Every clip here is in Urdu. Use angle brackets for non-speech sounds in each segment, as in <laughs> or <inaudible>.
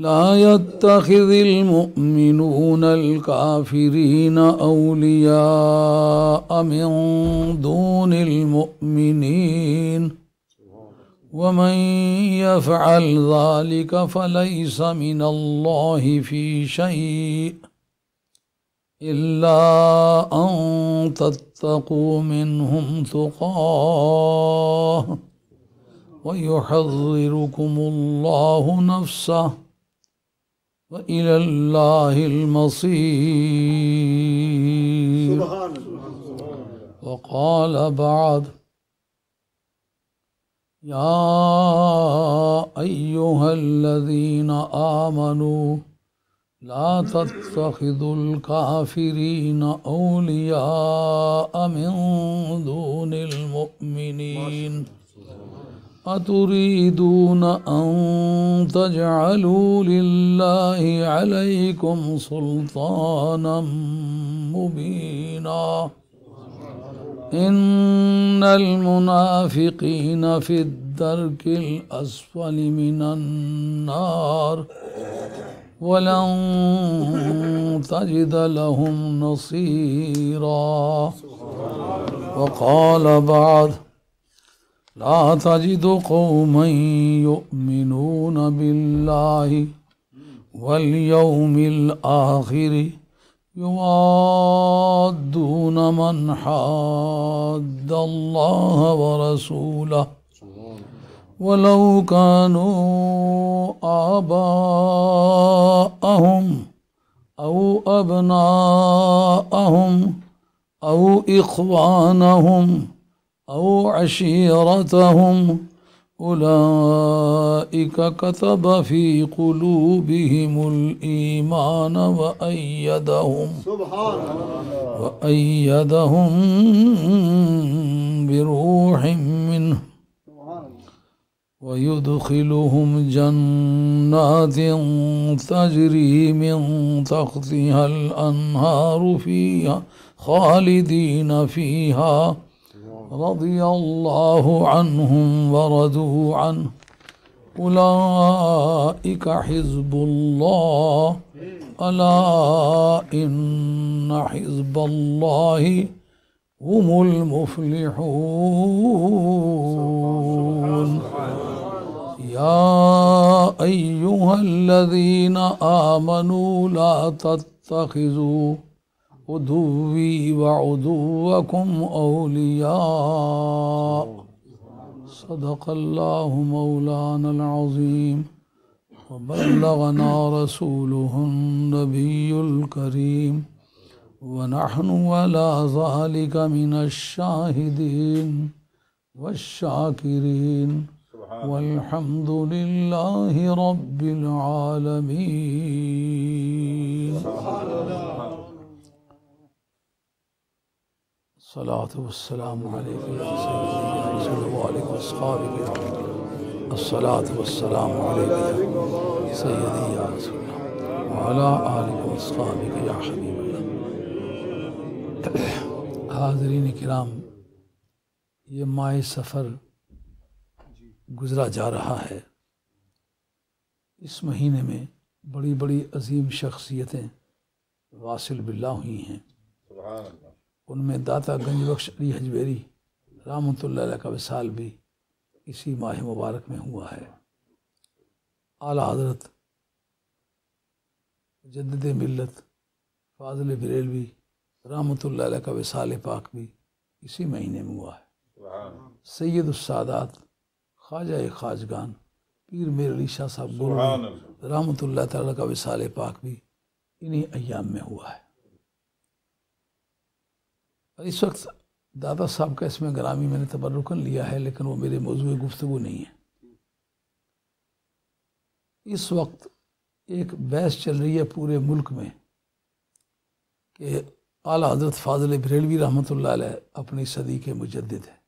لا يتخذ المؤمنون الكافرين أولياء من دون المؤمنين. ومن يفعل ذلك فليس من الله في شيء إلا أن تتقوا منهم تقاه. ويحذركم الله نفسه. وإلى الله المصير. وقال بعد يا أيها الذين آمنوا لا تتخذوا الكافرين أولياء من دون المؤمنين. أتريدون أن تجعلوا لله عليكم سلطانا مبينا. إن المنافقين في الدرك الأسفل من النار. ولن تجد لهم نصيرا. وقال بعد لا تجد قوما يؤمنون بالله واليوم الآخر يوادون من حاد الله ورسوله ولو كانوا آباءهم أو أبناءهم أو إخوانهم أو عشيرتهم أولئك كتب في قلوبهم الإيمان وأيدهم وأيدهم بروح منه ويدخلهم جنات تجري من تحتها الأنهار فيها خالدين فيها. رضي الله عنهم ورضوا عنه. أولئك حزب الله. ألا إن حزب الله هم المفلحون. يا أيها الذين آمنوا لا تتخذوا عدوي وعدوكم أولياء. صدق الله مولانا العظيم. وبلغنا رسوله النبي الكريم. ونحن على ذلك من الشاهدين والشاكرين. والحمد لله رب العالمين. الصلاة والسلام عليك يا سيدي يا رسول الله وعليك وأصحابك يا الصلاة والسلام عليك يا سيدي يا رسول الله. وعلى آلك وأصحابك يا حبيب الله. حاضرین کرام، یہ ماہ سفر گزرا جا رہا ہے۔ اس مہینے میں بڑی بڑی عظیم شخصیتیں واصل باللہ ہوئی ہیں۔ ان میں داتا گنج بخش علی حجویری رحمۃ اللہ علیہ کا وصال بھی اسی ماہ مبارک میں ہوا ہے۔ اعلیٰ حضرت جدد ملت فاضل بریلوی رحمۃ اللہ علیہ کا وصال پاک بھی اسی مہینے میں ہوا ہے۔ سید السادات خواجہ خواجگان پیر میر علی شاہ صاحب رحمۃ اللہ تعالیٰ کا وصال پاک بھی انہی ایام میں ہوا ہے۔ اس وقت دادا صاحب کا اس میں گرامی میں نے تبرکن لیا ہے لیکن وہ میرے موضوع گفتگو نہیں ہے۔ اس وقت ایک بحث چل رہی ہے پورے ملک میں کہ اعلیٰ حضرت فاضل بریلوی رحمۃ اللہ علیہ اپنی صدی کے مجدد ہیں۔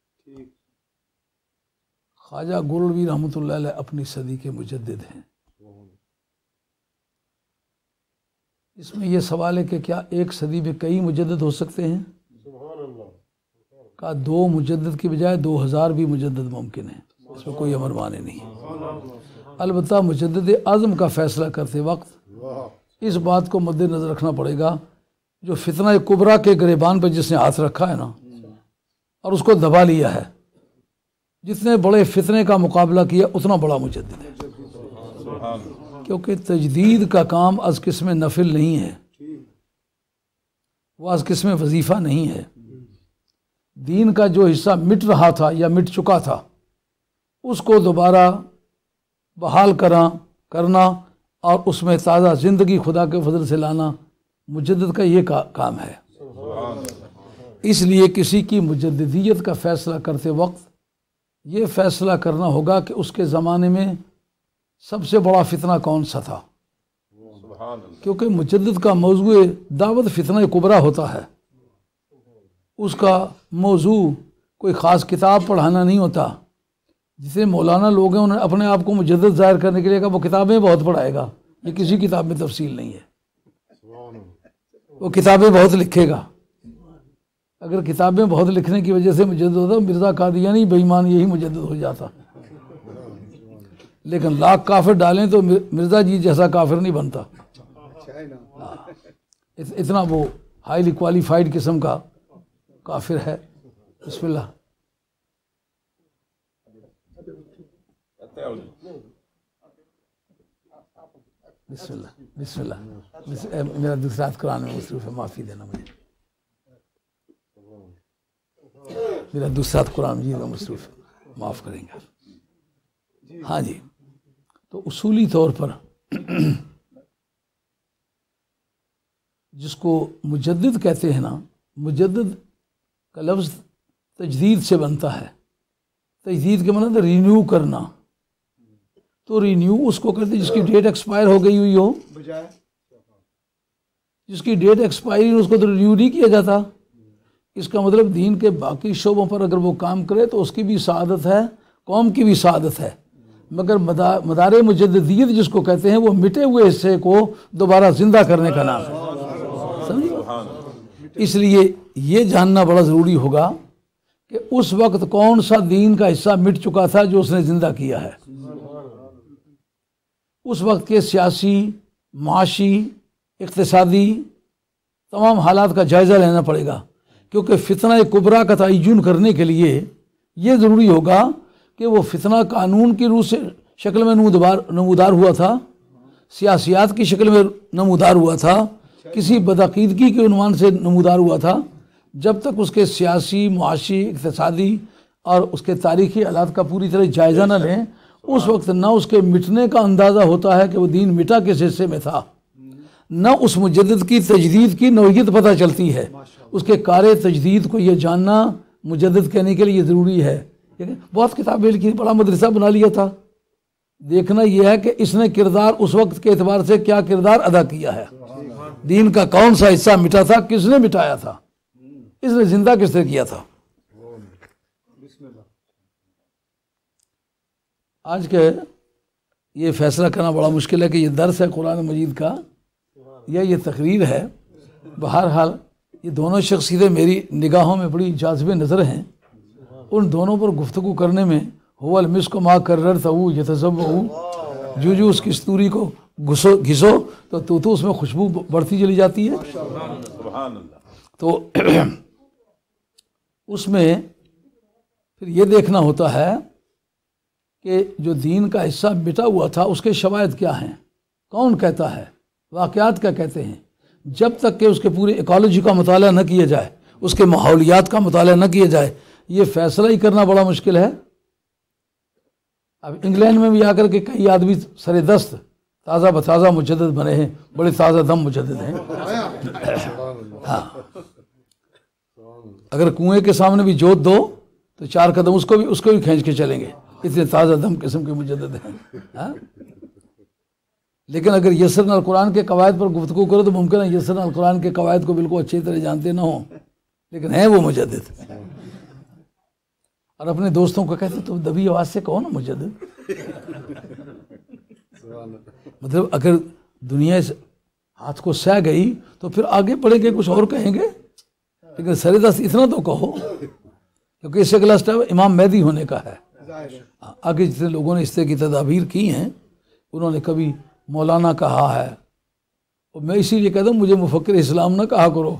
خواجہ گولوی رحمۃ اللہ علیہ اپنی صدی کے مجدد ہیں۔ اس میں یہ سوال ہے کہ کیا ایک صدی میں کئی مجدد ہو سکتے ہیں؟ کا دو مجدد کی بجائے دو ہزار بھی مجدد ممکن ہے اس میں کوئی امر مانے نہیں۔ البتہ مجدد اعظم کا فیصلہ کرتے وقت اس بات کو مد نظر رکھنا پڑے گا۔ جو فتنہ کبرا کے گریبان پہ جس نے ہاتھ رکھا ہے نا، اور اس کو دبا لیا ہے۔ جتنے بڑے فتنے کا مقابلہ کیا، اتنا بڑا مجدد ہے۔ کیونکہ تجدید کا کام از قسم نفل نہیں ہے۔ وہ از قسم وظیفہ نہیں ہے۔ دین کا جو حصہ مٹ رہا تھا یا مٹ چکا تھا اس کو دوبارہ بحال کرا کرنا اور اس میں تازہ زندگی خدا کے فضل سے لانا مجدد کا یہ کام ہے۔ اس لیے کسی کی مجددیت کا فیصلہ کرتے وقت یہ فیصلہ کرنا ہوگا کہ اس کے زمانے میں سب سے بڑا فتنہ کون سا تھا۔ کیونکہ مجدد کا موضوع دعوت فتنہ کبرا ہوتا ہے۔ اس کا موضوع کوئی خاص کتاب پڑھانا نہیں ہوتا۔ جسے مولانا لوگ ہیں انہوں نے اپنے آپ کو مجدد ظاہر کرنے کے لیے کہا وہ کتابیں بہت پڑھائے گا۔ یہ کسی کتاب میں تفصیل نہیں ہے۔ وہ کتابیں بہت لکھے گا۔ اگر کتابیں بہت لکھنے کی وجہ سے مجدد ہوتا مرزا قادیانی بےمان یہی مجدد ہو جاتا۔ لیکن لاکھ کافر ڈالیں تو مرزا جی جیسا کافر نہیں بنتا۔ اتنا وہ ہائیلی کوالیفائڈ قسم کا کافر ہے۔ بسم اللہ۔ بسم اللہ۔ بسم اللہ۔ میرا دوسرا قرآن میں مصروف ہے، معافی دینا مجھے۔ میرا دوسرا قرآن مجید میں مصروف ہے۔ معاف کریں گے۔ ہاں جی۔ تو اصولی طور پر جس کو مجدد کہتے ہیں نا، مجدد کا لفظ تجدید سے بنتا ہے۔ تجدید کے مطلب رینیو کرنا۔ تو رینیو اس کو کرتے جس کی ڈیٹ ایکسپائر ہو گئی ہوئی ہو۔ جس کی ڈیٹ ایکسپائر اس کو تو رینیو نہیں کیا جاتا۔ اس کا مطلب دین کے باقی شعبوں پر اگر وہ کام کرے تو اس کی بھی سعادت ہے قوم کی بھی سعادت ہے۔ مگر مدار مجددیت جس کو کہتے ہیں وہ مٹے ہوئے حصے کو دوبارہ زندہ کرنے کا نام ہے۔ اس لیے یہ جاننا بڑا ضروری ہوگا کہ اس وقت کون سا دین کا حصہ مٹ چکا تھا جو اس نے زندہ کیا ہے۔ اس وقت کے سیاسی، معاشی، اقتصادی تمام حالات کا جائزہ لینا پڑے گا۔ کیونکہ فتنہ کبرا کا تعین کرنے کے لیے یہ ضروری ہوگا کہ وہ فتنہ قانون کی روح سے شکل میں نمودار ہوا تھا۔ سیاسیات کی شکل میں نمودار ہوا تھا۔ کسی بدعقیدگی کے عنوان سے نمودار ہوا تھا، جب تک اس کے سیاسی، معاشی، اقتصادی اور اس کے تاریخی حالات کا پوری طرح جائزہ نہ لیں، اس وقت نہ اس کے مٹنے کا اندازہ ہوتا ہے کہ وہ دین مٹا کس حصے میں تھا۔ نہ اس مجدد کی تجدید کی نوعیت پتہ چلتی ہے۔ اس کے کار تجدید کو یہ جاننا مجدد کہنے کے لیے ضروری ہے۔ بہت کتابیں لکھی بڑا مدرسہ بنا لیا تھا۔ دیکھنا یہ ہے کہ اس نے کردار اس وقت کے اعتبار سے کیا کردار ادا کیا ہے۔ دین کا کون سا حصہ مٹا تھا؟ کس نے مٹایا تھا؟ اس نے زندہ کس نے کیا تھا؟ آج کے یہ فیصلہ کرنا بڑا مشکل ہے کہ یہ درس ہے قرآن مجید کا، یا یہ تقریر ہے، بہرحال یہ دونوں شخصیتیں میری نگاہوں میں بڑی جازب نظر ہیں۔ ان دونوں پر گفتگو کرنے میں ہو المس کو ماں کر رہا تھا وہ یہ جو جو اس کی استوری کو گھسو گھسو تو تو تو اس میں خوشبو بڑھتی چلی جاتی ہے۔ تو <clears throat> اس میں پھر یہ دیکھنا ہوتا ہے کہ جو دین کا حصہ مٹا ہوا تھا، اس کے شواہد کیا ہیں؟ کون کہتا ہے؟ واقعات کیا کہتے ہیں؟ جب تک کہ اس کے پورے ایکالوجی کا مطالعہ نہ کیا جائے، اس کے ماحولیات کا مطالعہ نہ کیا جائے، یہ فیصلہ ہی کرنا بڑا مشکل ہے۔ اب انگلینڈ میں بھی آ کر کے کئی آدمی سر دست تازہ بتازہ مجدد بنے ہیں، بڑے تازہ دم مجدد ہیں۔ ہاں۔ اگر کنویں کے سامنے بھی جوت دو، تو چار قدم اس کو بھی، اس کو بھی کھینچ کے چلیں گے۔ اتنے تازہ دم قسم کے مجدد ہیں۔ ہاں۔ لیکن اگر یسرن القرآن کے قواعد پر گفتگو کرو، تو ممکن ہے یسرن القرآن کے قواعد کو بالکل اچھی طرح جانتے نہ ہوں۔ لیکن ہیں وہ مجدد۔ اور اپنے دوستوں کو کہتے تم دبی آواز سے کہو نا مجدد۔ مطلب اگر دنیا اس ہاتھ کو سہ گئی تو پھر آگے بڑھیں گے، کچھ اور کہیں گے؟ لیکن سر دست اتنا تو کہو، کیونکہ اس سے اگلا اسٹیپ امام مہدی ہونے کا ہے۔ ہاں، آگے جتنے لوگوں نے اس طرح کی تدابیر کی ہیں، انہوں نے کبھی مولانا کہا ہے۔ اور میں اسی لیے کہتا ہوں، مجھے مفکر اسلام نہ کہا کرو۔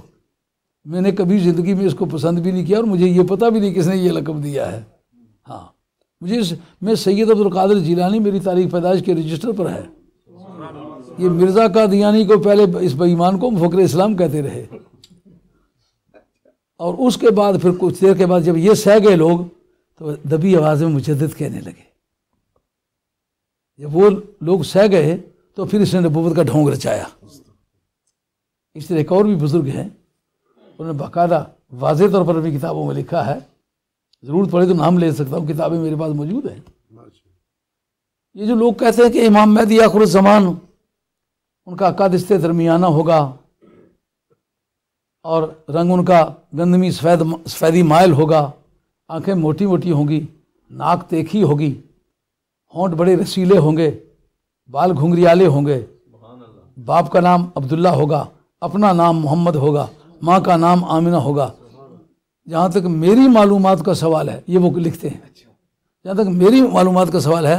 میں نے کبھی زندگی میں اس کو پسند بھی نہیں کیا اور مجھے یہ پتہ بھی نہیں کس نے یہ لقب دیا ہے۔ ہاں مجھے اس میں سید عبدالقادر جیلانی میری تاریخ پیدائش کے رجسٹر پر ہے۔ یہ مرزا قادیانی کو پہلے اس بےمان کو مفکر اسلام کہتے رہے۔ اور اس کے بعد پھر کچھ دیر کے بعد جب یہ سہ گئے لوگ، تو دبی آواز میں مجدد کہنے لگے۔ جب وہ لوگ سہ گئے، تو پھر اس نے نبوت کا ڈھونگ رچایا۔ اس طرح ایک اور بھی بزرگ ہیں، انہوں نے باقاعدہ واضح طور پر اپنی کتابوں میں لکھا ہے۔ ضرورت پڑے تو نام لے سکتا ہوں، کتابیں میرے پاس موجود ہیں۔ یہ جو لوگ کہتے ہیں کہ امام مہدی آخر الزمان ان کا قادست درمیانہ ہوگا اور رنگ ان کا گندمی سفید سفیدی مائل ہوگا، آنکھیں موٹی موٹی ہوں گی، ناک تیکھی ہوگی، ہونٹ بڑے رسیلے ہوں گے، بال گھنگریالے ہوں گے۔ باپ کا نام عبداللہ ہوگا، اپنا نام محمد ہوگا، ماں کا نام آمنہ ہوگا۔ جہاں تک میری معلومات کا سوال ہے، یہ وہ لکھتے ہیں۔ جہاں تک میری معلومات کا سوال ہے،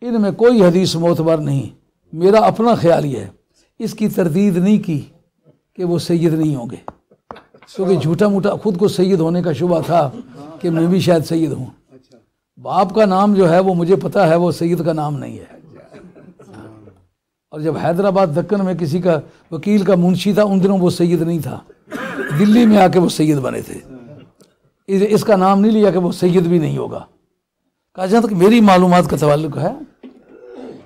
ان میں کوئی حدیث معتبر نہیں۔ میرا اپنا خیال یہ ہے، اس کی تردید نہیں کی کہ وہ سید نہیں ہوں گے۔ کیونکہ جھوٹا موٹا خود کو سید ہونے کا شبہ تھا کہ میں بھی شاید سید ہوں۔ باپ کا نام جو ہے وہ مجھے پتا ہے، وہ سید کا نام نہیں ہے۔ اور جب حیدرآباد دکن میں کسی کا وکیل کا منشی تھا، ان دنوں وہ سید نہیں تھا۔ دلی میں آ کے وہ سید بنے تھے۔ اس کا نام نہیں لیا کہ وہ سید بھی نہیں ہوگا۔ کہا جہاں تک میری معلومات کا تعلق ہے۔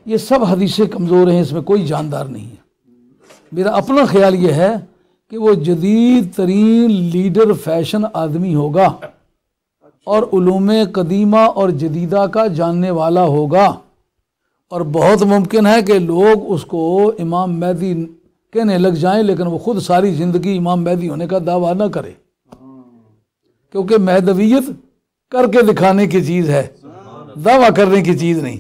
یہ سب حدیثیں کمزور ہیں، اس میں کوئی جاندار نہیں ہے۔ میرا اپنا خیال یہ ہے کہ وہ جدید ترین لیڈر فیشن آدمی ہوگا اور علوم قدیمہ اور جدیدہ کا جاننے والا ہوگا۔ اور بہت ممکن ہے کہ لوگ اس کو امام مہدی کہنے لگ جائیں، لیکن وہ خود ساری زندگی امام مہدی ہونے کا دعویٰ نہ کرے۔ کیونکہ مہدویت کر کے دکھانے کی چیز ہے، دعویٰ کرنے کی چیز نہیں۔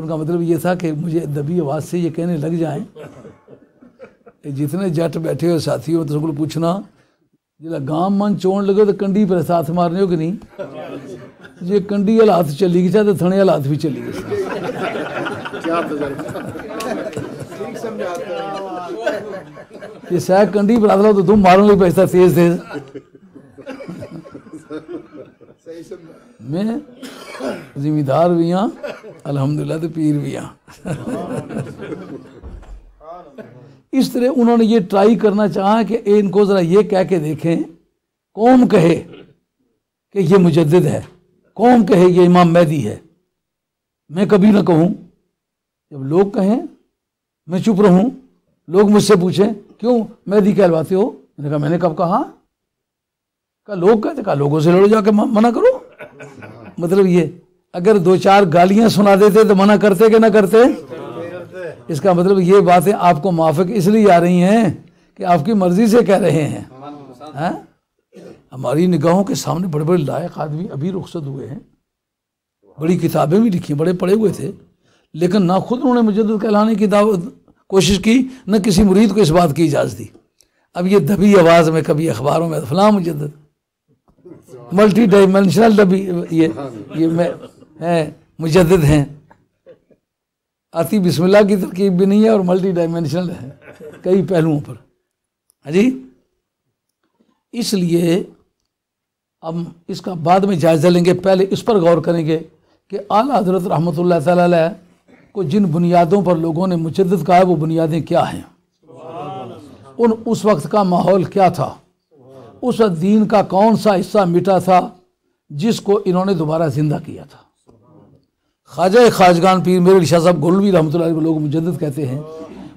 ان کا مطلب یہ تھا کہ مجھے دبی آواز سے یہ کہنے لگ جائیں کہ جتنے جٹ بیٹھے ہوئے ساتھی ہو تو پوچھنا جلا گام من چون لگے تو کنڈی پر ساتھ مارنے ہو کہ نہیں؟ جی کنڈی والا ہاتھ چلی گئی تو تھنے والا ہاتھ بھی چلی گئی۔ یہ سہ کنڈی پر آدھا تو تم ماروں گے پیسہ تیز تیز۔ میں ذمہ دار بھی ہاں الحمدللہ تو پیر بھی ہاں۔ اس طرح انہوں نے یہ ٹرائی کرنا چاہا کہ ان کو ذرا یہ کہہ کے دیکھیں قوم کہے کہ یہ مجدد ہے؟ قوم کہے یہ امام مہدی ہے؟ میں کبھی نہ کہوں۔ جب لوگ کہیں، میں چپ رہوں، لوگ مجھ سے پوچھیں، کیوں مہدی کہلواتے ہو؟ میں نے کہا، میں نے کب کہا؟ کہا لوگ کہتے کہا لوگوں سے لڑو جا کے منع کرو۔ مطلب یہ، اگر دو چار گالیاں سنا دیتے تو منع کرتے کہ نہ کرتے؟ اس کا مطلب یہ باتیں آپ کو موافق اس لیے آ رہی ہیں کہ آپ کی مرضی سے کہہ رہے ہیں۔ ہاں؟ ہماری نگاہوں کے سامنے بڑے بڑے لائق آدمی ابھی رخصت ہوئے ہیں۔ بڑی کتابیں بھی لکھی بڑے پڑے ہوئے تھے۔ لیکن نہ خود انہوں نے مجدد کہلانے کی دعوت کوشش کی، نہ کسی مرید کو اس بات کی اجازت دی۔ اب یہ دبی آواز میں کبھی اخباروں میں فلاں مجدد ملٹی ڈائمینشنل یہ یہ میں مجدد ہیں۔ آتی بسم اللہ کی ترکیب بھی نہیں ہے اور ملٹی ڈائمینشنل ہے کئی پہلوؤں پر۔ ہاں جی؟ اس لیے اب اس کا بعد میں جائزہ لیں گے۔ پہلے اس پر غور کریں گے کہ اعلیٰ حضرت رحمۃ اللہ تعالی علیہ کو جن بنیادوں پر لوگوں نے مجدد کہا ہے وہ بنیادیں کیا ہیں؟ ان اس وقت کا ماحول کیا تھا؟ اس دین کا کون سا حصہ مٹا تھا جس کو انہوں نے دوبارہ زندہ کیا تھا؟ خواجہ خواجگان پیر میرے شاہ صاحب گولوی رحمۃ اللہ کو لوگ مجدد کہتے ہیں،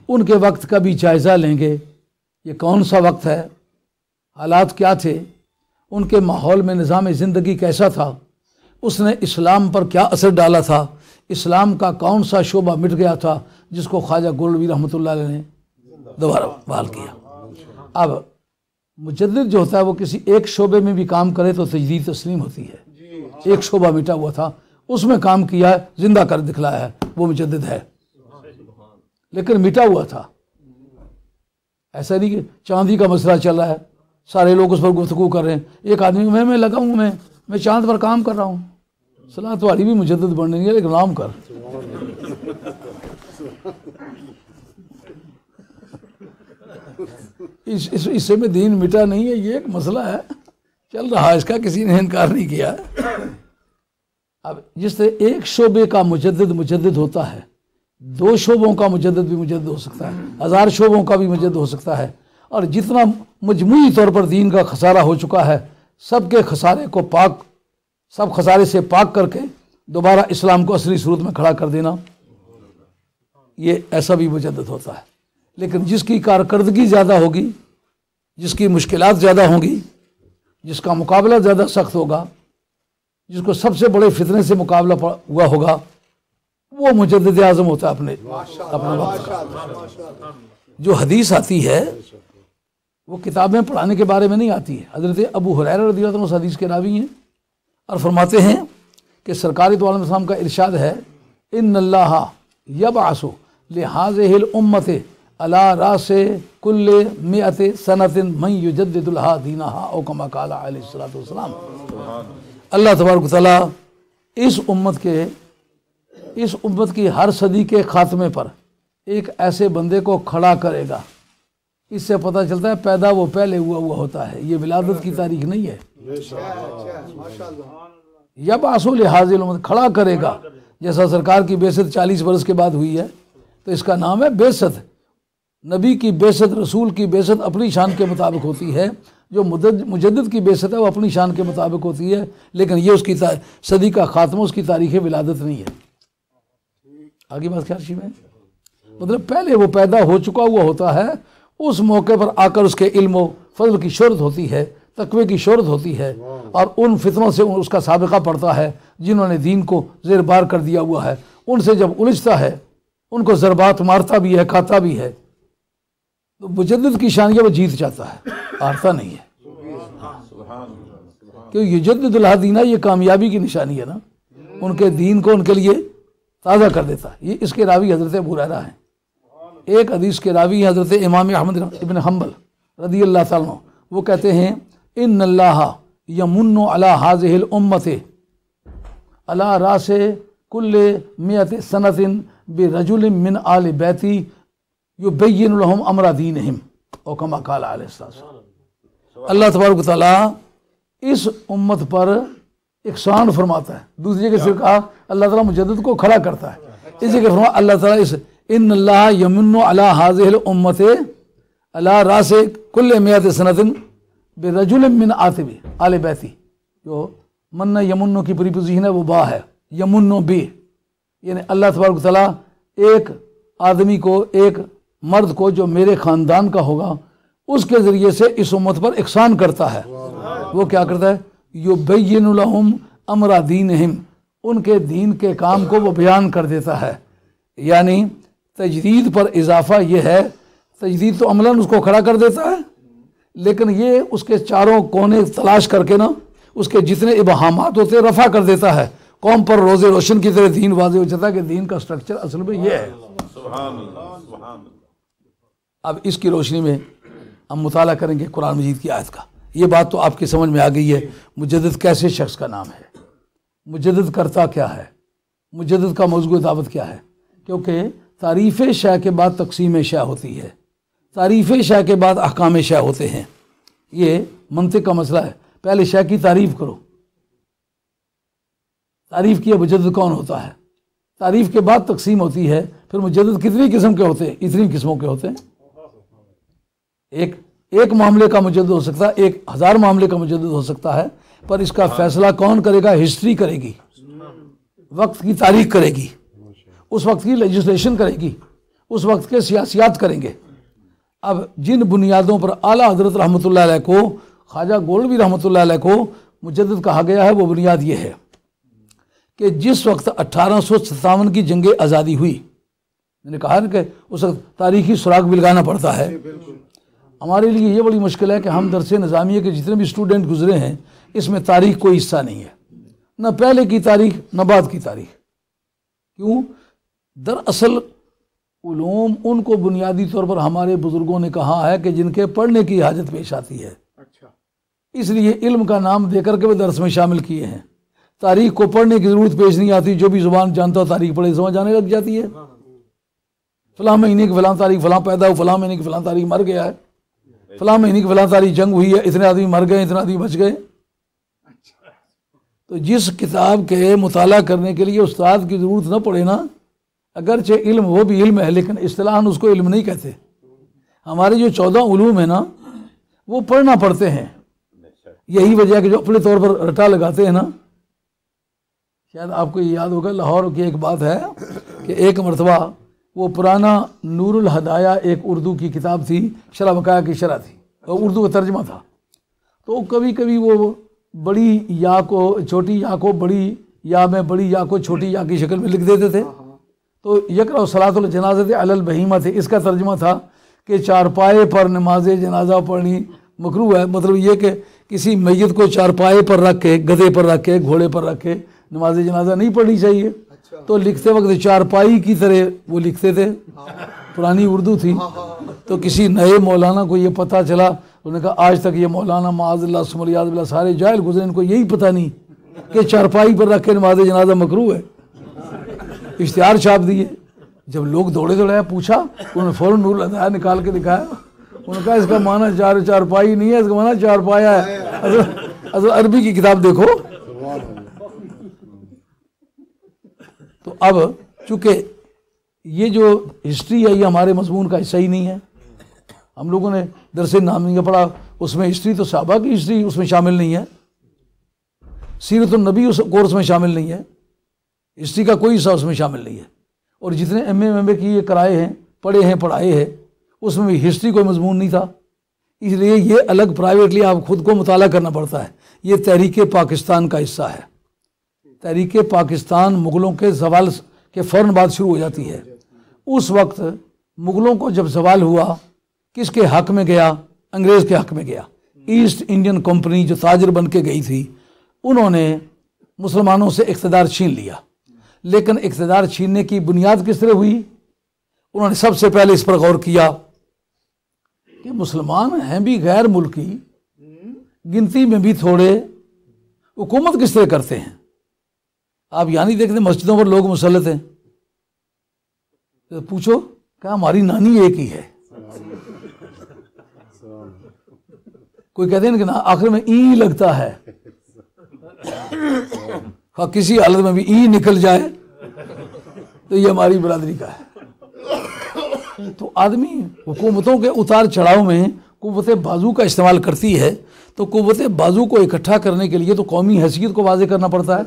ان کے وقت کا بھی جائزہ لیں گے؟ یہ کون سا وقت ہے؟ حالات کیا تھے؟ ان کے ماحول میں نظام زندگی کیسا تھا؟ اس نے اسلام پر کیا اثر ڈالا تھا؟ اسلام کا کون سا شعبہ مٹ گیا تھا جس کو خواجہ گولوی رحمۃ اللہ علیہ نے دوبارہ بحال کیا؟ اب مجدد جو ہوتا ہے وہ کسی ایک شعبے میں بھی کام کرے تو تجدید تسلیم ہوتی ہے۔ ایک شعبہ مٹا ہوا تھا، اس میں کام کیا ہے زندہ کر دکھلایا ہے، وہ مجدد ہے۔ لیکن مٹا ہوا تھا۔ ایسا نہیں کہ چاندی کا مسئلہ چل رہا ہے، سارے لوگ اس پر گفتگو کر رہے ہیں۔ ایک آدمی میں میں لگا ہوں، میں میں چاند پر کام کر رہا ہوں۔ صلاح تمہاری بھی مجدد بن رہی ہے، لیکن نام کر۔ اس اس حصے میں دین مٹا نہیں ہے، یہ ایک مسئلہ ہے۔ چل رہا ہے، اس کا کسی نے انکار نہیں کیا۔ اب جس طرح ایک شعبے کا مجدد مجدد ہوتا ہے، دو شعبوں کا مجدد بھی مجدد ہو سکتا ہے، ہزار شعبوں کا بھی مجدد ہو سکتا ہے۔ اور جتنا مجموعی طور پر دین کا خسارہ ہو چکا ہے، سب کے خسارے کو پاک، سب خسارے سے پاک کر کے دوبارہ اسلام کو اصلی صورت میں کھڑا کر دینا، یہ ایسا بھی مجدد ہوتا ہے۔ لیکن جس کی کارکردگی زیادہ ہوگی جس کی مشکلات زیادہ ہوں گی جس کا مقابلہ زیادہ سخت ہوگا جس کو سب سے بڑے فتنے سے مقابلہ ہوا ہوگا وہ مجدد اعظم ہوتا ہے اپنے اپنے وقت کا۔ جو حدیث آتی ہے وہ کتابیں پڑھانے کے بارے میں نہیں آتی ہے حضرت ابو حریر رضی اللہ عنہ اس حدیث کے راوی ہیں اور فرماتے ہیں کہ سرکاری تو عالم السلام کا ارشاد ہے ان اللہ یب آسو لحاظ الامت علا راس کل میت صنعت من یجدد الہا دینہا او کما علیہ الصلوۃ والسلام. اللہ تبارک تعالیٰ اس امت کے، اس امت کی ہر صدی کے خاتمے پر ایک ایسے بندے کو کھڑا کرے گا۔ اس سے پتہ چلتا ہے پیدا وہ پہلے ہوا ہوا ہوتا ہے۔ یہ ولادت کی تاریخ نہیں ہے۔ یا اصول حاضر امت کھڑا کرے گا۔ جیسا سرکار کی بیست چالیس برس کے بعد ہوئی ہے، تو اس کا نام ہے بیست۔ نبی کی بیست رسول کی بیست اپنی شان کے مطابق ہوتی ہے۔ جو مجدد کی بیست ہے، وہ اپنی شان کے مطابق ہوتی ہے۔ لیکن یہ اس کی صدی کا خاتمہ، اس کی تاریخ ولادت نہیں ہے۔ آگے بات خیال میں؟ مطلب پہلے وہ پیدا ہو چکا ہوا ہوتا ہے۔ اس موقع پر آ کر اس کے علم و فضل کی شہرت ہوتی ہے، تقوی کی شہرت ہوتی ہے۔ اور ان فتنوں سے اس کا سابقہ پڑتا ہے، جنہوں نے دین کو زیر بار کر دیا ہوا ہے۔ ان سے جب الجھتا ہے، ان کو ضربات مارتا بھی ہے، کھاتا بھی ہے۔ تو مجدد کی شانیہ وہ جیت جاتا ہے ہارتا نہیں ہے۔ کیونکہ یہ جدد الحدینہ یہ کامیابی کی نشانی ہے نا۔ ان کے دین کو ان کے لیے تازہ کر دیتا ہے۔ یہ اس کے راوی حضرت ابو ریرہ ہیں۔ ایک حدیث کے راوی حضرت امام احمد ابن حنبل رضی اللہ تعالیٰ وہ کہتے ہیں، ان اللہ یمن علی حاضح الامت علی راس کل میت سنت برجل من آل بیتی یبین لهم امر دینہم، او کما قال علیہ السلام۔ اللہ تبارک تعالیٰ اس امت پر اقسان فرماتا ہے۔ دوسری جگہ سے کہا، اللہ تعالیٰ مجدد کو کھڑا کرتا ہے۔ اس جگہ فرما اللہ تعالیٰ اس ان اللہ یمن علی حاضح الامت علی راس کل میت سنت برجل من آتبی آل بیتی۔ جو من یمنو کی پری پوزیشن ہے، وہ با ہے۔ یمنو بی یعنی اللہ تبارک تعالیٰ ایک آدمی کو ایک مرد کو جو میرے خاندان کا ہوگا، اس کے ذریعے سے اس امت پر اقسان کرتا ہے۔ وہ کیا کرتا ہے؟ یو بین الحم امرا دین ان کے دین کے کام کو وہ بیان کر دیتا ہے۔ یعنی تجدید پر اضافہ یہ ہے، تجدید تو عملاً اس کو کھڑا کر دیتا ہے، لیکن یہ اس کے چاروں کونے تلاش کر کے نا، اس کے جتنے ابہامات ہوتے رفع کر دیتا ہے۔ قوم پر روز روشن کی طرح دین واضح ہو جاتا ہے کہ دین کا سٹرکچر اصل میں یہ ہے۔ اب اس کی روشنی میں ہم مطالعہ کریں گے قرآن مجید کی آیت کا۔ یہ بات تو آپ کی سمجھ میں آ گئی ہے۔ مجدد کیسے شخص کا نام ہے؟ مجدد کرتا کیا ہے؟ مجدد کا موضوع دعوت کیا ہے؟ کیونکہ تعریف شاہ کے بعد تقسیم شاہ ہوتی ہے۔ تعریف شاہ کے بعد احکام شاہ ہوتے ہیں۔ یہ منطق کا مسئلہ ہے۔ پہلے شاہ کی تعریف کرو۔ تعریف کیا مجدد کون ہوتا ہے؟ تعریف کے بعد تقسیم ہوتی ہے۔ پھر مجدد کتنی قسم کے ہوتے ہیں؟ اتنی قسموں کے ہوتے ہیں۔ ایک ایک معاملے کا مجدد ہو سکتا ہے، ایک ہزار معاملے کا مجدد ہو سکتا ہے، پر اس کا فیصلہ کون کرے گا؟ ہسٹری کرے گی۔ وقت کی تاریخ کرے گی۔ اس وقت کی لیجسلیشن کرے گی۔ اس وقت کے سیاسیات کریں گے۔ اب جن بنیادوں پر اعلیٰ حضرت رحمۃ اللہ علیہ کو، خواجہ گولوی رحمۃ اللہ علیہ کو مجدد کہا گیا ہے، وہ بنیاد یہ ہے کہ جس وقت اٹھارہ سو ستاون کی جنگ آزادی ہوئی، میں نے کہا نا کہ اس وقت تاریخی سراغ بھی لگانا پڑتا ہے۔ جی، ہمارے لیے یہ بڑی مشکل ہے کہ ہم درس نظامیہ کے جتنے بھی اسٹوڈنٹ گزرے ہیں اس میں تاریخ کوئی حصہ نہیں ہے۔ نہ پہلے کی تاریخ نہ بعد کی تاریخ۔ کیوں؟ دراصل علوم ان کو بنیادی طور پر ہمارے بزرگوں نے کہا ہے کہ جن کے پڑھنے کی حاجت پیش آتی ہے۔ اچھا۔ اس لیے علم کا نام دے کر کے وہ درس میں شامل کیے ہیں۔ تاریخ کو پڑھنے کی ضرورت پیش نہیں آتی جو بھی زبان جانتا تاریخ پڑھے سمجھ آنے لگ جاتی ہے۔ فلاں مہینے کی فلاں تاریخ فلاں پیدا ہو فلاں مہینے کی فلاں تاریخ مر گیا ہے۔ فلاں مہینے کی فلاں تاریخ جنگ ہوئی ہے، اتنے آدمی مر گئے، اتنے آدمی بچ گئے۔ تو جس کتاب کے مطالعہ کرنے کے لیے استاد کی ضرورت نہ پڑے نا، اگرچہ علم وہ بھی علم ہے، لیکن اصطلاح اس کو علم نہیں کہتے۔ ہمارے جو چودہ علوم ہیں نا، وہ پڑھنا پڑتے ہیں۔ یہی وجہ ہے کہ جو اپنے طور پر رٹا لگاتے ہیں نا، شاید آپ کو یہ یاد ہوگا، لاہور کی ایک بات ہے کہ ایک مرتبہ وہ پرانا نور الہدایہ ایک اردو کی کتاب تھی، شرح بقایا کی شرح تھی اور اردو کا ترجمہ تھا۔ تو کبھی کبھی وہ بڑی یا کو، چھوٹی یا کو بڑی یا میں بڑی یا کو چھوٹی یا کی شکل میں لکھ دیتے تھے۔ تو یکر و صلاۃ الجنازت علی البہیمہ تھے، اس کا ترجمہ تھا کہ چارپائے پر نماز جنازہ پڑھنی مکرو ہے۔ مطلب یہ کہ کسی میت کو چارپائے پر رکھ کے گدے پر رکھ کے، گھوڑے پر رکھ کے نماز جنازہ نہیں پڑھنی چاہیے۔ تو لکھتے وقت چارپائی کی طرح وہ لکھتے تھے۔ پرانی اردو تھی۔ تو کسی نئے مولانا کو یہ پتہ چلا، انہوں نے کہا، آج تک یہ مولانا معاذ اللہ سمریاض اللہ، سارے جاہل گزرے، ان کو یہی پتہ نہیں کہ چارپائی پر رکھ کے نماز جنازہ مکرو ہے۔ اشتہار چھاپ دیے۔ جب لوگ دوڑے دوڑے پوچھا، انہوں نے فوراً نور لدایا نکال کے دکھایا۔ انہوں نے کہا، اس کا معنی چار چار پائی نہیں ہے، اس کا معنی چار پایا ہے۔ اصل عربی کی کتاب دیکھو تو اب چونکہ یہ جو ہسٹری ہے، یہ ہمارے مضمون کا حصہ ہی نہیں ہے۔ ہم لوگوں نے درس نامیہ پڑھا، اس میں ہسٹری تو صحابہ کی ہسٹری اس میں شامل نہیں ہے۔ سیرت النبی اس کورس میں شامل نہیں ہے۔ ہسٹری کا کوئی حصہ اس میں شامل نہیں ہے۔ اور جتنے ایم اے ایم اے کی یہ کرائے ہیں، پڑھے ہیں، پڑھائے ہیں، اس میں بھی ہسٹری کوئی مضمون نہیں تھا۔ اس لیے یہ الگ پرائیویٹلی آپ خود کو مطالعہ کرنا پڑتا ہے۔ یہ تحریک پاکستان کا حصہ ہے۔ تحریک پاکستان مغلوں کے زوال کے فوراً بعد شروع ہو جاتی ہے۔ اس وقت مغلوں کو جب زوال ہوا، کس کے حق میں گیا؟ انگریز کے حق میں گیا۔ ایسٹ انڈین کمپنی جو تاجر بن کے گئی تھی، انہوں نے مسلمانوں سے اقتدار چھین لیا۔ لیکن اقتدار چھیننے کی بنیاد کس طرح ہوئی؟ انہوں نے سب سے پہلے اس پر غور کیا کہ مسلمان ہیں بھی غیر ملکی، گنتی میں بھی تھوڑے، حکومت کس طرح کرتے ہیں؟ آپ یعنی دیکھتے ہیں مسجدوں پر لوگ مسلط ہیں؟ تو پوچھو کہ ہماری نانی ایک ہی ہے۔ کوئی کہتے ہیں کہ نا آخر میں ای لگتا ہے۔ ہاں کسی حالت میں بھی ای نکل جائے تو یہ ہماری برادری کا ہے۔ تو آدمی حکومتوں کے اتار چڑھاؤ میں قوت بازو کا استعمال کرتی ہے تو قوت بازو کو اکٹھا کرنے کے لیے تو قومی حیثیت کو واضح کرنا پڑتا ہے۔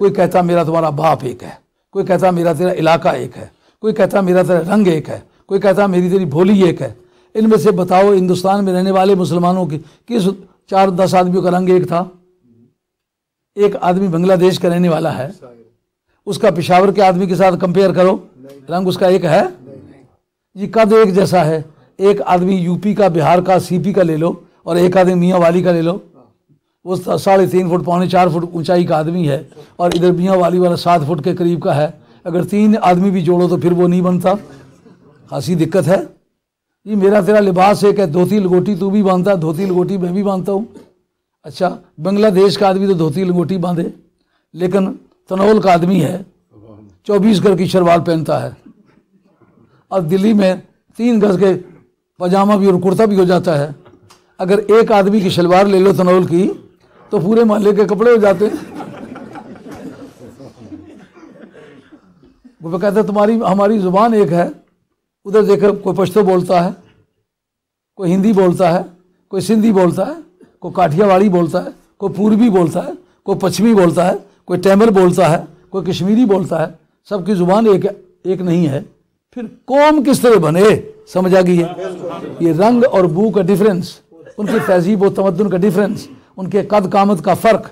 کوئی کہتا میرا تمہارا باپ ایک ہے، کوئی کہتا میرا تیرا علاقہ ایک ہے، کوئی کہتا میرا تیرا رنگ ایک ہے، کوئی کہتا میری تیری بھولی ایک ہے۔ ان میں سے بتاؤ ہندوستان میں رہنے والے مسلمانوں کی کس چار دس آدمیوں کا رنگ ایک تھا؟ ایک آدمی بنگلہ دیش کا رہنے والا ہے، اس کا پشاور کے آدمی کے ساتھ کمپیئر کرو، رنگ اس کا ایک ہے؟ جی قد ایک جیسا ہے، ایک آدمی یو پی کا، بہار کا، سی پی کا لے لو اور ایک آدمی میاں والی کا لے لو۔ وہ ساڑھے تین فٹ، پونے چار فٹ اونچائی کا آدمی ہے اور ادھر میاں والی والا سات فٹ کے قریب کا ہے۔ اگر تین آدمی بھی جوڑو تو پھر وہ نہیں بنتا۔ خاصی دقت ہے۔ جی میرا تیرا لباس ایک ہے، دھوتی لگوٹی تو بھی باندھتا، دھوتی لگوٹی میں بھی باندھتا ہوں۔ اچھا بنگلہ دیش کا آدمی تو دھوتی لنگوٹی باندھے، لیکن تنول کا آدمی ہے، چوبیس گھر کی شلوار پہنتا ہے۔ اور دلی میں تین گز کے پاجامہ بھی اور کرتا بھی ہو جاتا ہے۔ اگر ایک آدمی کی شلوار لے لو تنول کی تو پورے محلے کے کپڑے ہو جاتے ہیں۔ وہ کہتے تمہاری، ہماری زبان ایک ہے۔ ادھر دیکھو کوئی پشتو بولتا ہے، کوئی ہندی بولتا ہے، کوئی سندھی بولتا ہے، کوئی کاٹھیا واڑی بولتا ہے، کوئی پوربی بولتا ہے، کوئی پچھمی بولتا ہے، کوئی ٹیمر بولتا ہے، کوئی کشمیری بولتا ہے۔ سب کی زبان ایک ایک نہیں ہے۔ پھر قوم کس طرح بنے؟ سمجھ آ گئی ہے۔ یہ رنگ اور بو کا ڈیفرنس ان کی تہذیب و تمدن کا ڈیفرنس ان کے قد قامت کا فرق،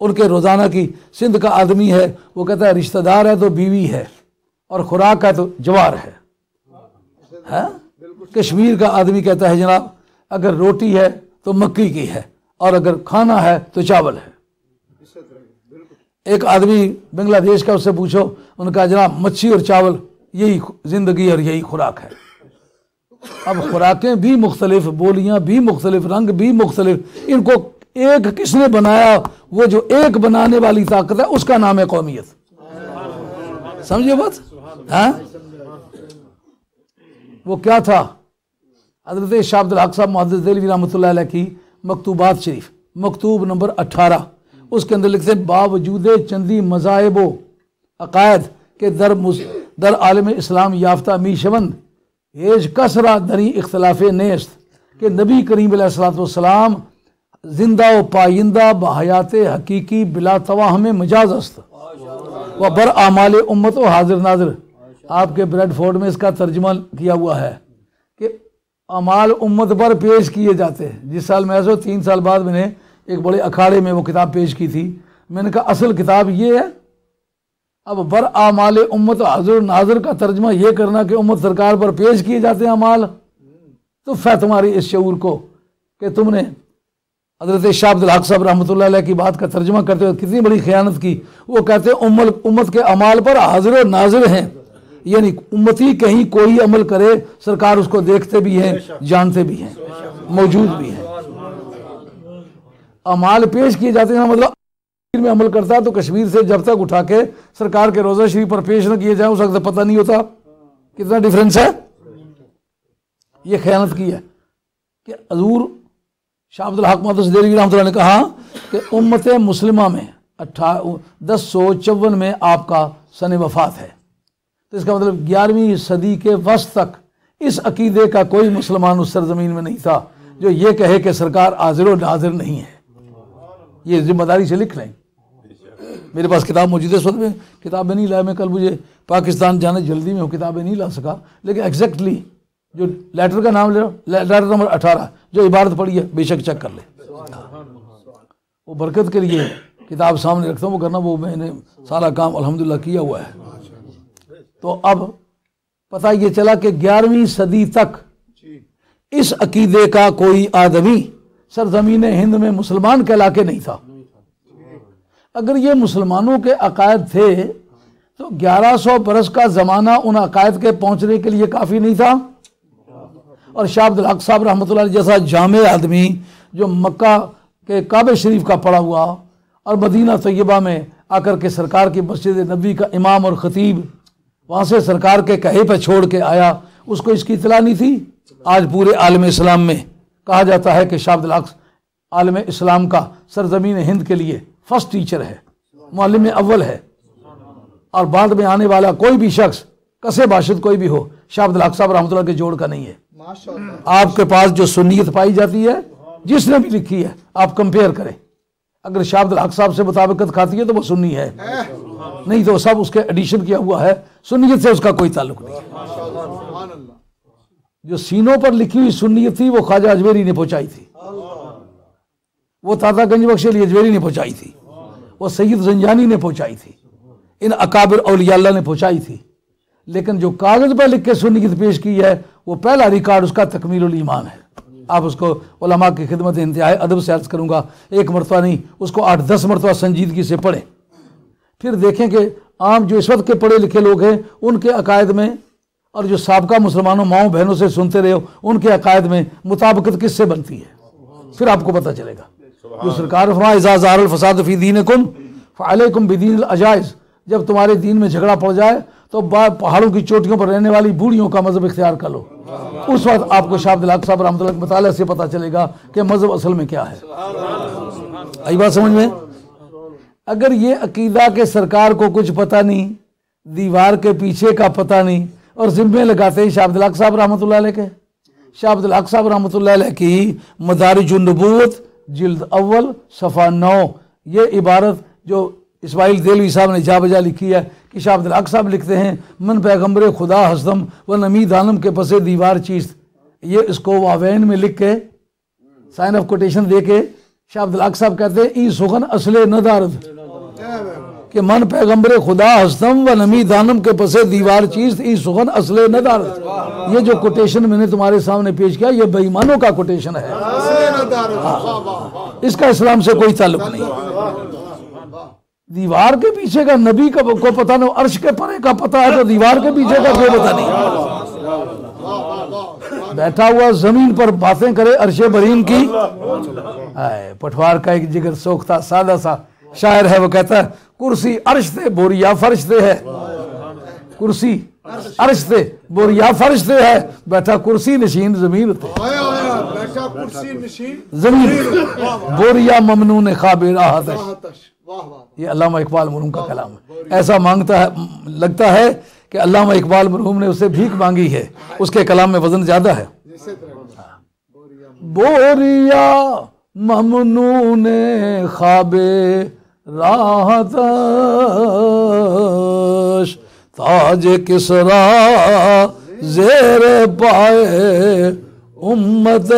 ان کے روزانہ کی سندھ کا آدمی ہے، وہ کہتا ہے رشتہ دار ہے تو بیوی ہے اور خوراک ہے تو جوار ہے۔ ہاں؟ کشمیر کا آدمی کہتا ہے جناب، اگر روٹی ہے تو مکی کی ہے اور اگر کھانا ہے تو چاول ہے۔ ایک آدمی بنگلہ دیش کا اس سے پوچھو، ان کا جناب، مچھی اور چاول، یہی زندگی اور یہی خوراک ہے۔ اب خوراکیں بھی مختلف، بولیاں بھی مختلف، رنگ بھی مختلف، ان کو ایک کس نے بنایا؟ وہ جو ایک بنانے والی طاقت ہے، اس کا نام ہے قومیت۔ سمجھے بات؟ ہاں؟ وہ کیا تھا؟ حضرت شاہ عبد الحق صاحب، محدث دہلوی رحمۃ اللہ علیہ کی مکتوبات شریف، مکتوب نمبر اٹھارہ۔ اس کے اندر لکھتے ہیں، باوجود چندی مذاہب و عقائد کے در در عالم اسلام یافتہ می شوند ایج کسرا دری اختلاف نیست کہ نبی کریم علیہ الصلوۃ والسلام زندہ و پائندہ بحیات حقیقی بلا تواہم مجاز است. و بر اعمال امت و حاضر ناظر. آپ کے بریڈ فورڈ میں اس کا ترجمہ کیا ہوا ہے کہ اعمال امت پر پیش کیے جاتے ہیں. جس سال میں ایسے تین سال بعد میں نے ایک بڑے اکھاڑے میں وہ کتاب پیش کی تھی. میں نے کہا اصل کتاب یہ ہے اب بر اعمال امت حضر ناظر کا ترجمہ یہ کرنا کہ امت سرکار پر پیش کیے جاتے ہیں اعمال تو فہ تمہاری اس شعور کو کہ تم نے حضرت شاہ عبد الحق صاحب رحمۃ اللہ علیہ کی بات کا ترجمہ کرتے ہوئے کتنی بڑی خیانت کی۔ وہ کہتے ہیں، امت امت کے اعمال پر حاضر و ناظر ہیں۔ یعنی امتی کہیں کوئی عمل کرے، سرکار اس کو دیکھتے بھی ہیں، جانتے بھی ہیں، موجود بھی ہیں۔ اعمال پیش کیے جاتے ہیں مطلب کشمیر میں عمل کرتا تو کشمیر سے جب تک اٹھا کے سرکار کے روزہ شریف پر پیش نہ کیے جائیں، اس وقت پتہ نہیں ہوتا کتنا ڈیفرنس ہے۔ یہ خیانت کی ہے کہ حضور شاہ عبد الحق محدث دہلوی رحمۃ اللہ نے کہا کہ امت مسلمہ میں اٹھا دس سو چون میں آپ کا سن وفات ہے۔ تو اس کا مطلب گیارہویں صدی کے وسط تک اس عقیدے کا کوئی مسلمان اس سرزمین میں نہیں تھا جو یہ کہے کہ سرکار حاضر و ناظر نہیں ہے۔ یہ ذمہ داری سے لکھ لیں۔ میرے پاس کتاب موجود ہے اس وقت میں۔ کتابیں نہیں لایا میں، کل مجھے پاکستان جانے جلدی میں ہوں کتابیں نہیں لا سکا، لیکن ایگزیکٹلی جو لیٹر کا نام لے رہا لیٹر نمبر اٹھارہ، جو عبارت پڑھی ہے، بے شک چیک کر لے۔ وہ برکت کے لیے کتاب سامنے رکھتا ہوں، وہ کرنا، وہ میں نے سارا کام الحمدللہ کیا ہوا ہے۔ تو اب پتہ یہ چلا کہ گیارہویں صدی تک اس عقیدے کا کوئی آدمی سرزمین ہند میں مسلمان کہلا کے نہیں تھا۔ اگر یہ مسلمانوں کے عقائد تھے، تو گیارہ سو برس کا زمانہ ان عقائد کے پہنچنے کے لیے کافی نہیں تھا۔ اور شاہ عبد الحق صاحب رحمۃ اللہ علیہ جیسا جامع آدمی جو مکہ کے کعبہ شریف کا پڑا ہوا اور مدینہ طیبہ میں آ کر کے سرکار کی مسجد نبی کا امام اور خطیب وہاں سے سرکار کے کہے پہ چھوڑ کے آیا، اس کو اس کی اطلاع نہیں تھی۔ آج پورے عالم اسلام میں کہا جاتا ہے کہ شاہ عبد الحق عالم اسلام کا سرزمین ہند کے لیے فرسٹ ٹیچر ہے، معلم اول ہے۔ اور بعد میں آنے والا کوئی بھی شخص کسے باشد کوئی بھی ہو شاہ عبد الحق صاحب رحمۃ اللہ کے جوڑ کا نہیں ہے۔ آپ کے پاس جو سنیت پائی جاتی ہے جس نے بھی لکھی ہے آپ کمپیئر کریں۔ اگر شاہ عبد الحق صاحب سے مطابقت کھاتی ہے تو وہ سنی ہے۔ نہیں تو سب اس کے ایڈیشن کیا ہوا ہے۔ سنیت سے اس کا کوئی تعلق نہیں جو سینوں پر لکھی ہوئی سنیت تھی وہ خواجہ اجمیری نے پہنچائی تھی۔ وہ تاتا گنج بخش علی اجمیری نے پہنچائی تھی۔ وہ سید زنجانی نے پہنچائی تھی۔ ان اکابر اولیاء اللہ نے پہنچائی تھی۔ لیکن جو کاغذ پہ لکھ کے سنیت پیش کی ہے وہ پہلا ریکارڈ اس کا تکمیل الایمان ہے۔ آپ اس کو علماء کی خدمت انتہائی ادب سے عرض کروں گا ایک مرتبہ نہیں اس کو آٹھ دس مرتبہ سنجیدگی سے پڑھیں۔ پھر دیکھیں کہ عام جو اس وقت کے پڑھے لکھے لوگ ہیں ان کے عقائد میں اور جو سابقہ مسلمانوں ماؤں بہنوں سے سنتے رہے ہو ان کے عقائد میں مطابقت کس سے بنتی ہے؟ پھر آپ کو پتہ چلے گا۔ جو سرکار زار الفساد فی دین کم فعلیکم بدین العجائز جب تمہارے دین میں جھگڑا پڑ جائے تو پہاڑوں کی چوٹیوں پر رہنے والی بوڑھیوں کا مذہب اختیار کر لو۔ اس وقت آپ کو شاہ دلاق صاحب رحمۃ اللہ مطالعہ سے پتا چلے گا کہ مذہب اصل میں کیا ہے۔ آئی بات سمجھ میں؟ اگر یہ عقیدہ کہ سرکار کو کچھ پتہ نہیں، دیوار کے پیچھے کا پتہ نہیں، اور ذمے لگاتے ہیں شاہ عبدالحق صاحب رحمۃ اللہ علیہ کے۔ شاہ عبدالحق صاحب رحمۃ اللہ علیہ کی مدارج النبوت جلد اول، صفحہ نو۔ یہ عبارت جو اسماعیل دلوی صاحب نے جا بجا لکھی ہے کہ شاہ عبدالحق صاحب لکھتے ہیں من پیغمبر خدا حسدم و نمید عالم کے پسے دیوار چیز یہ اس کو واوین میں لکھ کے سائن آف کوٹیشن دے کے شاہ عبدالحق صاحب کہتے ہیں ای سخن اصل ندارت کہ من پیغمبر خدا ہستم و نمی دانم کے پسے دیوار چیز ای سخن اصل ندارت یہ جو کوٹیشن میں نے تمہارے سامنے پیش کیا یہ بےمانوں کا کوٹیشن ہے۔ اس کا اسلام سے کوئی تعلق نہیں۔ دیوار کے پیچھے کا نبی کا کو پتہ نہیں، عرش کے پرے کا پتہ ہے تو دیوار کے پیچھے کا کوئی پتہ نہیں۔ بیٹھا ہوا زمین پر باتیں کرے، عرش برین کی۔ آئے پٹوار کا ایک جگر سوکھتا، سادہ سا شاعر ہے، وہ کہتا ہے، کرسی عرش تے بوریا فرش تے ہے۔ کرسی عرش تے بوریا فرش تے ہے۔ بیٹھا، کرسی نشین زمین تے۔ بوریا ممنون خواب راحت ہے آتش واہ واہ یہ علامہ اقبال مرحوم کا کلام ہے ایسا مانگتا ہے لگتا ہے کہ علامہ اقبال مرحوم نے اسے بھیک مانگی ہے اس کے کلام میں وزن زیادہ ہے بوریا ممنون خواب راحت تاج کسرا زیر پائے امت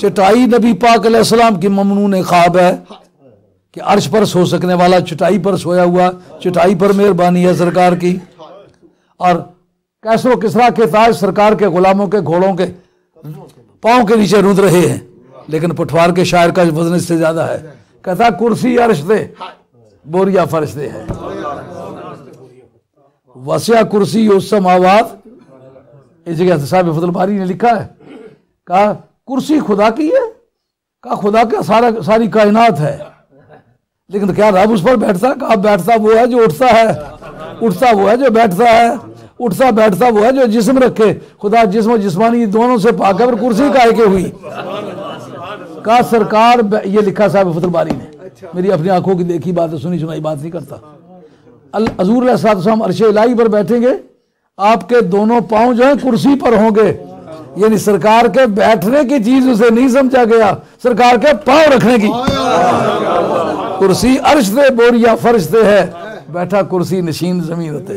چٹائی نبی پاک علیہ السلام کی ممنون خواب ہے کہ عرش پر سو سکنے والا چٹائی پر سویا ہوا، چٹائی پر مہربانی ہے سرکار کی۔ اور کیسر و کسرا کے تاج سرکار کے غلاموں کے گھوڑوں کے پاؤں کے نیچے رود رہے ہیں، لیکن پٹوار کے شاعر کا وزن اس سے زیادہ ہے۔ کہتا کرسی عرش دے، بوریا فرش دے ہے وسیع کرسی اس سماوات اس جگہ صاحب فضل باری نے لکھا ہے، کہا، کرسی خدا کی ہے؟ کہا، خدا کا سارا ساری کائنات ہے۔ لیکن کیا رب اس پر بیٹھتا؟ ہے کہا بیٹھتا وہ ہے جو اٹھتا ہے۔ اٹھتا وہ ہے جو بیٹھتا ہے۔ اٹھتا بیٹھتا وہ ہے جو جسم رکھے۔ خدا جسم و جسمانی دونوں سے پاک ہے، پر کرسی کا کے ہوئی؟ کہا، سرکار یہ لکھا صاحب فتر باری نے۔ میری اپنی آنکھوں کی دیکھی بات سنی سنائی بات نہیں کرتا۔ حضور علیہ السلام عرش الہی پر بیٹھیں گے۔ آپ کے دونوں پاؤں جو ہیں کرسی پر ہوں گے۔ یعنی سرکار کے بیٹھنے کی چیز اسے نہیں سمجھا گیا۔ سرکار کے پاؤں رکھنے کی۔ کرسی عرش دے بوریا فرش دے ہے۔ بیٹھا کرسی نشین زمین ہوتے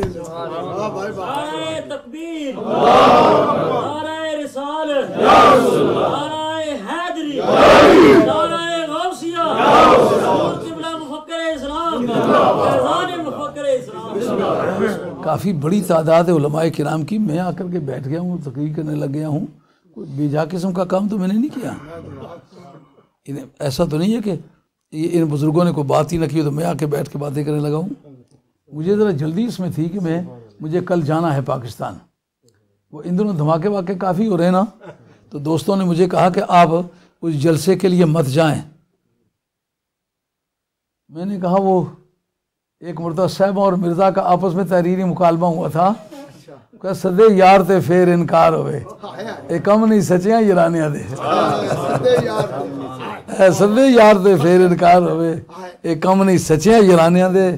اسلام۔ کافی بڑی تعداد ہے علماء کرام کی میں آ کر کے بیٹھ گیا ہوں، تقریر کرنے لگ گیا ہوں۔ کوئی بیجا قسم کا کام تو میں نے نہیں کیا۔ ایسا تو نہیں ہے کہ یہ ان بزرگوں نے کوئی بات ہی نہ کی تو میں آ کے بیٹھ کے باتیں کرنے لگا ہوں۔ مجھے ذرا جلدی اس میں تھی کہ میں، مجھے کل جانا ہے پاکستان۔ وہ ان دنوں دھماکے واقع کافی ہو رہے ہیں نا۔ تو دوستوں نے مجھے کہا کہ آپ اس جلسے کے لیے مت جائیں۔ میں نے کہا وہ ایک مرتبہ صاحب اور مرزا کا آپس میں تحریری مکالمہ ہوا تھا۔ کہ سدے یار تے پھر انکار ہوئے۔ اے کم نہیں، سچیاں یرانیاں دے۔ سدے یار تے پھر انکار ہوئے۔ اے کم نہیں، سچیاں یرانیاں دے۔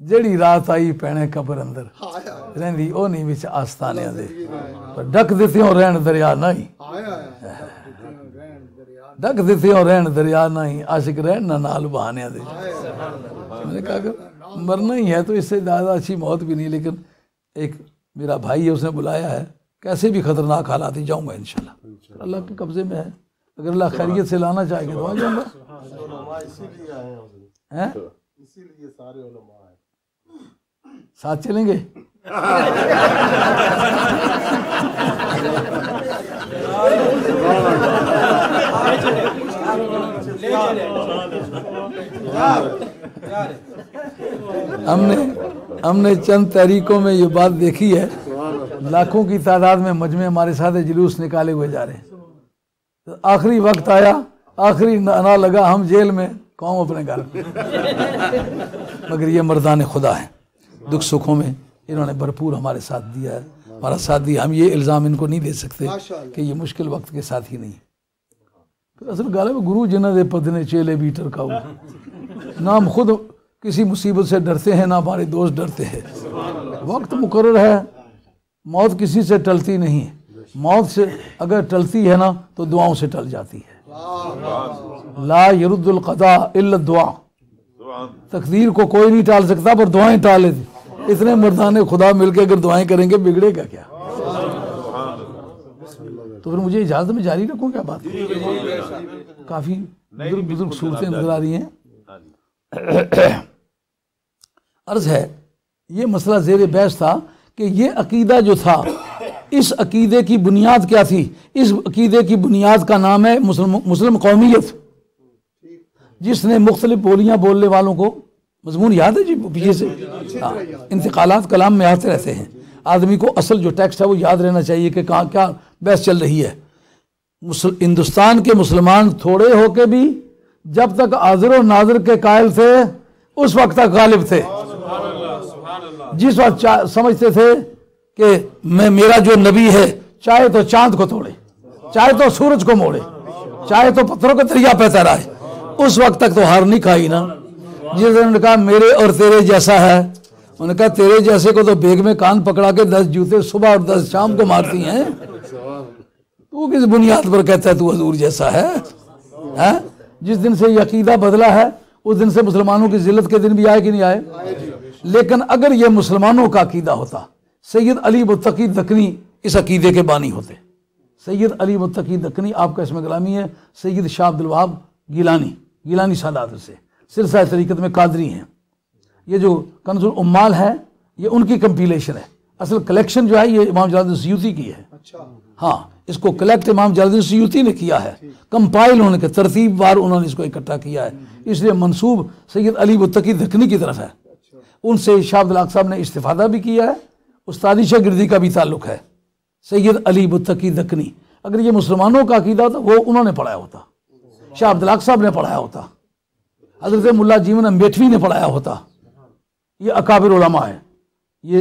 جڑی رات آئی پینے قبر اندر آیا رہندی او نہیں، وچ آستانیاں دے۔ پر ڈک دتیوں رہن دریا نہیں۔ آیا آیا رہن رہن دریا نہیں۔ عاشق رہن نہ نال بہانیاں دے۔ میں نے کہا کہ مرنا ہی ہے تو اس سے زیادہ اچھی موت بھی نہیں لیکن ایک میرا بھائی ہے اس نے بلایا ہے کیسے بھی خطرناک حالات ہی جاؤں گا انشاءاللہ۔ اللہ کے قبضے میں ہے۔ اگر اللہ خیریت سے لانا چاہے گا تو آ جاؤں گا؟ ساتھ چلیں گے؟ ہم نے ہم نے چند تحریکوں میں یہ بات دیکھی ہے۔ لاکھوں کی تعداد میں مجمع ہمارے ساتھ جلوس نکالے ہوئے جا رہے ہیں۔ تو آخری وقت آیا آخری نہ لگا ہم جیل میں قوم اپنے گھر مگر یہ مردان خدا ہیں۔ دکھ سکھوں میں انہوں نے بھرپور ہمارے ساتھ دیا ہے۔ ہمارا ساتھ دیا۔ ہم یہ الزام ان کو نہیں دے سکتے کہ یہ مشکل وقت کے ساتھ ہی نہیں۔ اصل گال ہے گرو جنہ دے پدنے چیلے بیٹر کا نہ ہم خود کسی مصیبت سے ڈرتے ہیں، نہ ہمارے دوست ڈرتے ہیں۔ وقت مقرر ہے، موت کسی سے ٹلتی نہیں ہے۔ موت سے اگر ٹلتی ہے نا، تو دعاؤں سے ٹل جاتی ہے۔ لا یرد القضاء الا دعا تقدیر کو کوئی نہیں ٹال سکتا، پر دعائیں ٹالے۔ دی اتنے مردان خدا مل کے اگر دعائیں کریں گے، بگڑے گا کیا؟ تو پھر مجھے اجازت میں جاری رکھوں کیا بات کافی بزرگ بزرگ صورتیں نظر آ رہی ہیں عرض ہے یہ مسئلہ زیر بحث تھا کہ یہ عقیدہ جو تھا اس عقیدے کی بنیاد کیا تھی اس عقیدے کی بنیاد کا نام ہے مسلم قومیت جس نے مختلف بولیاں بولنے والوں کو مضمون یاد ہے جی پیچھے سے ہاں، انتقالات کلام میں آتے رہتے ہیں آدمی کو اصل جو ٹیکسٹ ہے وہ یاد رہنا چاہیے کہ کہاں کیا بحث چل رہی ہے۔ ہندوستان کے مسلمان تھوڑے ہو کے بھی جب تک حاضر و ناظر کے قائل تھے، اس وقت تک غالب تھے۔ جس وقت سمجھتے تھے کہ میں، میرا جو نبی ہے، چاہے تو چاند کو توڑے، چاہے تو سورج کو موڑے، چاہے تو پتھروں کے دریا پہ تیرائے، اس وقت تک تو ہار نہیں کھائی نا۔ جس نے کہا، میرے اور تیرے جیسا ہے انہوں نے کہا، تیرے جیسے کو تو بیگ میں کان پکڑا کے دس جوتے صبح اور دس شام کو مارتی ہیں۔ تو کس بنیاد پر کہتا ہے تو حضور جیسا ہے؟ جس دن سے یہ عقیدہ بدلا ہے، اس دن سے مسلمانوں کی ذلت کے دن بھی آئے کہ نہیں آئے؟ لیکن اگر یہ مسلمانوں کا عقیدہ ہوتا، سید علی متقی دکنی اس عقیدے کے بانی ہوتے۔ سید علی متقی دکنی، آپ کا اسم گرامی ہے، سید شاہ عبد الوہاب گیلانی گیلانی سادات سے، سلسلہ طریقت میں قادری ہیں۔ یہ جو کنز العمال ہے یہ ان کی کمپیلیشن ہے۔ اصل کلیکشن جو ہے یہ امام جلال الدین سیوطی کی ہے۔ اچھا۔ ہاں اس کو کلیکٹ امام جلال الدین سیوطی نے کیا ہے۔ کمپائل ہونے کے ترتیب وار انہوں نے اس کو اکٹھا کیا ہے۔ اس لیے منصوب سید علی متقی دکنی کی طرف ہے۔ ان سے شاہ عبد الحق صاحب نے استفادہ بھی کیا ہے۔ استادی شاگردی کا بھی تعلق ہے۔ سید علی متقی دکنی۔ اگر یہ مسلمانوں کا عقیدہ ہوتا وہ انہوں نے پڑھایا ہوتا۔ شاہ عبد الحق صاحب نے پڑھایا ہوتا۔ حضرت ملا جیون امبیٹوی نے پڑھایا ہوتا۔ یہ اکابر علماء ہے یہ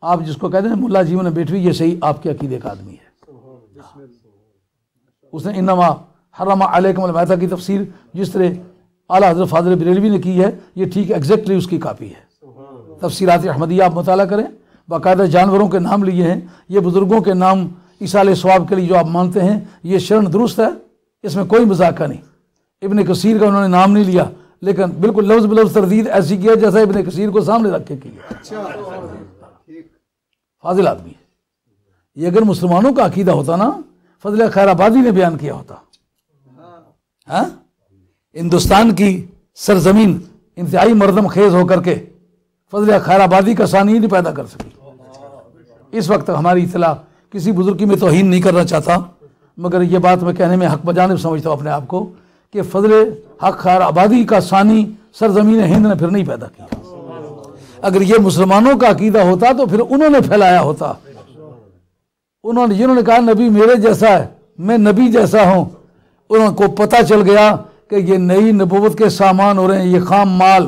آپ جس کو کہتے ہیں ملا جیون امبیٹوی یہ صحیح آپ کے عقیدے کا آدمی ہے۔ اس نے انما حرم علیکم المیتہ کی تفسیر، جس طرح اعلیٰ حضرت فاضل بریلوی نے کی ہے، یہ ٹھیک ایگزیکٹلی اس کی کاپی ہے۔ تفسیرات احمدیہ آپ مطالعہ کریں۔ باقاعدہ جانوروں کے نام لیے ہیں۔ یہ بزرگوں کے نام اصال ثواب کے لیے جو آپ مانتے ہیں، یہ شرن درست ہے۔ اس میں کوئی مذاقہ نہیں۔ ابن کثیر کا انہوں نے نام نہیں لیا۔ لیکن بالکل لفظ بلفظ تردید ایسی کی ہے جیسا ابن کثیر کو سامنے رکھ کے کی ہے۔ اچھا۔ فاضل آدمی۔ ہے یہ اگر مسلمانوں کا عقیدہ ہوتا نا فضل خیر آبادی نے بیان کیا ہوتا۔ ہاں؟ ہندوستان کی سرزمین انتہائی مردم خیز ہو کر کے فضل خیر آبادی کا ثانی نہیں پیدا کر سکی۔ اس وقت ہماری اطلاع کسی بزرگ کی میں توہین نہیں کرنا چاہتا مگر یہ بات میں کہنے میں حق بجانب سمجھتا ہوں اپنے آپ کو۔ کہ فضل حق، خیر، آبادی کا ثانی سرزمین ہند نے پھر نہیں پیدا کیا۔ اگر یہ مسلمانوں کا عقیدہ ہوتا تو پھر انہوں نے پھیلایا ہوتا۔ انہوں نے جنہوں نے کہا نبی میرے جیسا ہے، میں نبی جیسا ہوں، انہوں کو پتہ چل گیا کہ یہ نئی نبوت کے سامان ہو رہے ہیں، یہ خام مال۔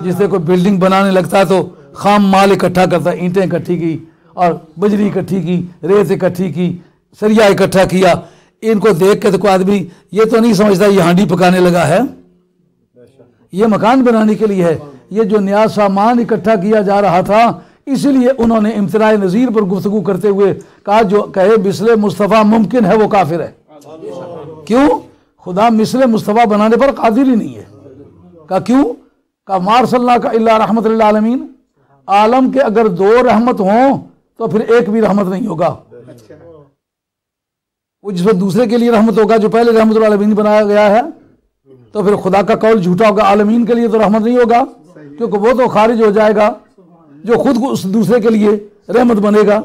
جس سے کوئی بلڈنگ بنانے لگتا ہے تو خام مال اکٹھا کرتا ہے، اینٹیں اکٹھی کی اور بجری اکٹھی کی، ریت اکٹھی کی، سریا اکٹھا کیا۔ ان کو دیکھ کے تو کوئی آدمی یہ تو نہیں سمجھتا یہ ہانڈی پکانے لگا ہے۔ یہ مکان بنانے کے لیے ہے۔ یہ جو نیا سامان اکٹھا کیا جا رہا تھا، اسی لیے انہوں نے امتناع نظیر پر گفتگو کرتے ہوئے کہا، جو کہے مثل مصطفیٰ ممکن ہے وہ کافر ہے۔ کیوں؟ خدا مثل مصطفیٰ بنانے پر قادر ہی نہیں ہے۔ کہا کیوں؟ کہا مار صلی اللہ کا اللہ رحمت اللہ عالمین عالم کے اگر دو رحمت ہوں تو پھر ایک بھی رحمت نہیں ہوگا۔ وہ جس میں دوسرے کے لیے رحمت ہوگا، جو پہلے رحمت العالمین بنایا گیا ہے، تو پھر خدا کا قول جھوٹا ہوگا، عالمین کے لیے تو رحمت نہیں ہوگا، کیونکہ وہ تو خارج ہو جائے گا، جو خود کو اس دوسرے کے لیے رحمت بنے گا۔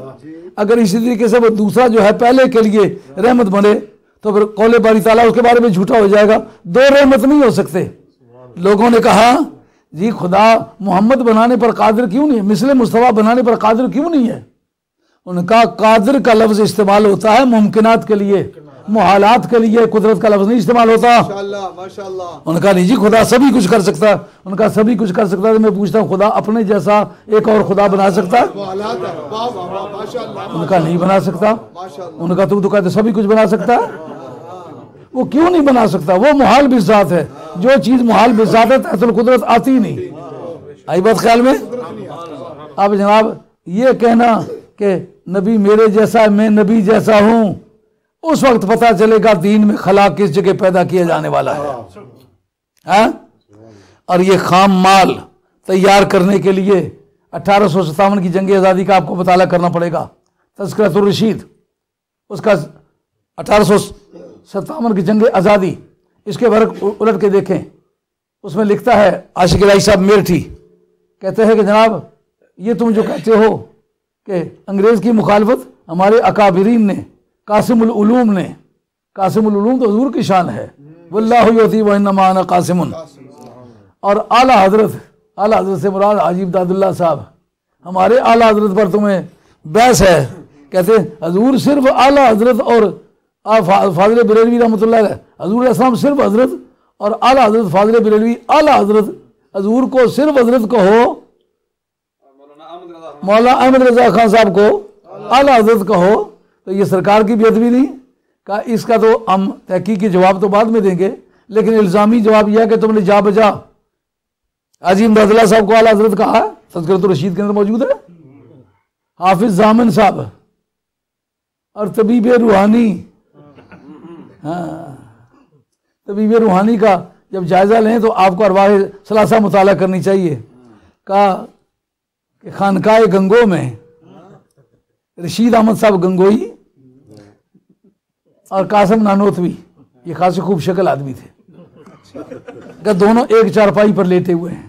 اگر اسی طریقے سے وہ دوسرا جو ہے پہلے کے لیے رحمت بنے، تو پھر قول باری تعالیٰ اس کے بارے میں جھوٹا ہو جائے گا۔ دو رحمت نہیں ہو سکتے۔ لوگوں نے کہا جی خدا محمد بنانے پر قادر کیوں نہیں ہے؟ مثل مصطفیٰ بنانے پر قادر کیوں نہیں ہے؟ نے کہا قادر کا لفظ استعمال ہوتا ہے ممکنات کے لیے محالات کے لیے قدرت کا لفظ نہیں استعمال ہوتا۔ نے کہا نہیں جی خدا سبھی کچھ کر سکتا۔ ہے نے کہا سبھی کچھ کر سکتا ہے میں پوچھتا ہوں خدا اپنے جیسا ایک اور خدا بنا سکتا؟ ہے نے کہا نہیں بنا سکتا۔ نے کہا تم تو کہتے سبھی کچھ بنا سکتا؟ ہے وہ کیوں نہیں بنا سکتا؟ وہ محال بھی ذات ہے۔ جو چیز محال بھی ذات ہے تحت القدرت آتی ہی نہیں۔ آئی بات خیال میں؟ اب جناب یہ کہنا کہ نبی میرے جیسا ہے، میں نبی جیسا ہوں۔ اس وقت پتہ چلے گا دین میں خلا کس جگہ پیدا کیا جانے والا ہے۔ ہاں؟ اور یہ خام مال تیار کرنے کے لیے اٹھارہ سو ستاون کی جنگ آزادی کا آپ کو مطالعہ کرنا پڑے گا۔ تذکرت الرشید۔ اس کا اٹھارہ سو ستاون کی جنگ آزادی۔ اس کے برق الٹ کے دیکھیں۔ اس میں لکھتا ہے، عاشق الہی صاحب میرٹھی کہتے ہیں کہ جناب، یہ تم جو کہتے ہو کہ انگریز کی مخالفت ہمارے اکابرین نے، قاسم العلوم نے۔ قاسم العلوم تو حضور کی شان ہے۔ واللہ یوتی و انما انا قاسم اور اعلیٰ حضرت اعلیٰ حضرت سے مراد عجیب داد اللہ صاحب۔ ہمارے اعلیٰ حضرت پر تمہیں بحث ہے۔ کہتے ہیں، حضور صرف اعلیٰ حضرت اور فاضل بریلوی رحمۃ اللہ علیہ۔ حضور علیہ السلام صرف حضرت اور اعلیٰ حضرت فاضل بریلوی، اعلیٰ حضرت حضور کو صرف حضرت کہو۔ مولانا احمد رضا خان صاحب کو اعلیٰ حضرت کہو، تو یہ سرکار کی بھی ادبی نہیں کہا اس کا تو ہم تحقیقی جواب تو بعد میں دیں گے، لیکن الزامی جواب یہ ہے کہ تم نے جا بجا۔ حاجی امداد اللہ صاحب کو اعلیٰ حضرت کہا ہے تذکرت الرشید کے اندر موجود ہے۔ حافظ زامن صاحب، اور طبیب روحانی۔ ہاں طبیب روحانی کا جب جائزہ لیں تو آپ کو ارواح ثلاثہ مطالعہ کرنی چاہیے کہا کہ خانقاہ گنگو میں رشید احمد صاحب گنگوئی اور قاسم نانوتوی، یہ خاصی خوب شکل آدمی تھے۔ کہ دونوں ایک چارپائی پر لیٹے ہوئے ہیں۔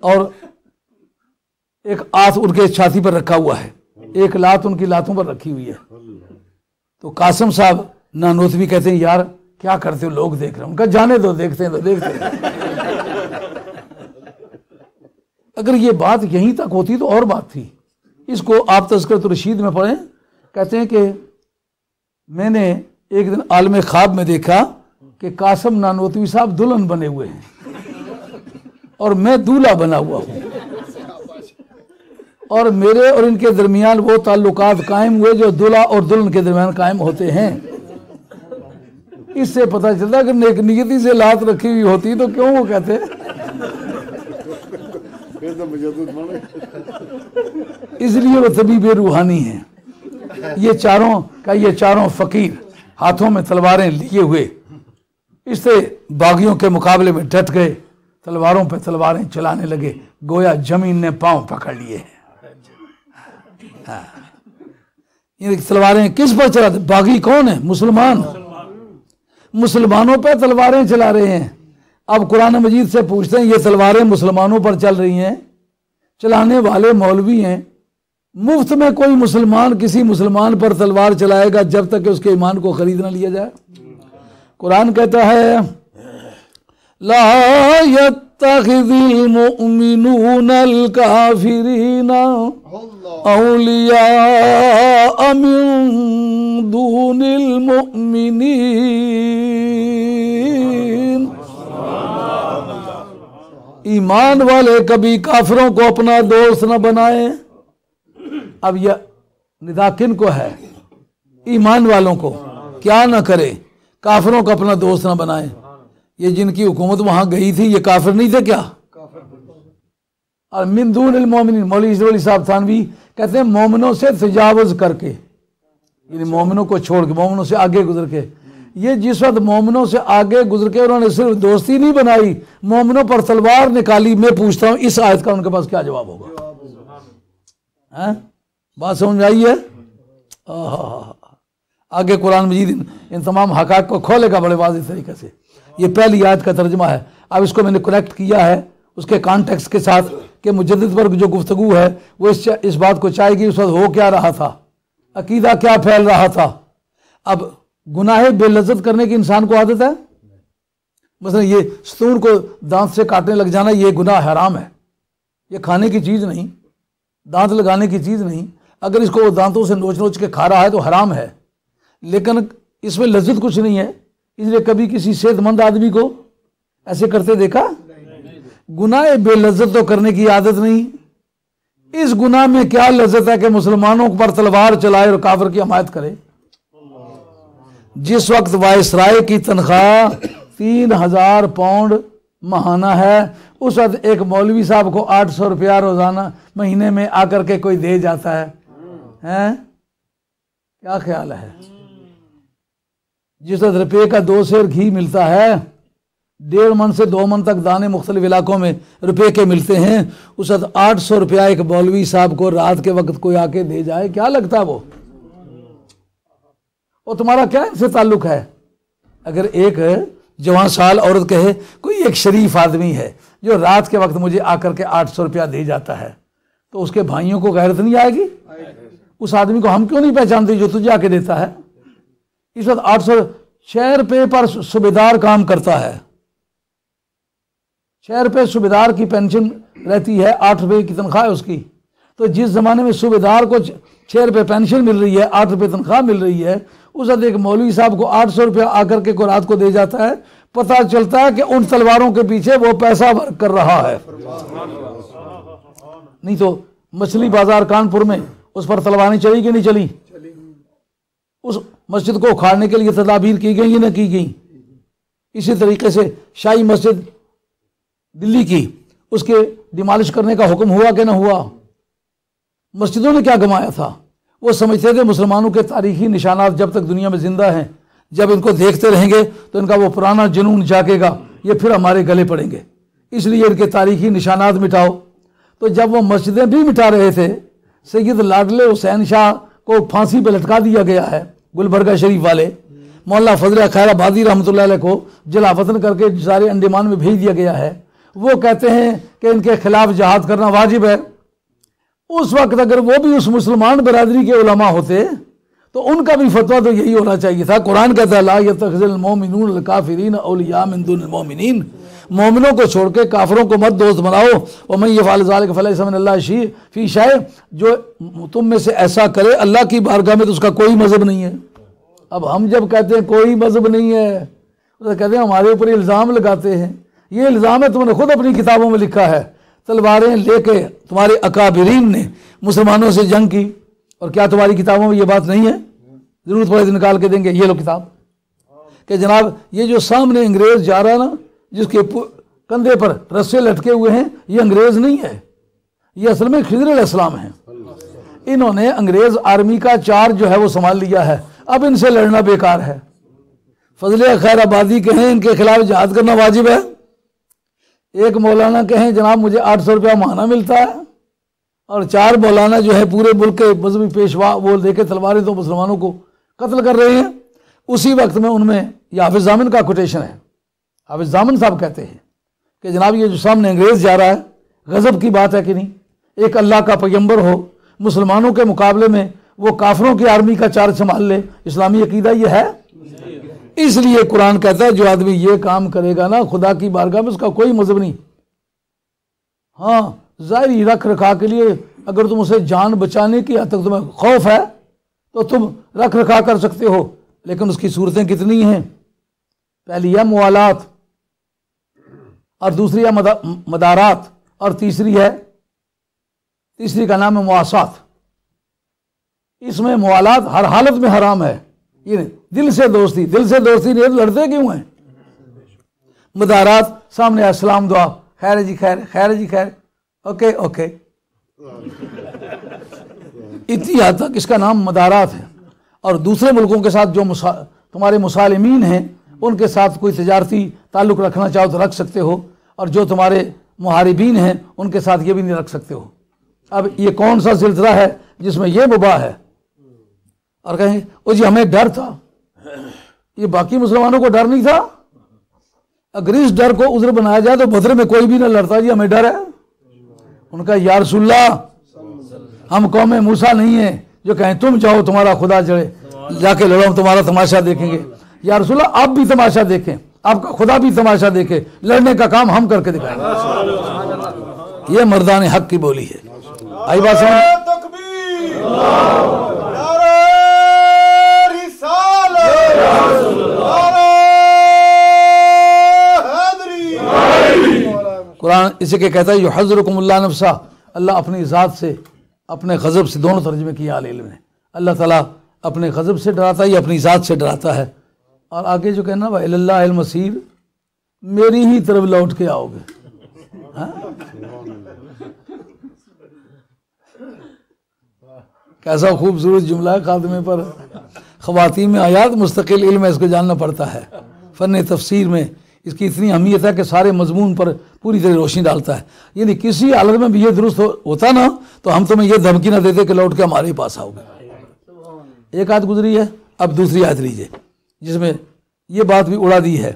اور ایک آس ان کے چھاتی پر رکھا ہوا ہے۔ ایک لات ان کی لاتوں پر رکھی ہوئی ہے۔ تو قاسم صاحب نانوتوی کہتے ہیں، یار، کیا کرتے ہو؟ لوگ دیکھ رہے ہیں۔ ان کا جانے دو، دیکھتے ہیں تو دیکھتے ہیں۔ اگر یہ بات یہیں تک ہوتی تو اور بات تھی۔ اس کو آپ تذکرت رشید میں پڑھیں۔ کہتے ہیں کہ میں نے ایک دن عالم خواب میں دیکھا کہ قاسم نانوتوی صاحب دلہن بنے ہوئے ہیں اور میں دولہا بنا ہوا ہوں۔ اور میرے اور ان کے درمیان وہ تعلقات قائم ہوئے جو دلہا اور دلہن کے درمیان قائم ہوتے ہیں۔ اس سے پتہ چلتا کہ نیک نیتی سے لات رکھی ہوئی ہوتی تو کیوں وہ کہتے پھر تو مجدد بنے <laughs> اس لیے وہ طبیب روحانی ہیں۔ یہ چاروں کا یہ چاروں فقیر ہاتھوں میں تلواریں لیے ہوئے۔ اس سے باغیوں کے مقابلے میں ڈٹ گئے۔ تلواروں پہ تلواریں چلانے لگے۔ گویا زمین نے پاؤں پکڑ لیے ہیں۔ ہاں۔ یعنی یہ تلواریں کس پر چلاتے باغی کون ہیں؟ مسلمان۔ مسلمانوں پہ تلواریں چلا رہے ہیں۔ اب قرآن مجید سے پوچھتے ہیں، یہ تلواریں مسلمانوں پر چل رہی ہیں؟ چلانے والے مولوی ہیں۔ مفت میں کوئی مسلمان کسی مسلمان پر تلوار چلائے گا جب تک کہ اس کے ایمان کو خرید نہ لیا جائے؟ قرآن کہتا ہے، لا يتخذ المؤمنون الكافرين اولیاء من دون المؤمنین۔ ایمان والے کبھی کافروں کو اپنا دوست نہ بنائیں۔ اب یہ ندا کن کو ہے، ایمان والوں کو۔ کیا نہ کرے، کافروں کو اپنا دوست نہ بنائے یہ جن کی حکومت وہاں گئی تھی، یہ کافر نہیں تھے کیا؟ اور من دون المومنین مولوی علی صاحب تھانوی کہتے ہیں، مومنوں سے تجاوز کر کے یعنی مومنوں کو چھوڑ کے، مومنوں سے آگے گزر کے یہ جس وقت مومنوں سے آگے گزر کے انہوں نے صرف دوستی نہیں بنائی، مومنوں پر تلوار نکالی، میں پوچھتا ہوں اس آیت کا ان کے پاس کیا جواب ہوگا؟ ہاں؟ بات سمجھ آئی ہے؟ آگے قرآن مجید ان- تمام حقائق کو کھولے گا بڑے واضح طریقے سے۔ یہ پہلی آیت کا ترجمہ ہے۔ اب اس کو میں نے کریکٹ کیا ہے، اس کے کانٹیکس کے ساتھ کہ مجدد پر جو گفتگو ہے، وہ اس اس بات کو چاہے گی، اس وقت ہو کیا رہا تھا؟ عقیدہ کیا پھیل رہا تھا؟ اب گناہ بے لذت کرنے کی انسان کو عادت ہے؟ مثلا یہ ستون کو دانت سے کاٹنے لگ جانا یہ گناہ حرام ہے۔ یہ کھانے کی چیز نہیں، دانت لگانے کی چیز نہیں۔ اگر اس کو وہ دانتوں سے نوچ نوچ کے کھا رہا ہے تو حرام ہے۔ لیکن اس میں لذت کچھ نہیں ہے، اس لیے کبھی کسی صحت مند آدمی کو ایسے کرتے دیکھا؟ گناہ بے لذت تو کرنے کی عادت نہیں۔ اس گناہ میں کیا لذت ہے کہ مسلمانوں پر تلوار چلائے اور کافر کی حمایت کرے؟ جس وقت وائسرائے کی تنخواہ تین ہزار پاؤنڈ ماہانہ ہے، اس وقت ایک مولوی صاحب کو آٹھ سو روپیہ روزانہ مہینے میں آ کر کے کوئی دے جاتا ہے۔ کیا خیال ہے؟ جس وقت روپے کا دو سیر گھی ملتا ہے، ڈیڑھ من سے دو من تک دانے مختلف علاقوں میں روپے کے ملتے ہیں، اس وقت آٹھ سو روپیہ ایک مولوی صاحب کو رات کے وقت کوئی آ کے دے جائے، کیا لگتا ہے وہ اور تمہارا کیا ان سے تعلق ہے؟ اگر ایک جوان سال عورت کہے، کوئی ایک شریف آدمی ہے جو رات کے وقت مجھے آ کر کے آٹھ سو روپیہ دے جاتا ہے، تو اس کے بھائیوں کو غیرت نہیں آئے گی؟ اس آدمی کو ہم کیوں نہیں پہچانتے جو تجھے آ کے دیتا ہے؟ اس وقت آٹھ سو چھ روپے پر صوبیدار کام کرتا ہے۔ چھ روپے صوبیدار کی پینشن رہتی ہے، آٹھ روپے کی تنخواہ ہے اس کی۔ تو جس زمانے میں صوبیدار کو چھ روپے پینشن مل رہی ہے، آٹھ روپے تنخواہ مل رہی ہے اس وقت ایک مولوی صاحب کو آٹھ سو روپے آ کر کے کو رات کو دے جاتا ہے، پتہ چلتا ہے کہ ان تلواروں کے پیچھے وہ پیسہ ورک کر رہا ہے۔ نہیں تو مچھلی بازار کانپور میں اس پر تلواریں چلی کہ نہیں چلی اس مسجد کو اکھاڑنے کے لیے تدابیر کی گئی نہ کی گئی اسی طریقے سے شاہی مسجد دلی کی، اس کے ڈیمالش کرنے کا حکم ہوا کہ نہ ہوا؟ مسجدوں نے کیا گمایا تھا؟ وہ سمجھتے تھے مسلمانوں کے تاریخی نشانات جب تک دنیا میں زندہ ہیں، جب ان کو دیکھتے رہیں گے تو ان کا وہ پرانا جنون جاگے گا، یہ پھر ہمارے گلے پڑیں گے۔ اس لیے ان کے تاریخی نشانات مٹاؤ۔ تو جب وہ مسجدیں بھی مٹا رہے تھے، سید لاڈلے حسین شاہ کو پھانسی پہ لٹکا دیا گیا ہے، گلبرگہ شریف والے، مولانا فضل خیر آبادی رحمۃ اللہ علیہ کو جلا وطن کر کے سارے انڈیمان میں بھیج دیا گیا ہے۔ وہ کہتے ہیں کہ ان کے خلاف جہاد کرنا واجب ہے۔ اس وقت اگر وہ بھی اس مسلمان برادری کے علماء ہوتے، تو ان کا بھی فتویٰ تو یہی ہونا چاہیے تھا۔ قرآن کہتا ہے، لا يتخذ المؤمنون الکافرین اولیاء من دون المؤمنین مومنوں کو چھوڑ کے کافروں کو مت دوست بناؤ۔ ومن یفعل ذلک فلیس من اللہ شی، فی شے۔ جو تم میں سے ایسا کرے، اللہ کی بارگاہ میں تو اس کا کوئی مذہب نہیں ہے۔ اب ہم جب کہتے ہیں کوئی مذہب نہیں ہے، تو کہتے ہیں ہمارے اوپر الزام لگاتے ہیں۔ یہ الزام ہے تم نے خود اپنی کتابوں میں لکھا ہے۔ تلواریں لے کے تمہارے اکابرین نے مسلمانوں سے جنگ کی اور کیا تمہاری کتابوں میں یہ بات نہیں ہے؟ ضرورت پڑے تو نکال کے دیں گے، یہ لو کتاب۔ کہ جناب، یہ جو سامنے انگریز جا رہا نا، جس کے کندھے پر رسے لٹکے ہوئے ہیں، یہ انگریز نہیں ہے۔ یہ اصل میں خضر علیہ السلام ہیں۔ انہوں نے انگریز آرمی کا چارج جو ہے وہ سنبھال لیا ہے۔ اب ان سے لڑنا بیکار ہے۔ فضل خیر آبادی کہیں ان کے خلاف جہاد کرنا واجب ہے؟ ایک مولانا کہیں، جناب مجھے آٹھ سو روپیہ ماہانہ ملتا ہے۔ اور چار مولانا جو ہے پورے ملک کے مذہبی پیشوا، وہ دے کے تلواریں تو مسلمانوں کو قتل کر رہے ہیں۔ اسی وقت میں ان میں یہ حافظ زامن کا کوٹیشن ہے۔ حافظ زامن صاحب کہتے ہیں کہ جناب یہ جو سامنے انگریز جا رہا ہے، غضب کی بات ہے کہ نہیں؟ ایک اللہ کا پیمبر ہو، مسلمانوں کے مقابلے میں وہ کافروں کی آرمی کا چارج سنبھال لے۔ اسلامی عقیدہ یہ ہے اس لیے قرآن کہتا ہے جو آدمی یہ کام کرے گا نا، خدا کی بارگاہ میں اس کا کوئی مذہب نہیں۔ ہاں ظاہری رکھ رکھا کے لیے اگر تم اسے جان بچانے کی حد تک تمہیں خوف ہے تو تم رکھ رکھا کر سکتے ہو، لیکن اس کی صورتیں کتنی ہیں۔ پہلی ہے موالات اور دوسری ہے مدارات اور تیسری ہے، تیسری کا نام ہے مواسات اس میں موالات ہر حالت میں حرام ہے۔ یہ دل سے دوستی، دل سے دوستی نہیں، لڑتے کیوں ہیں؟ مدارات سامنے السلام دعا، خیر جی خیر خیر جی خیر۔ Okay okay. اتنی حد تک اس کا نام مدارات ہے اور دوسرے ملکوں کے ساتھ جو مسا... تمہارے مسالمین ہیں، ان کے ساتھ کوئی تجارتی تعلق رکھنا چاہو تو رکھ سکتے ہو، اور جو تمہارے محاربین ہیں، ان کے ساتھ یہ بھی نہیں رکھ سکتے ہو۔ اب یہ کون سا سلسلہ ہے جس میں یہ مباح ہے؟ اور کہیں وہ جی ہمیں ڈر تھا۔ یہ باقی مسلمانوں کو ڈر نہیں تھا؟ اگر اس ڈر کو عذر بنایا جائے تو بدر میں کوئی بھی نہ لڑتا۔ جی ہمیں ڈر ہے۔ ان کا، یا رسول اللہ، ہم قوم موسا نہیں ہیں۔ جو کہیں، تم جاؤ، تمہارا خدا چڑھے جا کے لڑو تمہارا تماشا دیکھیں گے۔ یا رسول اللہ، آپ بھی تماشا دیکھیں۔ آپ کا خدا بھی تماشا دیکھے۔ لڑنے کا کام ہم کر کے دکھائیں۔ گے یہ مردان حق کی بولی ہے۔ آئی بات سمجھ؟ قرآن اسے کہ کہتا ہے جو حضرکم اللہ نفسا، اللہ اپنی ذات سے، اپنے غضب سے دونوں ترجمے کیا علم نے اللہ تعالیٰ اپنے غضب سے ڈراتا ہے یا اپنی ذات سے ڈراتا ہے۔ اور آگے جو کہنا بھائی اللہ المسیر میری ہی طرف لوٹ کے آؤ گے۔ ہاں؟ کیسا خوبصورت جملہ ہے خاتمے پر۔ خواتین میں آیات مستقل علم ہے، اس کو جاننا پڑتا ہے۔ فن تفسیر میں اس کی اتنی اہمیت ہے کہ سارے مضمون پر پوری طرح روشنی ڈالتا ہے۔ یعنی کسی حالت میں بھی یہ درست ہوتا نا، تو ہم تمہیں یہ دھمکی نہ دیتے کہ لوٹ کے ہمارے پاس آؤ۔ گے ایک آیت گزری ہے، اب دوسری آیت لیجیے جس میں یہ بات بھی اڑا دی ہے۔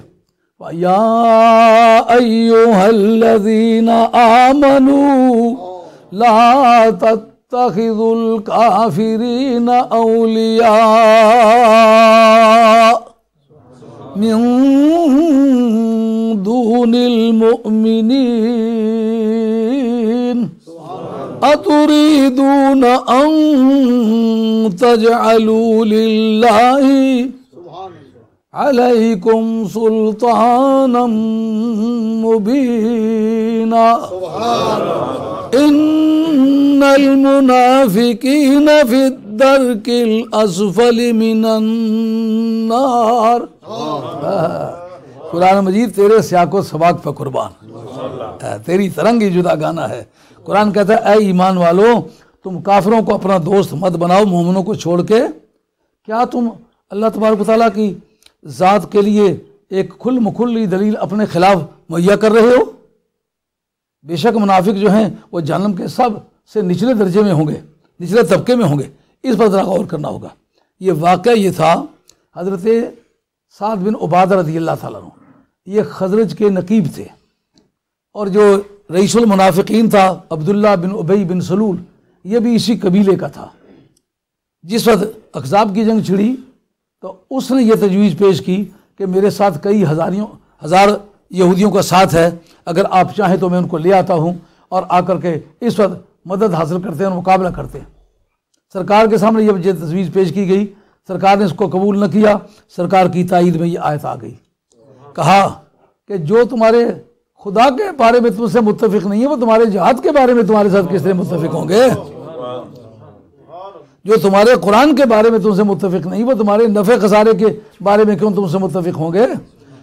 یا ایوہا الذین آمنوا لا تتخذوا الكافرین اولیاء من دون المؤمنين أتريدون أن تجعلوا لله عليكم سلطانا مبينا إن المنافقين في الدرك الأسفل من النار آه. قرآن مجید تیرے سیاق و سباق پہ قربان۔ تیری ترنگی جدا گانا ہے۔ قرآن کہتا ہے اے ایمان والو تم کافروں کو اپنا دوست مت بناؤ مومنوں کو چھوڑ کے۔ کیا تم اللہ تبارک و تعالیٰ کی ذات کے لیے ایک کھل مکھلی دلیل اپنے خلاف مہیا کر رہے ہو؟ بے شک منافق جو ہیں وہ جہنم کے سب سے نچلے درجے میں ہوں گے نچلے طبقے میں ہوں گے۔ اس پر ذرا غور کرنا ہوگا۔ یہ واقعہ یہ تھا حضرت سعد بن عبادہ رضی اللہ تعالیٰ عنہ، یہ خزرج کے نقیب تھے۔ اور جو رئیس المنافقین تھا، عبداللہ بن ابئی بن سلول، یہ بھی اسی قبیلے کا تھا۔ جس وقت اقزاب کی جنگ چھڑی، تو اس نے یہ تجویز پیش کی کہ میرے ساتھ کئی ہزاریوں، ہزار یہودیوں کا ساتھ ہے۔ اگر آپ چاہیں تو میں ان کو لے آتا ہوں اور آ کر کے اس وقت مدد حاصل کرتے ہیں اور مقابلہ کرتے ہیں۔ سرکار کے سامنے یہ تجویز پیش کی گئی سرکار نے اس کو قبول نہ کیا، سرکار کی تائید میں یہ آیت آ گئی۔ کہا کہ جو تمہارے خدا کے بارے میں تم سے متفق نہیں ہے، وہ تمہارے جہاد کے بارے میں تمہارے ساتھ کس طرح متفق ہوں گے؟ جو تمہارے قرآن کے بارے میں تم سے متفق نہیں، وہ تمہارے نفع خسارے کے بارے میں کیوں تم سے متفق ہوں گے؟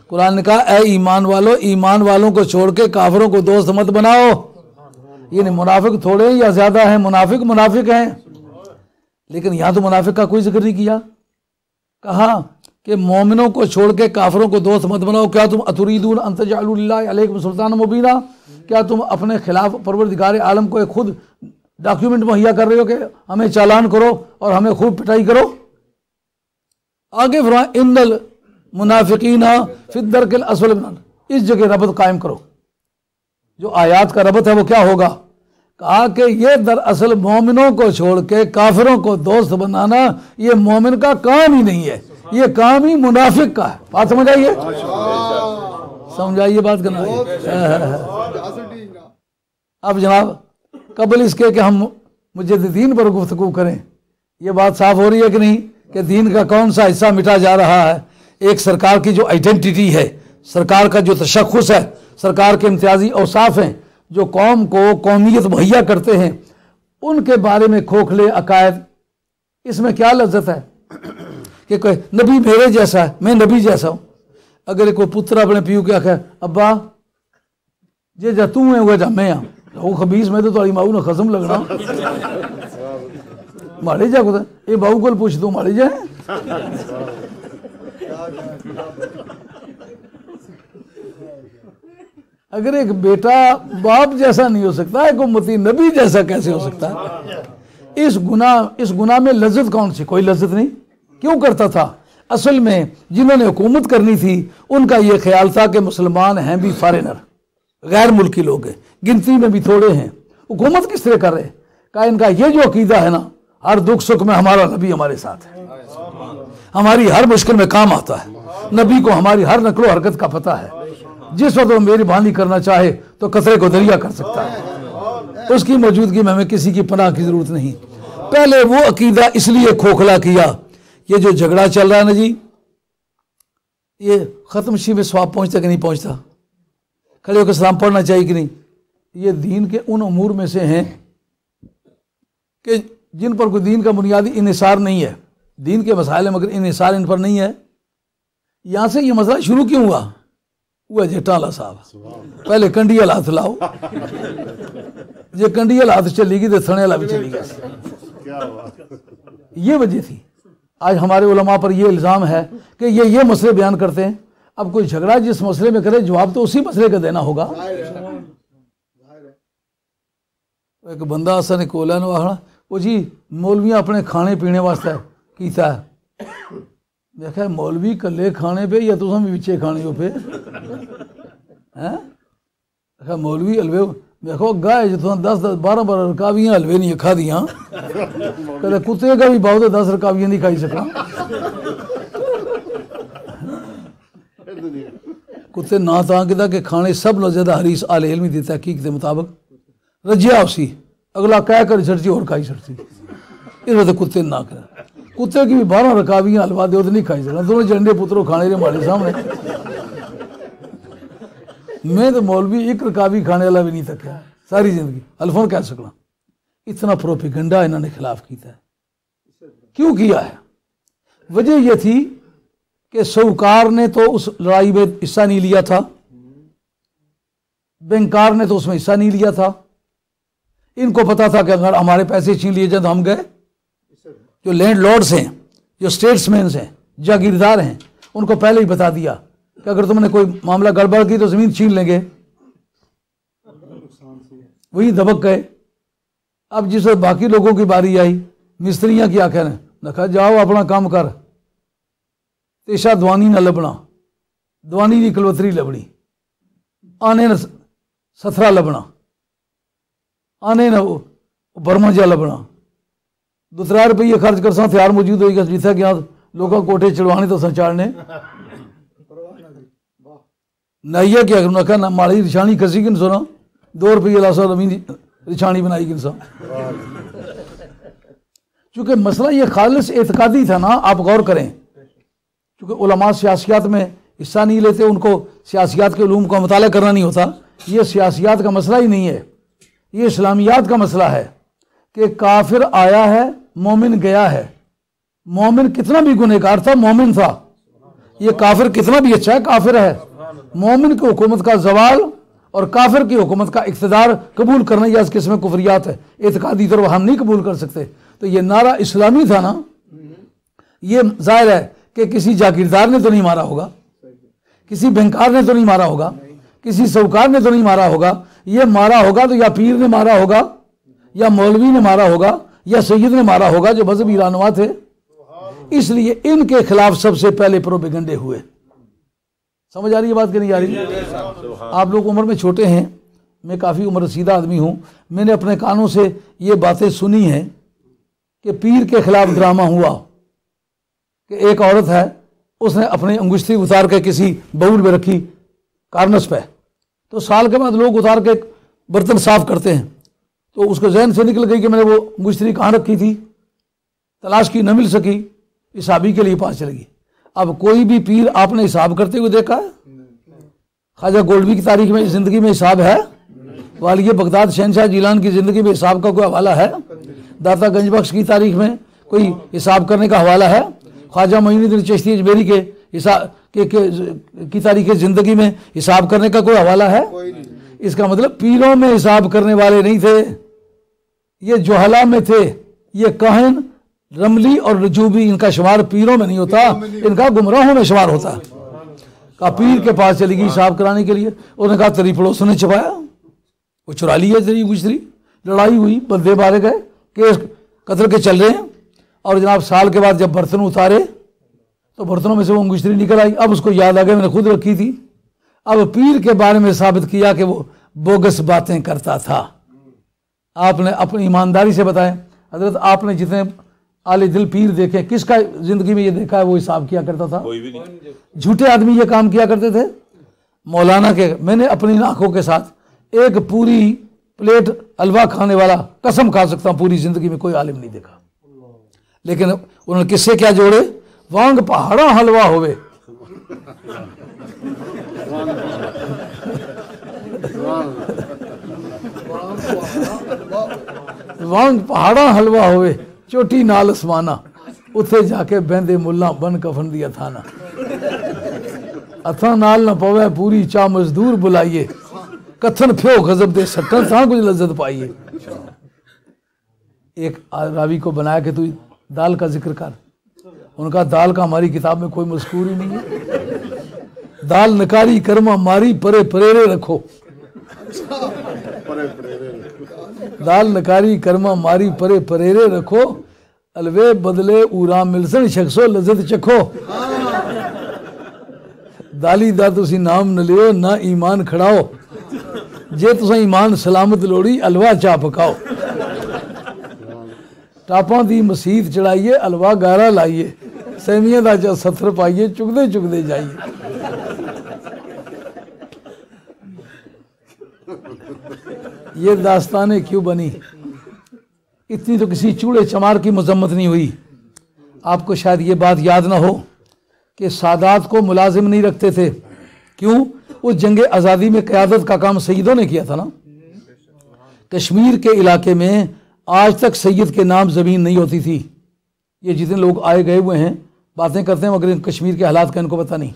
قرآن نے کہا، اے ایمان والو، ایمان والوں کو چھوڑ کے کافروں کو دوست مت بناؤ۔ یعنی منافق تھوڑے ہیں یا زیادہ ہیں؟ منافق منافق ہیں۔ لیکن یہاں تو منافق کا کوئی ذکر نہیں کیا۔ کہا کہ مومنوں کو چھوڑ کے کافروں کو دوست مت بناؤ، کیا تم اتریدون ان تجعلوا اللہ علیکم سلطان مبینہ کیا تم اپنے خلاف پروردگار عالم کو ایک خود ڈاکیومنٹ مہیا کر رہے ہو کہ ہمیں چالان کرو اور ہمیں خوب پٹائی کرو؟ آگے فرمایا، ان المنافقین فی الدرک الاسفل اس جگہ ربط قائم کرو۔ جو آیات کا ربط ہے وہ کیا ہوگا؟ کہا کہ یہ دراصل مومنوں کو چھوڑ کے کافروں کو دوست بنانا یہ مومن کا کام ہی نہیں ہے۔ یہ کام ہی منافق کا ہے۔ بات سمجھ آئیے سمجھائیے بات کرنا۔ اب جناب، قبل اس کے کہ ہم مجددین پر گفتگو کریں، یہ بات صاف ہو رہی ہے کہ نہیں؟ کہ دین کا کون سا حصہ مٹا جا رہا ہے؟ ایک سرکار کی جو آئیڈینٹی ہے، سرکار کا جو تشخص ہے، سرکار کے امتیازی اوصاف ہیں جو قوم کو قومیت مہیا کرتے ہیں، ان کے بارے میں کھوکھلے عقائد۔ اس میں کیا لذت ہے؟ کہ کوئی نبی میرے جیسا ہے، میں نبی جیسا ہوں۔ اگر کوئی پتر اپنے پیو کے آخر، ابا، جے جا تو ہے ہوئے جا میں ہاں۔ وہ خبیص، میں تو تاری ماؤ نے خسم لگنا۔ ماڑے جا کو اے باؤ کو پوچھ دو ماڑے جا۔ اگر ایک بیٹا باپ جیسا نہیں ہو سکتا، ایک امتی نبی جیسا کیسے ہو سکتا؟ ہے اس گناہ اس گناہ میں لذت کون سی؟ کوئی لذت نہیں۔ کیوں کرتا تھا؟ اصل میں جنہوں نے حکومت کرنی تھی، ان کا یہ خیال تھا کہ مسلمان ہیں بھی فارنر غیر ملکی لوگ ہیں۔ گنتی میں بھی تھوڑے ہیں۔ حکومت کس طرح کر رہے؟ کہا ان کا یہ جو عقیدہ ہے نا، ہر دکھ سکھ میں ہمارا نبی ہمارے ساتھ ہے۔ ہماری ہر مشکل میں کام آتا ہے۔ نبی کو ہماری ہر نقل و حرکت کا پتہ ہے۔ جس وقت وہ میری بانی کرنا چاہے تو قطرے کو دریا کر سکتا ہے۔ اس کی موجودگی میں ہمیں کسی کی پناہ کی ضرورت نہیں۔ پہلے وہ عقیدہ اس لیے کھوکھلا کیا، یہ جو جھگڑا چل رہا ہے نا جی یہ ختم شی میں سواب پہنچتا کہ نہیں پہنچتا؟ کھڑے ہو کے سلام پڑھنا چاہیے کہ نہیں؟ یہ دین کے ان امور میں سے ہیں کہ جن پر کوئی دین کا بنیادی انحصار نہیں ہے۔ دین کے مسائل ہیں مگر انحصار ان پر نہیں ہے۔ یہاں سے یہ مسئلہ شروع کیوں ہوا؟ ہوا جی ٹالا صاحب۔ پہلے کنڈیل ہاتھ لاؤ۔ یہ کنڈیل ہاتھ چلی گئی تو تھنے والا بھی چلی گیا۔ یہ وجہ تھی۔ آج ہمارے علماء پر یہ الزام ہے کہ یہ یہ مسئلے بیان کرتے ہیں۔ اب کوئی جھگڑا جس مسئلے میں کرے جواب تو اسی مسئلے کا دینا ہوگا۔ ایک بندہ اسا نے کولیا نو آخنا وہ جی مولویاں اپنے کھانے پینے واسطے کیتا ہے۔ دیکھا مولوی کلے کھانے پہ یا تساں بھی بچے کھانے پہ ہیں؟ دیکھا مولوی حلوے دیکھو گائے جو تساں دس دس بارہ بارہ رکاویاں حلوے نہیں کھا دیاں کدے کتے کا بھی بہت دس رکاویاں نہیں کھائی سکا۔ کتے نہ تاں کدا کہ کھانے سب لو زیادہ حریص آل علمی دی تحقیق دے مطابق۔ رجیا اسی اگلا کہہ کر چھڑتی، اور کھائی چھڑتی۔ اس وقت کتے نہ کرے کتے کی بھی بارہ رکاویاں حلوا دے تو نہیں کھائی سکنا دونوں جنڈے پتروں کھانے رہے ہمارے سامنے۔ میں تو مولوی ایک رکاوی کھانے والا بھی نہیں تکیا ساری زندگی۔ الفون کہہ سکنا۔ اتنا پروپیگنڈا انہوں نے خلاف کیتا ہے۔ کیوں کیا ہے؟ وجہ یہ تھی کہ سوکار نے تو اس لڑائی میں حصہ نہیں لیا تھا۔ بینکار نے تو اس میں حصہ نہیں لیا تھا۔ ان کو پتا تھا کہ اگر ہمارے پیسے چھین لیے جائیں تو ہم گئے۔ جو لینڈ لارڈز ہیں، جو اسٹیٹس مینس ہیں جاگیردار ہیں، ان کو پہلے ہی بتا دیا کہ اگر تم نے کوئی معاملہ گڑبڑ کی تو زمین چھین لیں گے۔ وہی دبک گئے۔ اب جس وقت باقی لوگوں کی باری آئی، مستریاں کیا کہنے دیکھا جاؤ اپنا کام کر۔ تیشا دوانی نہ لبنا۔ دوانی دی کلوتری لبنی۔ آنے نہ ستھرا لبنا۔ آنے نہ برما جا لبنا۔ دو ترا روپیے خرچ کرساں ہتھیار موجود ہوئی گا جتھا گیا۔ لوگوں کوٹے چڑوانے تو سن چاڑنے نائیا کیا کرنا کہا نہ ماڑی کسی کن سونا دو روپیے لاسا زمین رچھانی بنائی کن سا چونکہ مسئلہ یہ خالص اعتقادی تھا نا، آپ غور کریں۔ چونکہ علماء سیاسیات میں حصہ نہیں لیتے، ان کو سیاسیات کے علوم کا مطالعہ کرنا نہیں ہوتا۔ یہ سیاسیات کا مسئلہ ہی نہیں ہے۔ یہ اسلامیات کا مسئلہ ہے کہ کافر آیا ہے مومن گیا ہے۔ مومن کتنا بھی گنہگار تھا، مومن تھا۔ یہ کافر کتنا بھی اچھا ہے کافر ہے۔ مومن کی حکومت کا زوال اور کافر کی حکومت کا اقتدار قبول کرنا یہ اس قسم کفریات ہے۔ اعتقادی طور پر ہم نہیں قبول کر سکتے۔ تو یہ نعرہ اسلامی تھا نا۔ یہ ظاہر ہے کہ کسی جاگیردار نے تو نہیں مارا ہوگا۔ کسی بینکار نے تو نہیں مارا ہوگا۔ کسی سوکار نے تو نہیں مارا ہوگا۔ یہ مارا ہوگا تو یا پیر نے مارا ہوگا یا مولوی نے مارا ہوگا۔ یا سید نے مارا ہوگا جو مذہبی رانوا تھے۔ اس لیے ان کے خلاف سب سے پہلے پروپیگنڈے ہوئے۔ سمجھ آ رہی ہے بات کہ نہیں آ رہی؟ آپ لوگ عمر میں چھوٹے ہیں، میں کافی عمر رسیدہ آدمی ہوں۔ میں نے اپنے کانوں سے یہ باتیں سنی ہیں کہ پیر کے خلاف ڈرامہ ہوا، کہ ایک عورت ہے، اس نے اپنی انگشتی اتار کے کسی بول میں رکھی، کارنس پہ۔ تو سال کے بعد لوگ اتار کے برتن صاف کرتے ہیں۔ تو اس کو ذہن سے نکل گئی کہ میں نے وہ انگشتری کہاں رکھی تھی؟ تلاش کی نہ مل سکی حسابی کے لیے پاس چلے گی اب کوئی بھی پیر آپ نے حساب کرتے ہوئے دیکھا؟ ہے خواجہ گولڈوی کی تاریخ میں زندگی میں حساب ہے؟ والی بغداد شہنشاہ جیلان کی زندگی میں حساب کا کوئی حوالہ ہے؟ داتا گنج بخش کی تاریخ میں کوئی حساب کرنے کا حوالہ ہے؟ خواجہ معین الدین چشتی اجمیری کے حساب کے کی تاریخ زندگی میں حساب کرنے کا کوئی حوالہ ہے؟ اس کا مطلب پیروں میں حساب کرنے والے نہیں تھے۔ یہ جوہلا میں تھے، یہ کہن رملی اور رجوبی، ان کا شمار پیروں میں نہیں ہوتا، ان کا گمراہوں میں شمار ہوتا۔ کہا پیر کے پاس چلی گئی حساب کرانے کے لیے انہوں نے کہا تری پڑوس نے چھپایا، وہ چرا لی ہے تری گزری لڑائی ہوئی، بندے مارے گئے، کیس قتل کے چل رہے ہیں۔ اور جناب سال کے بعد جب برتن اتارے، تو برتنوں میں سے وہ گزری نکل آئی۔ اب اس کو یاد آ گیا، میں نے خود رکھی تھی۔ اب پیر کے بارے میں ثابت کیا کہ وہ بوگس باتیں کرتا تھا۔ آپ نے اپنی ایمانداری سے بتایا حضرت آپ نے جتنے آل دل پیر دیکھے کس کا زندگی میں یہ دیکھا ہے وہ حساب کیا کرتا تھا؟ جھوٹے آدمی یہ کام کیا کرتے تھے؟ مولانا کے میں نے اپنی آنکھوں کے ساتھ ایک پوری پلیٹ الوا کھانے والا قسم کھا سکتا ہوں پوری زندگی میں کوئی عالم نہیں دیکھا۔ لیکن انہوں نے کس سے کیا جوڑے؟ وانگ پہاڑا حلوا ہوئے۔ <laughs> وانگ پہاڑا ਪਹਾੜਾਂ ہوئے، چوٹی نال اسمانا ਅਸਮਾਨਾ جا کے بیندے ملہ بن کفن دیا تھا نا اتھا نال نہ ਪਵੇ پوری ਚਾ مزدور بلائیے۔ کتھن پھو غزب دے سکن تھا کچھ لذت پائیے۔ ایک راوی کو بنایا کہ تو دال کا ذکر کر۔ ان کا دال کا ہماری کتاب میں کوئی مذکور ہی نہیں ہے۔ دال نکاری، کرما ماری، پرے پریرے رکھو۔ دال نکاری، کرما ماری، پرے پریرے رکھو۔ الوے بدلے، اورا ملسن شخصو لذت چکھو۔ دالی دا تسی نام نہ لیو، نہ ایمان کھڑاؤ جے تسا ایمان سلامت لوڑی، الوا چا پکاؤ۔ ٹاپاں دی مسیح چڑھائیے، الوا گارا لائیے۔ سیمیاں دا چا ستھر پائیے چکدے چکدے جائیے۔ یہ داستانیں کیوں بنی؟ اتنی تو کسی چوڑے چمار کی مذمت نہیں ہوئی۔ آپ کو شاید یہ بات یاد نہ ہو کہ سادات کو ملازم نہیں رکھتے تھے۔ کیوں؟ اس جنگ آزادی میں قیادت کا کام سیدوں نے کیا تھا نا۔ کشمیر کے علاقے میں آج تک سید کے نام زمین نہیں ہوتی تھی۔ یہ جتنے لوگ آئے گئے ہوئے ہیں، باتیں کرتے ہیں، مگر ان کشمیر کے حالات کا ان کو پتہ نہیں۔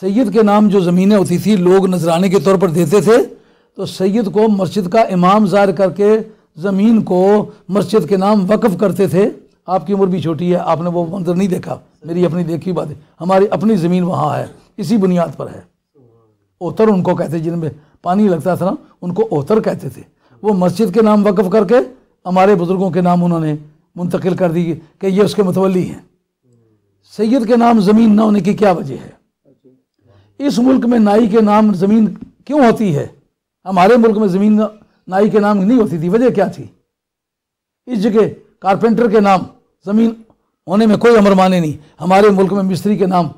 سید کے نام جو زمینیں ہوتی تھی، لوگ نذرانے کے طور پر دیتے تھے۔ تو سید کو مسجد کا امام ظاہر کر کے زمین کو مسجد کے نام وقف کرتے تھے۔ آپ کی عمر بھی چھوٹی ہے، آپ نے وہ منظر نہیں دیکھا۔ میری اپنی دیکھی بات ہے ہماری اپنی زمین وہاں ہے، اسی بنیاد پر ہے۔ اوتر ان کو کہتے، جن میں پانی لگتا تھا نا ان کو اوتر کہتے تھے۔ وہ مسجد کے نام وقف کر کے ہمارے بزرگوں کے نام انہوں نے منتقل کر دی کہ یہ اس کے متولی ہیں۔ سید کے نام زمین نہ ہونے کی کیا وجہ ہے؟ اس ملک میں نائی کے نام زمین کیوں ہوتی ہے؟ ہمارے ملک میں زمین نائی کے نام نہیں ہوتی تھی، وجہ کیا تھی؟ اس جگہ کارپینٹر کے نام، زمین ہونے میں کوئی امر مانے نہیں۔ ہمارے ملک میں مستری کے نام،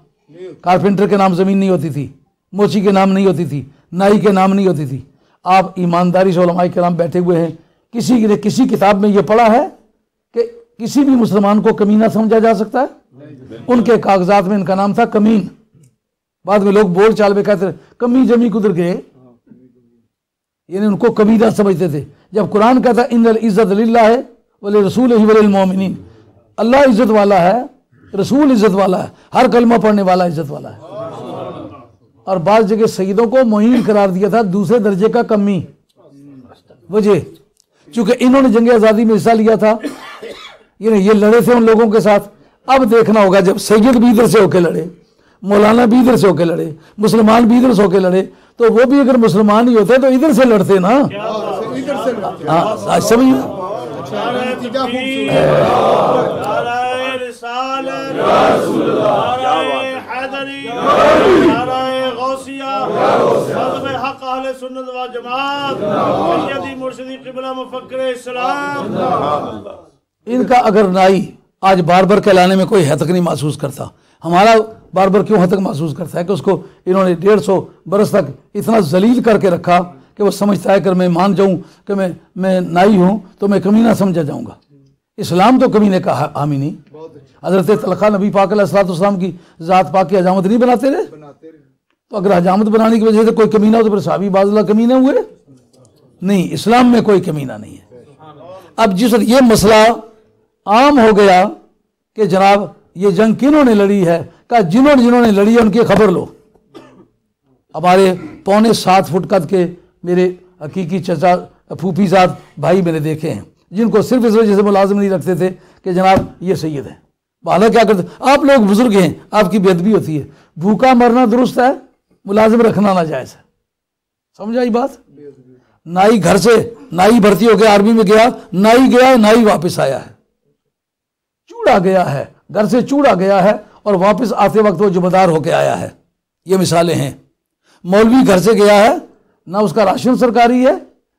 کارپینٹر کے نام زمین نہیں ہوتی تھی، موچی کے نام نہیں ہوتی تھی، نائی کے نام نہیں ہوتی تھی۔ آپ ایمانداری سے علماء کے نام بیٹھے ہوئے ہیں۔ کسی نے کسی کتاب میں یہ پڑھا ہے کہ کسی بھی مسلمان کو کمینہ سمجھا جا سکتا ہے؟ ان کے کاغذات میں ان کا نام تھا کمین۔ بعد میں لوگ بول چال میں کہتے ہیں کمی جمی قدر گئے۔ یعنی ان کو کبیرہ سمجھتے تھے۔ جب قرآن کہتا ان العزت للہ ہے ولی رسول ہی ولی المومنین اللہ عزت والا ہے، رسول عزت والا ہے، ہر کلمہ پڑھنے والا عزت والا ہے۔ اور بعض جگہ سیدوں کو معین قرار دیا تھا، دوسرے درجے کا کمی۔ وجہ، چونکہ انہوں نے جنگ آزادی میں حصہ لیا تھا۔ یعنی یہ لڑے تھے ان لوگوں کے ساتھ۔ اب دیکھنا ہوگا، جب سید بھی ادھر سے ہو کے لڑے، مولانا بھی ادھر سے ہو کے لڑے، مسلمان بھی ادھر سے ہو کے لڑے تو وہ بھی اگر مسلمان ہی ہوتے تو ادھر سے لڑتے نا؟ ہاں، سمجھ ان کا اگر نائی آج بار بار کہلانے میں کوئی حتک نہیں محسوس کرتا۔ ہمارا بار بار کیوں حتک محسوس کرتا ہے کہ اس کو انہوں نے ڈیڑھ سو برس تک اتنا ذلیل کر کے رکھا کہ وہ سمجھتا ہے کہ میں مان جاؤں کہ میں میں نائی ہوں تو میں کمینہ سمجھا جاؤں گا۔ اسلام تو کمینے کا حامی نہیں۔ اچھا۔ حضرت تلخہ نبی پاک علیہ السلام کی ذات پاک کی حجامت نہیں بناتے رہے؟ تو اگر حجامت بنانے کی وجہ سے کوئی کمینہ ہو تو پھر صحابی باز اللہ کمینہ ہوئے؟ نہیں اسلام میں کوئی کمینہ نہیں ہے۔ اب جس وقت یہ مسئلہ عام ہو گیا کہ جناب یہ جنگ کنہوں نے لڑی ہے کہا جنہوں نے جنہوں نے لڑی ہے، ان کی خبر لو۔ ہمارے پونے سات فٹ قد کے میرے حقیقی چچا پھوپھی صاحب بھائی میں نے دیکھے ہیں، جن کو صرف اس وجہ سے ملازم نہیں رکھتے تھے کہ جناب یہ سید ہے بھالا کیا کرتے آپ لوگ بزرگ ہیں، آپ کی بےدبی ہوتی ہے۔ بھوکا مرنا درست ہے، ملازم رکھنا ناجائز ہے۔ سمجھ آئی بات؟ نائی گھر سے نائی بھرتی ہو کے آرمی میں گیا نائی گیا ہے نائی واپس آیا ہے۔ چوڑا گیا ہے، گھر سے چوڑا گیا ہے اور واپس آتے وقت وہ ذمہ دار ہو کے آیا ہے۔ یہ مثالیں ہیں۔ مولوی گھر سے گیا ہے، نہ اس کا راشن سرکاری ہے،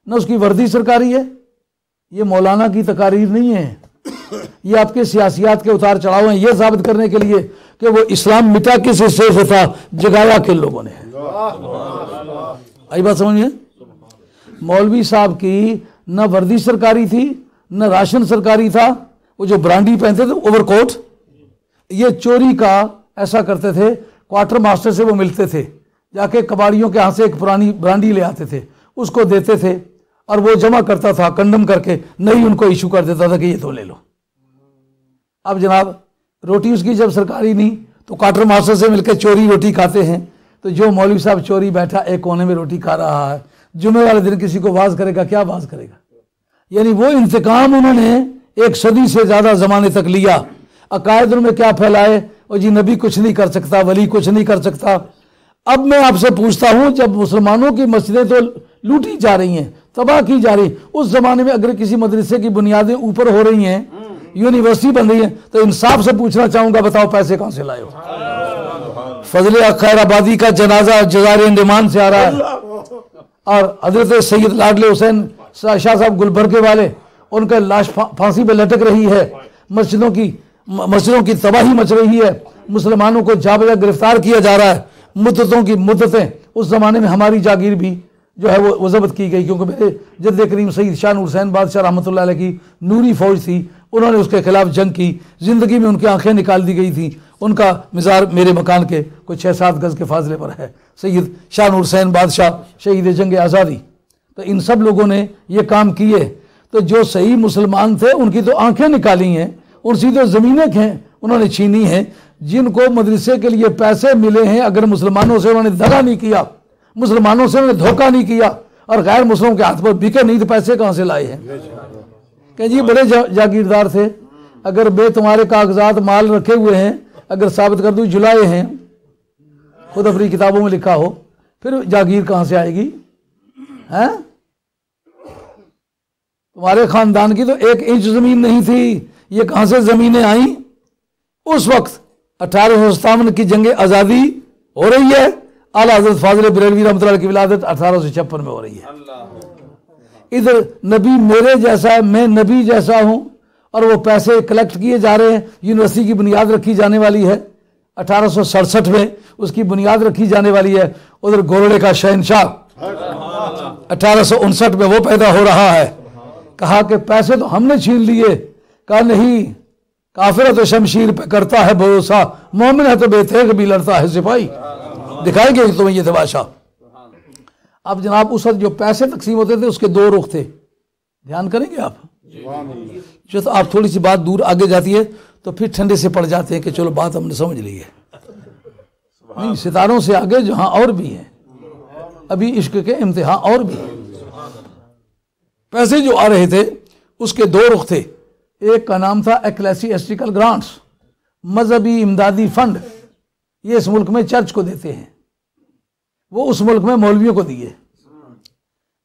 نہ اس کی وردی سرکاری ہے۔ یہ مولانا کی تقاریر نہیں ہے یہ آپ کے سیاسیات کے اتار چڑھاؤ ہیں۔ یہ ثابت کرنے کے لیے کہ وہ اسلام مٹا کس حصے سے تھا جگایا کن لوگوں نے۔ آئی بات سمجھے مولوی صاحب کی نہ وردی سرکاری تھی، نہ راشن سرکاری تھا۔ وہ جو برانڈی پہنتے تھے، اوور کوٹ۔ یہ چوری کا ایسا کرتے تھے کوارٹر ماسٹر سے وہ ملتے تھے، جا کے کباڑیوں کے ہاں سے ایک پرانی برانڈی لے آتے تھے، اس کو دیتے تھے اور وہ جمع کرتا تھا، کنڈم کر کے نہیں ان کو ایشو کر دیتا تھا کہ یہ تو لے لو۔ اب جناب، روٹی اس کی جب سرکاری نہیں تو کوارٹر ماسٹر سے مل کے چوری روٹی کھاتے ہیں۔ تو جو مولوی صاحب چوری بیٹھا، ایک کونے میں روٹی کھا رہا ہے، جمعے والے دن کسی کو باز کرے گا، کیا باز کرے گا؟ یعنی وہ انتقام انہوں نے ایک صدی سے زیادہ زمانے تک لیا۔ عقائد میں کیا پھیلائے؟ اور جی نبی کچھ نہیں کر سکتا، ولی کچھ نہیں کر سکتا۔ اب میں آپ سے پوچھتا ہوں، جب مسلمانوں کی مسجدیں تو لوٹی جا رہی ہیں، تباہ کی جا رہی ہیں۔ اس زمانے میں اگر کسی مدرسے کی بنیادیں اوپر ہو رہی ہیں، یونیورسٹی بن رہی ہے تو انصاف سے پوچھنا چاہوں گا، بتاؤ پیسے کہاں سے لائے ہو؟ فضل خیر آبادی کا جنازہ جزائر انڈیمان سے آ رہا ہے۔ اور حضرت سید لاڈل حسین شاہ صاحب گلبرگے والے، ان کا لاش پھانسی پہ لٹک رہی ہے۔ مسجدوں کی مسجدوں کی تباہی مچ رہی ہے، مسلمانوں کو جا بجا گرفتار کیا جا رہا ہے۔ مدتوں کی مدتیں، اس زمانے میں ہماری جاگیر بھی جو ہے وہ ضبط کی گئی، کیونکہ میرے جد کریم سعید شاہ نور حسین بادشاہ رحمۃ اللہ علیہ کی نوری فوج تھی، انہوں نے اس کے خلاف جنگ کی۔ زندگی میں ان کی آنکھیں نکال دی گئی تھیں۔ ان کا مزار میرے مکان کے کوئی چھ سات گز کے فاصلے پر ہے۔ سید شاہ نور حسین بادشاہ، شہید جنگ آزادی۔ تو ان سب لوگوں نے یہ کام کیے۔ تو جو صحیح مسلمان تھے، ان کی تو آنکھیں نکالی ہیں۔ ان سی تو زمینیں ہیں انہوں نے چھینی ہیں۔ جن کو مدرسے کے لیے پیسے ملے ہیں، اگر مسلمانوں سے انہوں نے دگا نہیں کیا، مسلمانوں سے انہوں نے دھوکہ نہیں کیا، اور غیر مسلموں کے ہاتھ پر بکے نہیں، تو پیسے کہاں سے لائے ہیں؟ کہ جی بڑے جاگیردار تھے۔ اگر بے تمہارے کاغذات مال رکھے ہوئے ہیں، اگر ثابت کر دوں جلائے ہیں، خود اپنی کتابوں میں لکھا ہو، پھر جاگیر کہاں سے آئے گی؟ ہیں تمہارے خاندان کی تو ایک انچ زمین نہیں تھی۔ یہ کہاں سے زمینیں آئیں؟ اس وقت اٹھارہ سو ستاون کی جنگ آزادی ہو رہی ہے۔ اعلیٰ حضرت فاضل بریلوی رحمۃ اللہ کی ولادت اٹھارہ سو چھپن میں ہو رہی ہے۔ ادھر نبی میرے جیسا ہے، میں نبی جیسا ہوں اور وہ پیسے کلیکٹ کیے جا رہے ہیں۔ یونیورسٹی کی بنیاد رکھی جانے والی ہے۔ اٹھارہ سو سڑسٹھ میں اس کی بنیاد رکھی جانے والی ہے۔ ادھر گورڑے کا شہنشاہ۔ اٹھارہ سو انسٹھ میں وہ پیدا ہو رہا ہے۔ کہا کہ پیسے تو ہم نے چھین لیے۔ کہا نہیں، کافر تو شمشیر پہ کرتا ہے بھروسہ، مومن ہے تو بے تیغ بھی لڑتا ہے سپاہی۔ دکھائیں گے تمہیں یہ تماشا۔ اب جناب اس وقت جو پیسے تقسیم ہوتے تھے، اس کے دو رخ تھے۔ دھیان کریں گے آپ؟ جو تو آپ تھوڑی سی بات دور آگے جاتی ہے، تو پھر ٹھنڈے سے پڑ جاتے ہیں کہ چلو بات ہم نے سمجھ لی ہے۔ نہیں، ستاروں سے آگے جہاں اور بھی ہیں، ابھی عشق کے امتحان اور بھی ہیں۔ پیسے جو آ رہے تھے، اس کے دو رخ تھے۔ ایک کا نام تھا ایکلیسی ایسٹیکل گرانٹس، مذہبی امدادی فنڈ، یہ اس ملک میں چرچ کو دیتے ہیں۔ وہ اس ملک میں مولویوں کو دیے۔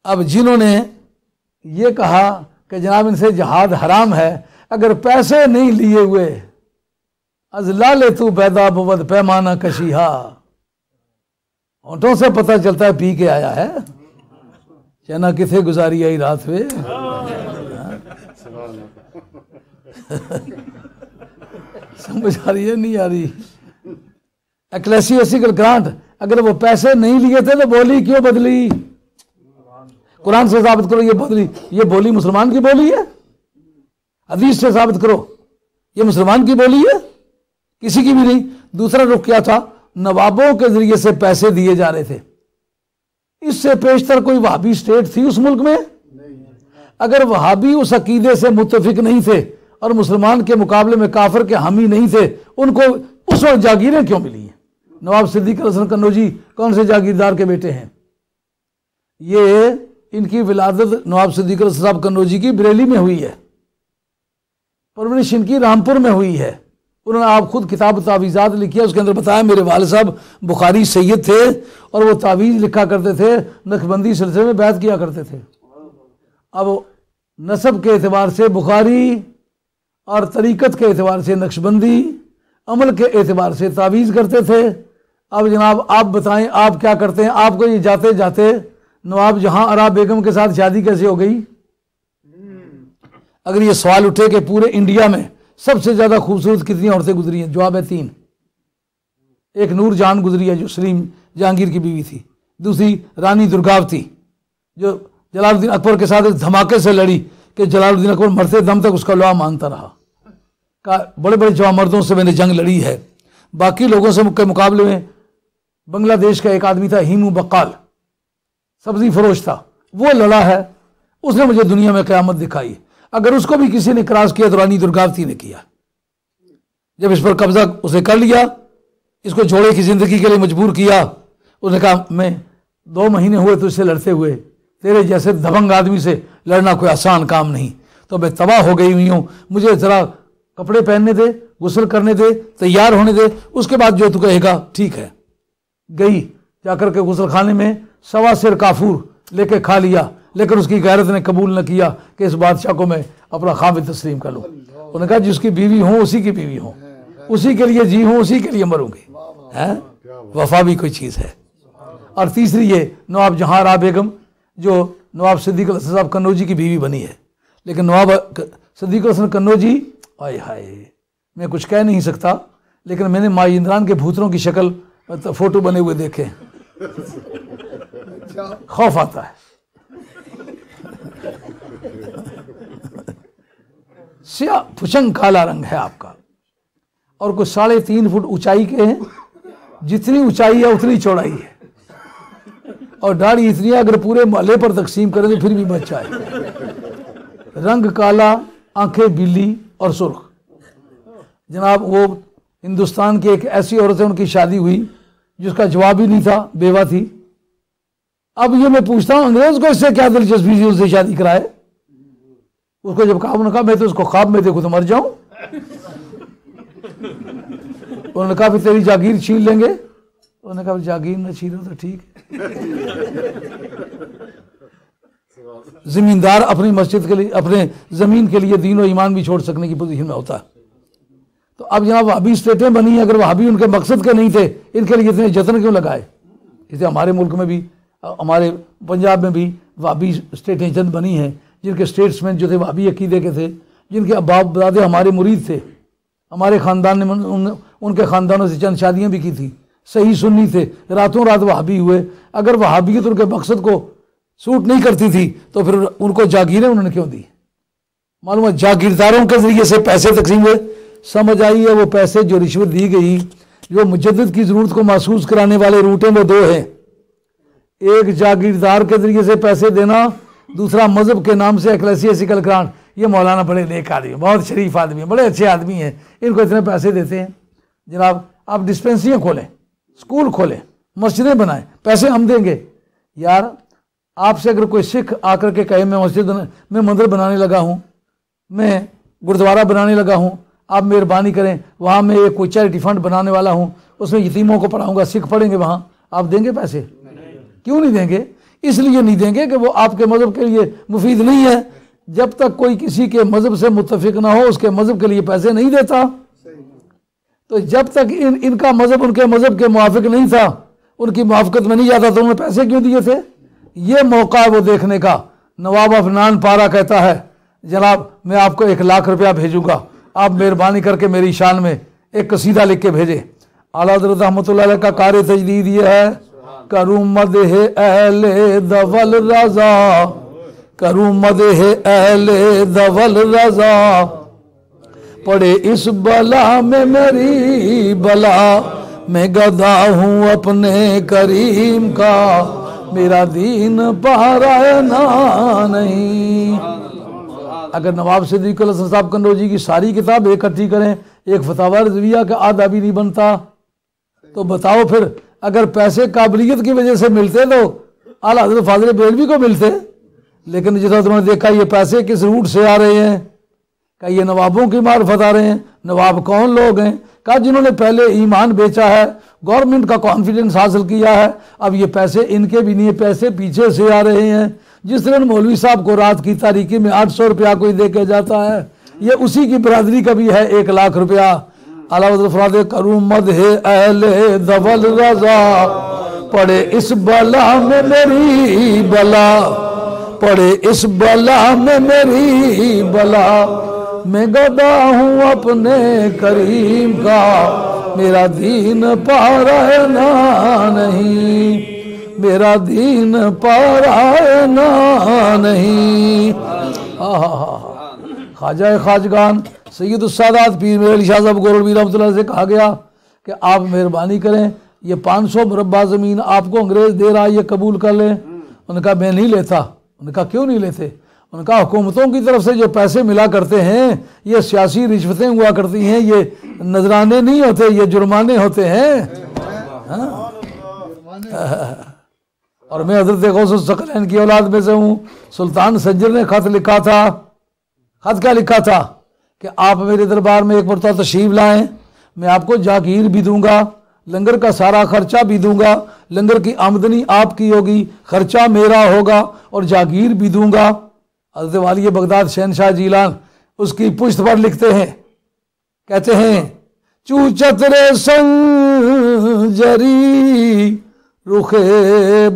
اب جنہوں نے یہ کہا کہ جناب ان سے جہاد حرام ہے، اگر پیسے نہیں لیے ہوئے، از لال تو پیدا بود پیمانہ کشیہا۔ ہونٹوں سے پتہ چلتا ہے پی کے آیا ہے۔ چنا کتنے گزاری آئی رات میں؟ سمجھ آ رہی ہے نہیں آ رہی؟ ایکلیسی گرانٹ، اگر وہ پیسے نہیں لیے تھے تو بولی کیوں بدلی؟ قرآن سے ثابت کرو یہ بدلی، یہ بولی مسلمان کی بولی ہے؟ حدیث سے ثابت کرو، یہ مسلمان کی بولی ہے؟ کسی کی بھی نہیں۔ دوسرا رخ کیا تھا؟ نوابوں کے ذریعے سے پیسے دیے جا رہے تھے۔ اس سے پیشتر کوئی وہابی اسٹیٹ تھی اس ملک میں؟ اگر وہابی اس عقیدے سے متفق نہیں تھے اور مسلمان کے مقابلے میں کافر کے حامی نہیں تھے، ان کو اس وقت جاگیریں کیوں ملی ہیں؟ نواب صدیق الحسن کنوجی کون سے جاگیردار کے بیٹے ہیں؟ یہ ان کی ولادت نواب صدیق صاحب کنوجی کی بریلی میں ہوئی ہے، پرورش ان کی رامپور میں ہوئی ہے۔ انہوں نے آپ خود کتاب تعویذات لکھی ہے، اس کے اندر بتایا میرے والد صاحب بخاری سید تھے اور وہ تعویذ لکھا کرتے تھے نقبندی سلسلے میں بیعت کیا کرتے تھے۔ اب نصب کے اعتبار سے بخاری اور طریقت کے اعتبار سے نقشبندی، عمل کے اعتبار سے تعویذ کرتے تھے۔ اب جناب، آپ بتائیں، آپ کیا کرتے ہیں؟ آپ کو یہ جاتے جاتے نواب جہاں ارا بیگم کے ساتھ شادی کیسے ہو گئی؟ اگر یہ سوال اٹھے کہ پورے انڈیا میں سب سے زیادہ خوبصورت کتنی عورتیں گزری ہیں؟ جواب ہے تین۔ ایک نور جان گزری ہے جو سلیم جہانگیر کی بیوی تھی۔ دوسری رانی درگاوتی جو جلال الدین اکبر کے ساتھ ایک دھماکے سے لڑی۔ کہ جلال الدین اکبر مرتے دم تک اس کا لوا مانتا رہا۔ کہا بڑے بڑے جوان مردوں سے میں نے جنگ لڑی ہے۔ باقی لوگوں سے کے مقابلے میں بنگلہ دیش کا ایک آدمی تھا، ہیمو بقال۔ سبزی فروش تھا۔ وہ لڑا ہے۔ اس نے مجھے دنیا میں قیامت دکھائی۔ اگر اس کو بھی کسی نے کراس کیا تو رانی درگاوتی نے کیا۔ جب اس پر قبضہ اسے کر لیا، اس کو جوڑے کی زندگی کے لیے مجبور کیا، اس نے کہا، میں دو مہینے ہوئے تو اس سے لڑتے ہوئے تیرے جیسے دبنگ آدمی سے لڑنا کوئی آسان کام نہیں۔ تو میں تباہ ہو گئی ہوئی ہوں۔ مجھے ذرا کپڑے پہننے دے، غسل کرنے دے، تیار ہونے دے۔ اس کے بعد جو تو کہے گا، ٹھیک ہے۔ گئی، جا کر کے غسل خانے میں سوا سر کافور لے کے کھا لیا۔ لیکن اس کی غیرت نے قبول نہ کیا کہ اس بادشاہ کو میں اپنا خواب تسلیم کر لوں۔ انہوں نے کہا، جس کی بیوی ہوں، اسی کی بیوی ہوں۔ اسی کے لیے جی ہوں، اسی کے لیے مروں گی۔ ہاں؟ وفا بھی کوئی چیز ہے۔ اور تیسری یہ، نواب جہاں را بیگم جو نواب صدیق الحسن صاحب کنوجی کی بیوی بنی ہے۔ لیکن نواب صدیق الحسن کنوجی، آئے ہائے، میں کچھ کہہ نہیں سکتا، لیکن میں نے مائی اندران کے بھوتروں کی شکل مطلب فوٹو بنے ہوئے دیکھے۔ خوف آتا ہے۔ سیاہ پھچنگ کالا رنگ ہے آپ کا۔ اور کوئی ساڑھے تین فٹ اونچائی کے ہیں۔ جتنی اونچائی ہے، اتنی چوڑائی ہے۔ اور داڑھی اتنی ہے، اگر پورے محلے پر تقسیم کریں تو پھر بھی بچہ ہے رنگ کالا، آنکھیں بیلی اور سرخ۔ جناب، وہ ہندوستان کی ایک ایسی عورت ہے، ان کی شادی ہوئی، جس کا جواب ہی نہیں تھا، بیوہ تھی۔ اب یہ میں پوچھتا ہوں، انگریز کو اس سے کیا دلچسپی تھی، اس سے شادی کرائے؟ اس کو جب کہا انہوں نے کہا، میں تو اس کو خواب میں دیکھوں تو مر جاؤں۔ انہوں نے کہا، پھر تیری جاگیر چھین لیں گے۔ انہوں نے کہا جاگیر نہ چھینو تو ٹھیک زمیندار اپنی مسجد کے لیے اپنے زمین کے لیے دین و ایمان بھی چھوڑ سکنے کی پوزیشن میں ہوتا। ہے تو اب جناب وہابی اسٹیٹیں بنی ہیں، اگر وہابی ان کے مقصد کے نہیں تھے، ان کے لیے اتنے جتن کیوں لگائے؟ جیسے ہمارے ملک میں بھی، ہمارے پنجاب میں بھی وہابی اسٹیٹیں چند بنی ہیں، جن کے اسٹیٹس مین جو تھے، وہابی عقیدے کے تھے، جن کے باپ دادے ہمارے مرید تھے۔ ہمارے خاندان نے ان کے خاندانوں سے چند شادیاں بھی کی تھی صحیح سنی تھے، راتوں رات وہابی ہوئے۔ اگر وہابیت ان کے مقصد کو سوٹ نہیں کرتی تھی، تو پھر ان کو جاگیریں انہوں نے کیوں دی؟ معلوم ہے، جاگیرداروں کے ذریعے سے پیسے تقسیم ہوئے۔ سمجھ آئی ہے، وہ پیسے جو رشوت دی گئی، جو مجدد کی ضرورت کو محسوس کرانے والے روٹیں وہ دو ہیں۔ ایک جاگیردار کے ذریعے سے پیسے دینا، دوسرا مذہب کے نام سے اکلیسی سکل کران یہ مولانا بڑے نیک آدمی بہت شریف آدمی ہیں، بڑے اچھے آدمی ہیں۔ ان کو اتنے پیسے دیتے ہیں۔ جناب، آپ ڈسپینسریاں کھولیں۔ اسکول کھولیں، مسجدیں بنائیں، پیسے ہم دیں گے۔ یار، آپ سے اگر کوئی سکھ آ کر کے کہے، میں مسجد میں مندر بنانے لگا ہوں، میں گردوارہ بنانے لگا ہوں، آپ مہربانی کریں، وہاں میں ایک کوئی چیریٹی فنڈ بنانے والا ہوں، اس میں یتیموں کو پڑھاؤں گا، سکھ پڑھیں گے وہاں، آپ دیں گے پیسے؟ کیوں نہیں دیں گے؟ اس لیے نہیں دیں گے کہ وہ آپ کے مذہب کے لیے مفید نہیں ہے۔ جب تک کوئی کسی کے مذہب سے متفق نہ ہو، اس کے مذہب کے لیے پیسے نہیں دیتا۔ تو جب تک ان ان کا مذہب، ان کے مذہب کے موافق نہیں تھا، ان کی موافقت میں نہیں جاتا تو انہوں نے پیسے کیوں دیے تھے؟ یہ موقع ہے وہ دیکھنے کا۔ نواب افنان پارا کہتا ہے، جناب، میں آپ کو ایک لاکھ روپیہ بھیجوں گا۔ آپ مہربانی کر کے میری شان میں ایک قصیدہ لکھ کے بھیجے اعلیٰ حضرت رحمۃ اللہ علیہ کا کار تجدید یہ ہے، کروں مد ہے اہل دول رضا، کروں مد ہے اہل دول رضا۔ پڑے اس بلا میں میری بلا میں گدا ہوں اپنے کریم کا میرا دین پہرا نا نہیں۔ اگر نواب صدیق الحسن صاحب کنڈوجی کی ساری کتاب اکٹھی کریں، ایک فتح رضویہ کا آدھا بھی نہیں بنتا۔ تو بتاؤ پھر، اگر پیسے قابلیت کی وجہ سے ملتے تو اعلیٰ حضرت فاضل بیلوی کو ملتے؟ لیکن جیسا تم نے دیکھا، یہ پیسے کس روٹ سے آ رہے ہیں؟ کہ یہ نوابوں کی معرفت آ رہے ہیں، نواب کون لوگ ہیں؟ کہا جنہوں نے پہلے ایمان بیچا ہے گورنمنٹ کا کانفیڈنس حاصل کیا ہے، اب یہ پیسے ان کے بھی نہیں پیسے پیچھے سے آ رہے ہیں۔ جس طرح مولوی صاحب کو رات کی تاریخی میں آٹھ سو روپیہ کوئی دے کے جاتا ہے، یہ اسی کی برادری کا بھی ہے ایک لاکھ روپیہ۔ فراد کروں مد ہے اہل دول رضا۔ پڑے اس بلا میں میری بلا۔ پڑے اس بلا میں میری بلا۔ میں گدا ہوں اپنے کریم کا، میرا دین پارا نا نہیں۔ میرا دین پارا نا نہیں۔ خواجہ خواجگان، سید السادات پیر میرے علی شاہ صاحب گورل رحمۃ اللہ سے کہا گیا کہ آپ مہربانی کریں، یہ پانچ سو مربع زمین آپ کو انگریز دے رہا یہ قبول کر لیں۔ انہوں نے کہا میں نہیں لیتا انہوں نے کہا کیوں نہیں لیتے؟ انہوں نے کہا، حکومتوں کی طرف سے جو پیسے ملا کرتے ہیں، یہ سیاسی رشوتیں ہوا کرتی ہیں، یہ نذرانے نہیں ہوتے، یہ جرمانے ہوتے ہیں۔ ہاں؟ اور میں حضرت غوث الثقلین کی اولاد میں سے ہوں۔ سلطان سجر نے خط لکھا تھا۔ خط کیا لکھا تھا؟ کہ آپ میرے دربار میں ایک مرتبہ تشریف لائیں، میں آپ کو جاگیر بھی دوں گا، لنگر کا سارا خرچہ بھی دوں گا، لنگر کی آمدنی آپ کی ہوگی، خرچہ میرا ہوگا اور جاگیر بھی دوں گا۔ حضرت والی بغداد شہنشاہ جیلان اس کی پشت پر لکھتے ہیں، کہتے ہیں، چو چتر سنجری رخ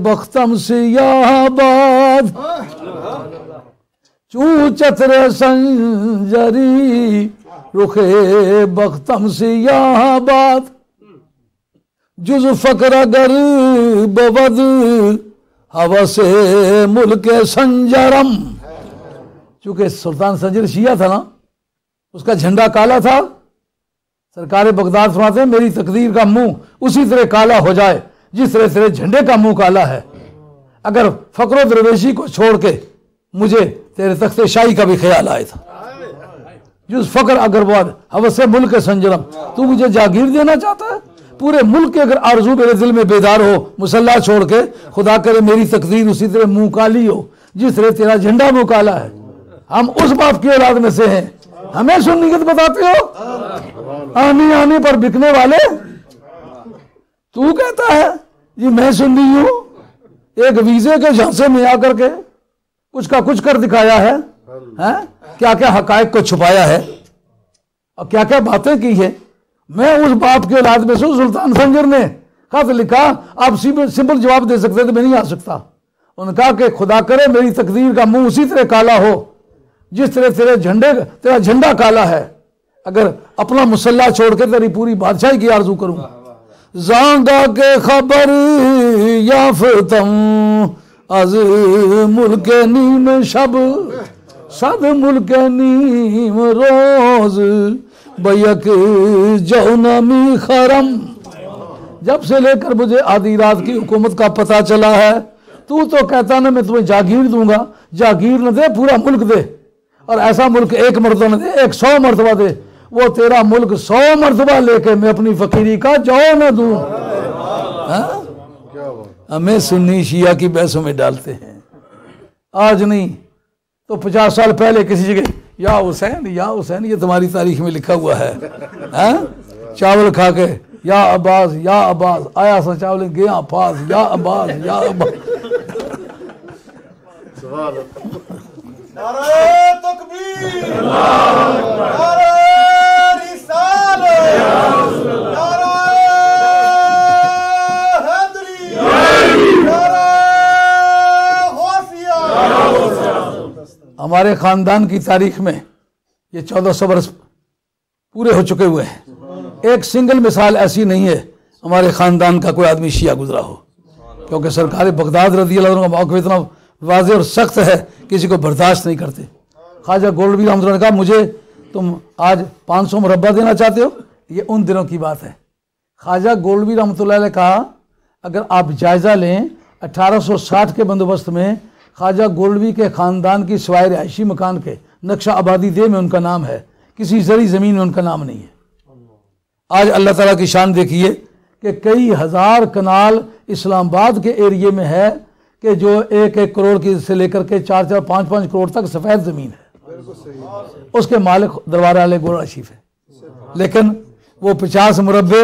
بختم سیاہ باد چو چتر سنجری رخ بختم سیاہ باد جز فقر اگر بود ہوا سے ملک سنجرم۔ چونکہ سلطان سنجر شیعہ تھا نا، اس کا جھنڈا کالا تھا۔ سرکار بغداد فرماتے ہیں، میری تقدیر کا منہ اسی طرح کالا ہو جائے، جس طرح تیرے جھنڈے کا منہ کالا ہے۔ اگر فقر و درویشی کو چھوڑ کے مجھے تیرے تخت شاہی کا بھی خیال آئے تھا۔ جس فقر اگر بعد حوث ملک سنجرم، تو مجھے جاگیر دینا چاہتا ہے۔ پورے ملک کے اگر آرزو میرے دل میں بیدار ہو، مسلح چھوڑ کے، خدا کرے میری تقدیر اسی طرح منہ کالی ہو، جس طرح تیرا جھنڈا منہ کالا ہے۔ ہم اس باپ کی اولاد میں سے ہیں۔ ہمیں سنیت بتاتے ہو؟ آنی آنی پر بکنے والے۔ تو کہتا ہے جی میں سنی ہوں۔ ایک ویزے کے جھانسے میں آ کر کے کچھ کا کچھ کر دکھایا ہے۔ ہاں؟ کیا کیا حقائق کو چھپایا ہے۔ اور کیا کیا باتیں کی ہے میں اس باپ کے اولاد میں سے سلطان سنجر نے خط لکھا۔ آپ سمپل جواب دے سکتے تو میں نہیں آ سکتا۔ انہوں نے کہا کہ خدا کرے، میری تقدیر کا منہ اسی طرح کالا ہو۔ جس طرح تیرے جھنڈے تیرا جھنڈا کالا ہے اگر اپنا مسلح چھوڑ کے تیری پوری بادشاہی کی آرزو کروں۔ زانگا کے خبر یافتم از ملک نیم شب۔ صد ملک نیم روز بیک جونمی خرم۔ جب سے لے کر مجھے آدھی رات کی حکومت کا پتہ چلا ہے تو تو کہتا نا میں تمہیں جاگیر دوں گا جاگیر نہ دے پورا ملک دے۔ اور ایسا ملک ایک مرتبہ نہ دے، ایک سو مرتبہ دے۔ وہ تیرا ملک سو مرتبہ لے کے میں اپنی فقیری کا جو نہ دوں۔ ہاں؟ ہمیں سنی شیعہ کی بحثوں میں ڈالتے ہیں۔ آج نہیں، تو پچاس سال پہلے کسی جگہ، یا حسین یا حسین، یہ تمہاری تاریخ میں لکھا ہوا ہے۔ ہاں؟ چاول کھا کے، یا عباس یا عباس۔ آیا سا چاول، گیا پاس یا عباس یا عباس۔ ہمارے خاندان کی تاریخ میں یہ چودہ سو برس پورے ہو چکے ہوئے ہیں۔ ایک سنگل مثال ایسی نہیں ہے ہمارے خاندان کا کوئی آدمی شیعہ گزرا ہو۔ کیونکہ سرکار بغداد رضی اللہ عنہ کا موقف اتنا واضح اور سخت ہے کسی کو برداشت نہیں کرتے۔ خواجہ گولڈوی رحمۃ اللہ نے کہا، مجھے تم آج پانچ سو مربع دینا چاہتے ہو، یہ ان دنوں کی بات ہے۔ خواجہ گولڈوی رحمۃ اللہ نے کہا، اگر آپ جائزہ لیں اٹھارہ سو ساٹھ کے بندوبست میں، خواجہ گولڈوی کے خاندان کی سوائے رہائشی مکان کے نقشہ آبادی دے میں ان کا نام ہے، کسی زرعی زمین میں ان کا نام نہیں ہے۔ آج اللہ تعالیٰ کی شان دیکھیے کہ کئی ہزار کنال اسلام آباد کے ایریے میں ہے کہ جو ایک ایک کروڑ کی سے لے کر کے چار چار پانچ پانچ کروڑ تک سفید زمین ہے۔ اس کے مالک دروازہ والے گوڑا شیف ہے لیکن وہ پچاس مربع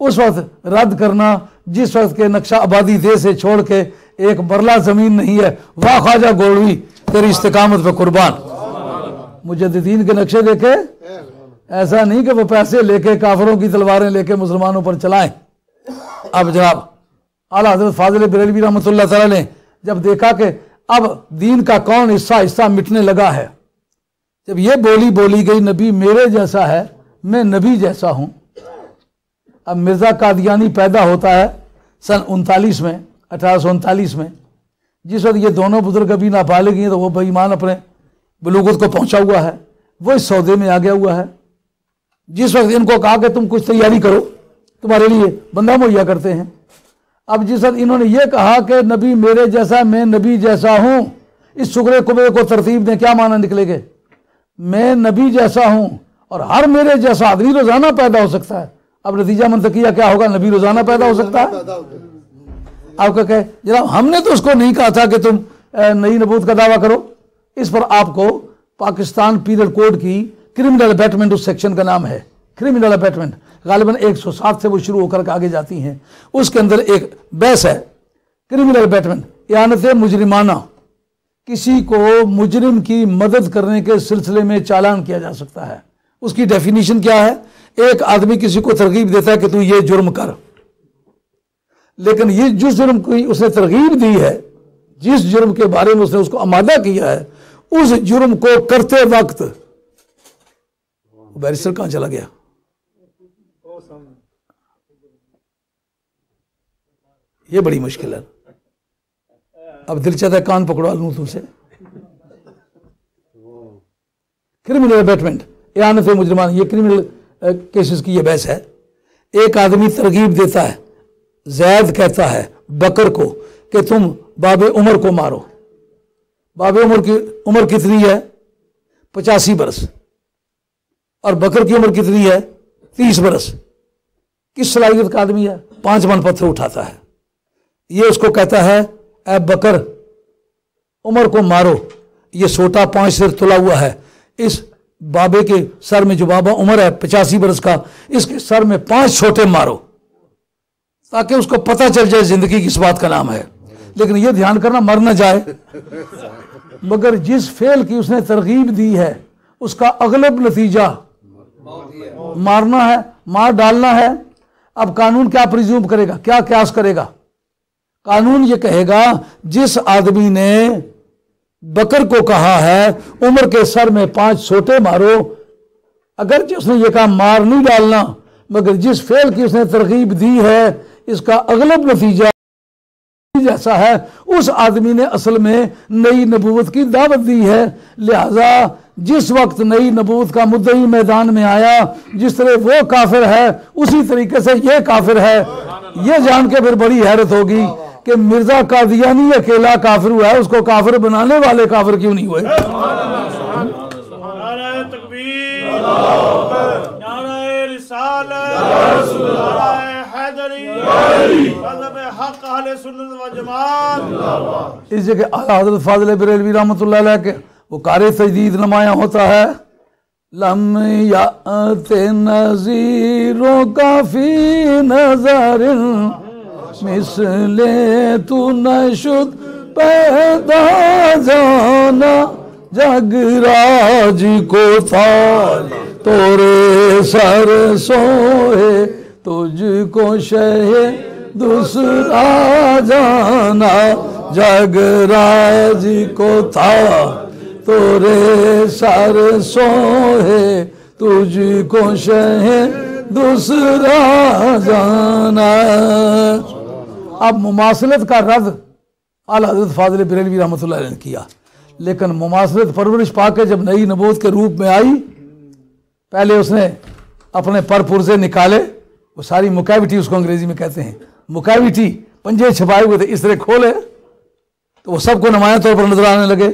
اس وقت رد کرنا، جس وقت کے نقشہ آبادی دے سے چھوڑ کے ایک برلا زمین نہیں ہے، واہ خواجہ گولوی، تیری استقامت پہ قربان۔ مجددین کے نقشے دیکھے ایسا نہیں کہ وہ پیسے لے کے کافروں کی تلواریں لے کے مسلمانوں پر چلائیں۔ اب جناب، اعلیٰ حضرت فاضل بریلوی رحمۃ اللہ تعالیٰ نے جب دیکھا کہ اب دین کا کون حصہ حصہ مٹنے لگا ہے۔ جب یہ بولی بولی گئی نبی میرے جیسا ہے، میں نبی جیسا ہوں۔ اب مرزا قادیانی پیدا ہوتا ہے سن انتالیس میں، اٹھارہ سو انتالیس میں۔ جس وقت یہ دونوں بزرگ ابھی نابالغ ہیں تو وہ بےمان اپنے بلوغت کو پہنچا ہوا ہے۔ وہ اس سودے میں آ گیا ہوا ہے۔ جس وقت ان کو کہا کہ تم کچھ تیاری کرو، تمہارے لیے بندہ مہیا کرتے ہیں۔ اب جس وقت انہوں نے یہ کہا کہ نبی میرے جیسا میں نبی جیسا ہوں، اس شکرے کبے کو ترتیب دیں، کیا معنی نکلے گے؟ میں نبی جیسا ہوں اور ہر میرے جیسا آدمی روزانہ پیدا ہو سکتا ہے۔ اب نتیجہ منتقیہ کیا ہوگا؟ نبی روزانہ پیدا ہو سکتا ہے؟ آپ کا کہ جناب، ہم نے تو اس کو نہیں کہا تھا کہ تم نئی نبوت کا دعویٰ کرو۔ اس پر آپ کو پاکستان پیریڈ کوڈ کی کرمنل بیٹمنٹ اس سیکشن کا نام ہے۔ کرمنل بیٹمنٹ غالباً ایک سو سات سے وہ شروع ہو کر کے آگے جاتی ہیں۔ اس کے اندر ایک بحث ہے۔ کرمنل بیٹمنٹ اعانت مجرمانہ۔ کسی کو مجرم کی مدد کرنے کے سلسلے میں چالان کیا جا سکتا ہے۔ اس کی ڈیفینیشن کیا ہے؟ ایک آدمی کسی کو ترغیب دیتا ہے کہ تو یہ جرم کر۔ لیکن یہ جس جرم کو اس نے ترغیب دی ہے، جس جرم کے بارے میں اس نے اس کو آمادہ کیا ہے، اس جرم کو کرتے وقت بیرسٹر کہاں چلا گیا؟ یہ بڑی مشکل ہے۔ اب دل چاہتا ہے کان پکڑوا لوں تم سے۔ کرمنل بیٹمنٹ اعانت مجرمان، یہ کرمنل کیسز کی یہ بحث ہے۔ ایک آدمی ترغیب دیتا ہے، زید کہتا ہے بکر کو کہ تم باب عمر کو مارو۔ باب عمر کی، عمر کتنی ہے؟ پچاسی برس۔ اور بکر کی عمر کتنی ہے؟ تیس برس۔ کس صلاحیت کا آدمی ہے؟ پانچ من پتھر اٹھاتا ہے۔ یہ اس کو کہتا ہے اے بکر، عمر کو مارو، یہ سوٹا پانچ سر تلا ہوا ہے۔ اس بابے کے سر میں جو بابا عمر ہے، پچاسی برس کا، اس کے سر میں پانچ چھوٹے مارو۔ تاکہ اس کو پتہ چل جائے زندگی کس بات کا نام ہے۔ لیکن یہ دھیان کرنا مر نہ جائے۔ مگر جس فعل کی اس نے ترغیب دی ہے، اس کا اغلب نتیجہ مارنا ہے، مار ڈالنا ہے۔ اب قانون کیا پریزیوم کرے گا؟ کیا قیاس کرے گا؟ قانون یہ کہے گا، جس آدمی نے بکر کو کہا ہے، عمر کے سر میں پانچ سوٹے مارو اگر اس نے یہ کہا مار نہیں ڈالنا، مگر جس فعل کی اس نے ترغیب دی ہے، اس کا اغلب نتیجہ جیسا ہے، اس آدمی نے اصل میں نئی نبوت کی دعوت دی ہے۔ لہذا، جس وقت نئی نبوت کا مدعی میدان میں آیا، جس طرح وہ کافر ہے، اسی طریقے سے یہ کافر ہے۔ یہ جان کے پھر بڑی حیرت ہوگی۔ کہ مرزا قادیانی اکیلا کافر ہوا ہے اس کو کافر بنانے والے کافر کیوں نہیں ہوئے؟ نعرہ تکبیر نعرہ رسالت نعرہ حیدری مذہب حق اہل سنت و جماعت۔ اس جگہ حضرت فاضل بریلوی رحمۃ اللہ علیہ کے وہ کار تجدید نمایاں ہوتا ہے۔ لم یات نظیروں کا فی نظر مثل تو نشد پیدا جانا، جگ راج کو تھا تورے سر سوئے، تجھ کو شہ دوسرا جانا، جگ راج کو تھا، تورے سر سوئے، تجھ کو شہ دوسرا جانا۔ اب مماثلت کا رد اعلیٰ حضرت فاضل بریلوی رحمۃ اللہ علیہ نے کیا۔ لیکن مماثلت پرورش پا کے جب نئی نبوت کے روپ میں آئی، پہلے اس نے اپنے پر پرزے نکالے۔ وہ ساری مکیوٹی اس کو انگریزی میں کہتے ہیں۔ مکیوٹی، پنجے چھپائے ہوئے تھے، اس طرح کھولے۔ تو وہ سب کو نمایاں طور پر نظر آنے لگے۔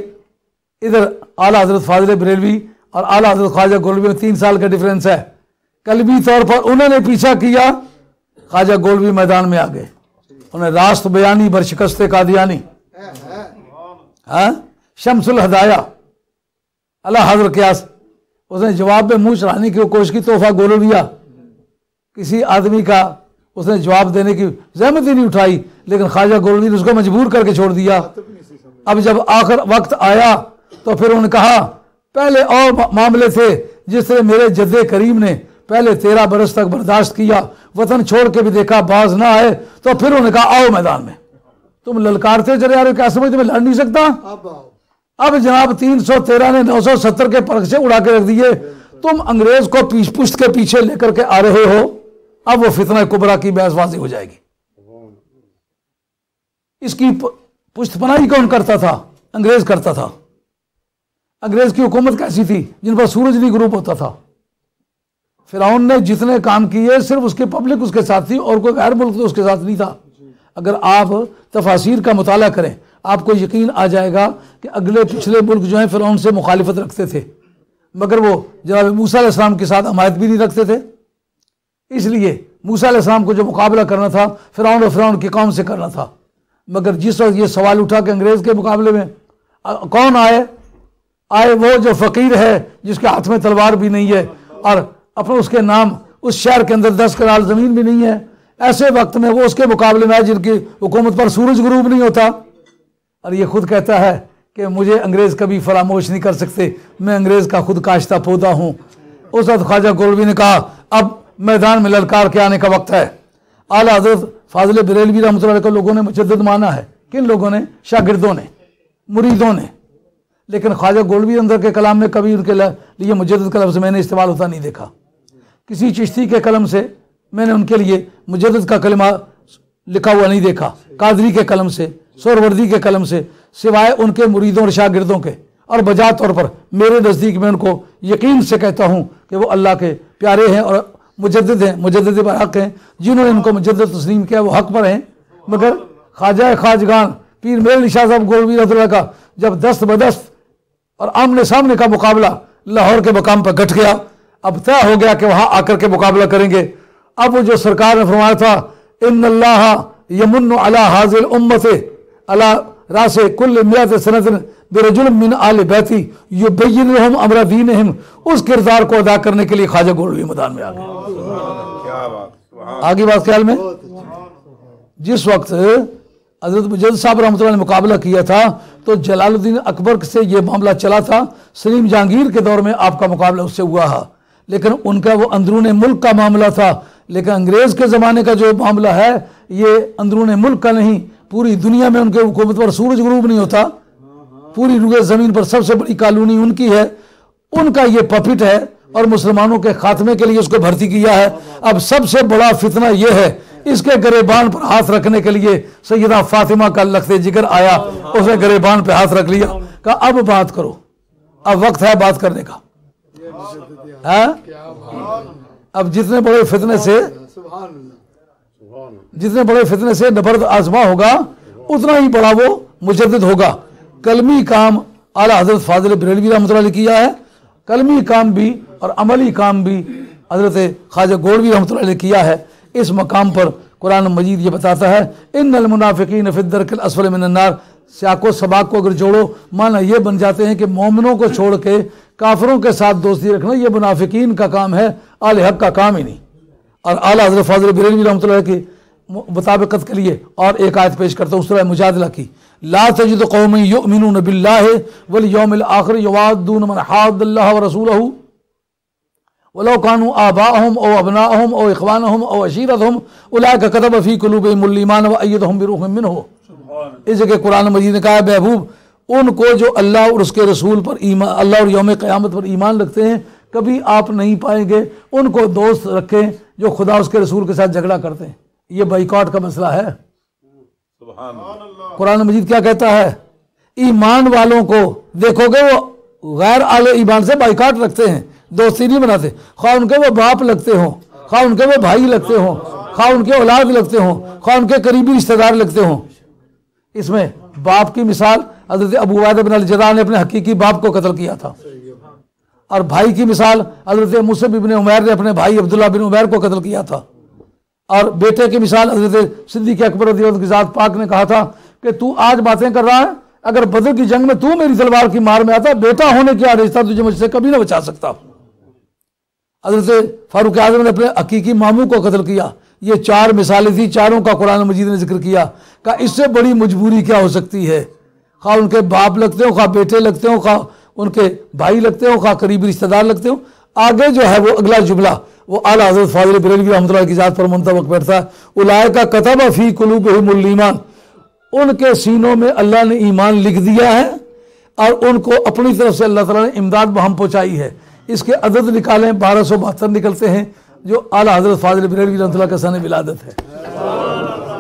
ادھر اعلیٰ حضرت فاضل بریلوی اور اعلیٰ حضرت خواجہ گولوی میں تین سال کا ڈفرینس ہے۔ قلبی طور پر انہوں نے پیچھا کیا، خواجہ گولوی میدان میں آ گئے۔ انہیں راست بیانی برشکست قادیانی۔ ہاں؟ شمس الہدایہ۔ اللہ حضر قیاس۔ اس نے جواب میں منہ چڑھانے کی کوشش کی، تحفہ گولویا کسی آدمی کا اس نے جواب دینے کی زحمت ہی نہیں اٹھائی، لیکن خواجہ گولوی نے اس کو مجبور کر کے چھوڑ دیا۔ اب جب آخر وقت آیا تو پھر انہوں نے کہا، پہلے اور معاملے تھے جس طرح میرے جد کریم نے پہلے تیرہ برس تک برداشت کیا وطن چھوڑ کے بھی دیکھا باز نہ آئے تو پھر انہوں نے کہا آؤ میدان میں۔ تم للکارتے چلے آ رہے ہو کیا سمجھتے میں لڑ نہیں سکتا؟ اب جناب تین سو تیرہ نے نو سو ستر کے پرخ سے اڑا کے رکھ دیے۔ تم انگریز کو پیچھ پشت کے پیچھے لے کر کے آ رہے ہو اب وہ فتنہ کبرا کی بحث واضح ہو جائے گی۔ اس کی پشت پناہی کون کرتا تھا؟ انگریز کرتا تھا۔ انگریز کی حکومت کیسی تھی؟ جن پر سورج نہیں گروپ ہوتا تھا۔ فرعون نے جتنے کام کیے، صرف اس کی پبلک اس کے ساتھ تھی اور کوئی غیر ملک تو اس کے ساتھ نہیں تھا۔ اگر آپ تفاصیر کا مطالعہ کریں، آپ کو یقین آ جائے گا کہ اگلے پچھلے ملک جو ہیں فرعون سے مخالفت رکھتے تھے۔ مگر وہ جناب موسیٰ علیہ السلام کے ساتھ حمایت بھی نہیں رکھتے تھے۔ اس لیے موسیٰ علیہ السلام کو جو مقابلہ کرنا تھا، فرعون اور فرعون کی قوم سے کرنا تھا۔ مگر جس وقت یہ سوال اٹھا کہ انگریز کے مقابلے میں، کون آئے؟ آئے وہ جو فقیر ہے، جس کے ہاتھ میں تلوار بھی نہیں ہے۔ اور اپنے اس کے نام اس شہر کے اندر دس کنال زمین بھی نہیں ہے۔ ایسے وقت میں وہ اس کے مقابلے میں ہے جن کی حکومت پر سورج غروب نہیں ہوتا۔ اور یہ خود کہتا ہے کہ مجھے انگریز کبھی فراموش نہیں کر سکتے۔ میں انگریز کا خود کاشتہ پودا ہوں۔ اس وقت خواجہ گولوی نے کہا، اب میدان میں للکار کے آنے کا وقت ہے۔ اعلیٰ حضرت فاضل بریلوی رحمۃ اللہ علیہ کو لوگوں نے مجدد مانا ہے۔ کن لوگوں نے؟ شاگردوں نے، مریدوں نے۔ لیکن خواجہ گولوی اندر کے کلام میں کبھی ان کے لیے مجدد کا لفظ میں نے استعمال ہوتا نہیں دیکھا۔ کسی چشتی کے قلم سے میں نے ان کے لیے مجدد کا کلمہ لکھا ہوا نہیں دیکھا۔ قادری کے قلم سے، سوروردی کے قلم سے، سوائے ان کے مریدوں اور شاگردوں کے۔ اور بجا طور پر میرے نزدیک میں ان کو یقین سے کہتا ہوں کہ وہ اللہ کے پیارے ہیں اور مجدد ہیں، مجدد برحق ہیں۔ جنہوں نے ان کو مجدد تسلیم کیا وہ حق پر ہیں۔ مگر خواجہ خواجگان، پیر میل شاہ صاحب گولوی رحمۃ اللہ کا جب دست بدست اور آمنے سامنے کا مقابلہ لاہور کے مقام پر گھٹ گیا اب طے ہو گیا کہ وہاں آ کر کے مقابلہ کریں گے۔ اب جو سرکار نے فرمایا تھا، ان اللہ یمن علی حاضر امت علی راس کل میت سنت برجل من آل بیتی یبین لهم امر دینہم۔ اس کردار کو ادا کرنے کے لیے خواجہ گولوی میدان میں آ گئے۔ آگے بات خیال میں؟ جس وقت حضرت مجد صاحب رحمۃ اللہ نے مقابلہ کیا تھا، تو جلال الدین اکبر سے یہ معاملہ چلا تھا۔ سلیم جہانگیر کے دور میں آپ کا مقابلہ اس سے ہوا۔ ہے لیکن ان کا وہ اندرون ملک کا معاملہ تھا۔ لیکن انگریز کے زمانے کا جو معاملہ ہے، یہ اندرون ملک کا نہیں، پوری دنیا میں ان کے حکومت پر سورج غروب نہیں ہوتا۔ پوری روئے زمین پر سب سے بڑی کالونی ان کی ہے۔ ان کا یہ پپٹ ہے اور مسلمانوں کے خاتمے کے لیے اس کو بھرتی کیا ہے۔ اب سب سے بڑا فتنہ یہ ہے، اس کے گریبان پر ہاتھ رکھنے کے لیے سیدہ فاطمہ کا لخت جگر آیا۔ اس نے گریبان پہ ہاتھ رکھ لیا۔ کہا، اب بات کرو۔ اب وقت ہے بات کرنے کا۔ ہاں؟ اب جتنے بڑے فتنے سے جتنے بڑے فتنے سے نبرد آزما ہوگا، اتنا ہی بڑا وہ مجدد ہوگا۔ کلمی کام اعلیٰ حضرت فاضل بریلوی رحمۃ اللہ علیہ کیا ہے؟ کلمی کام بھی اور عملی کام بھی حضرت خواجہ گولوی رحمۃ اللہ علیہ کیا ہے۔ اس مقام پر قرآن مجید یہ بتاتا ہے، ان المنافقین فی الدرک الاسفل من النار سیاق و سباق کو اگر جوڑو، مانا یہ بن جاتے ہیں کہ مومنوں کو چھوڑ کے کافروں کے ساتھ دوستی رکھنا یہ منافقین کا کام ہے، آل حق کا کام ہی نہیں۔ اور اعلیٰ حضرت فاضل بریلوی رحمۃ اللہ کی مطابقت کے لیے اور ایک آیت پیش کرتا ہوں، سورہ مجادلہ کی۔ لا تجد قوم یؤمنون باللہ والیوم الاخر یوادون من حاد اللہ ورسولہ ولو كانوا آباءهم او ابناءهم او اخوانهم او عشیرتهم اولئک كتب فی قلوبهم الایمان وایدهم بروح منه اس جگہ قرآن مجید نے کہا ہے محبوب ان کو جو اللہ اور اس کے رسول پر ایمان اللہ اور یوم قیامت پر ایمان رکھتے ہیں کبھی آپ نہیں پائیں گے۔ ان کو دوست رکھیں جو خدا اس کے رسول کے ساتھ جھگڑا کرتے ہیں۔ یہ بائیکاٹ کا مسئلہ ہے۔ قرآن مجید کیا کہتا ہے؟ ایمان والوں کو دیکھو گے وہ غیر آل ایمان سے بائیکاٹ رکھتے ہیں دوستی نہیں بناتے۔ خواہ ان کے وہ باپ لگتے ہوں خواہ ان کے وہ بھائی لگتے ہوں خواہ ان کے اولاد لگتے ہوں خواہ ان کے قریبی رشتہ دار لگتے ہوں۔ اس میں باپ کی مثال حضرت ابو عبید بن الجرا نے اپنے حقیقی باپ کو قتل کیا تھا۔ اور بھائی کی مثال حضرت مصب ابن عمیر نے اپنے بھائی عبداللہ بن عمیر کو قتل کیا تھا۔ اور بیٹے کی مثال حضرت صدیق اکبر رضی اللہ عنہ پاک نے کہا تھا کہ تو آج باتیں کر رہا ہے، اگر بدر کی جنگ میں تو میری تلوار کی مار میں آتا، بیٹا ہونے کی آدیش تھا، تجھے مجھ سے کبھی نہ بچا سکتا۔ حضرت فاروق اعظم نے اپنے حقیقی ماموں کو قتل کیا۔ یہ چار مثالیں تھی چاروں کا قرآن مجید نے ذکر کیا کہ اس سے بڑی مجبوری کیا ہو سکتی ہے؟ خواہ ان کے باپ لگتے ہوں، خواہ بیٹے لگتے ہوں، خواہ ان کے بھائی لگتے ہوں، خواہ قریبی رشتہ دار لگتے ہوں، آگے جو ہے وہ اگلا جملہ، وہ اعلیٰ حضرت فاضل بریلوی رحمۃ اللہ کی ذات پر منتبق بیٹھتا ہے الائے کا کتب فی قلوب الایمان۔ ان کے سینوں میں اللہ نے ایمان لکھ دیا ہے اور ان کو اپنی طرف سے اللہ تعالیٰ نے امداد بہم پہنچائی ہے۔ اس کے عدد نکالیں، بارہ سو بہتر نکلتے ہیں۔ جو اعلیٰ حضرت فاضل بریلوی رحمۃ اللہ کا سن ولادت ہے۔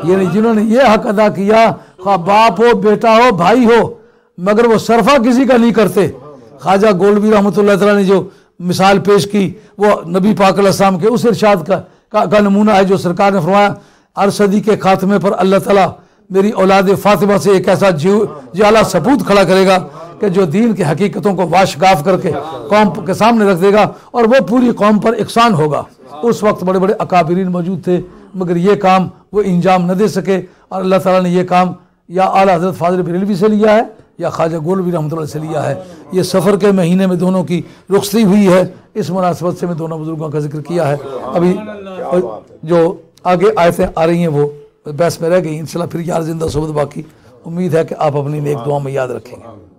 یعنی جنہوں نے یہ حق ادا کیا خواہ باپ ہو بیٹا ہو بھائی ہو مگر وہ صرفہ کسی کا نہیں کرتے۔ خواجہ گولوی رحمۃ اللہ تعالیٰ نے جو مثال پیش کی وہ نبی پاک علیہ السلام کے اس ارشاد کا کا, کا نمونہ ہے جو سرکار نے فرمایا ہر صدی کے خاتمے پر اللہ تعالیٰ میری اولاد فاطمہ سے ایک ایسا جیو جالا ثبوت کھڑا کرے گا کہ جو دین کی حقیقتوں کو واشگاف کر کے قوم کے سامنے رکھ دے گا اور وہ پوری قوم پر اقسان ہوگا۔ اس وقت بڑے بڑے اکابرین موجود تھے، مگر یہ کام وہ انجام نہ دے سکے۔ اور اللہ تعالیٰ نے یہ کام یا اعلیٰ حضرت فاضل بریلوی سے لیا ہے یا خواجہ گول بھی رحمۃ اللہ سے لیا ہے۔ یہ سفر کے مہینے میں دونوں کی رخصتی ہوئی ہے۔ اس مناسبت سے میں دونوں بزرگوں کا ذکر کیا ہے۔ ابھی جو آگے آیتیں آ رہی ہیں وہ بحث میں رہ گئی۔ انشاءاللہ پھر یار زندہ صحبت باقی۔ امید ہے کہ آپ اپنی نیک دعا میں یاد رکھیں گے۔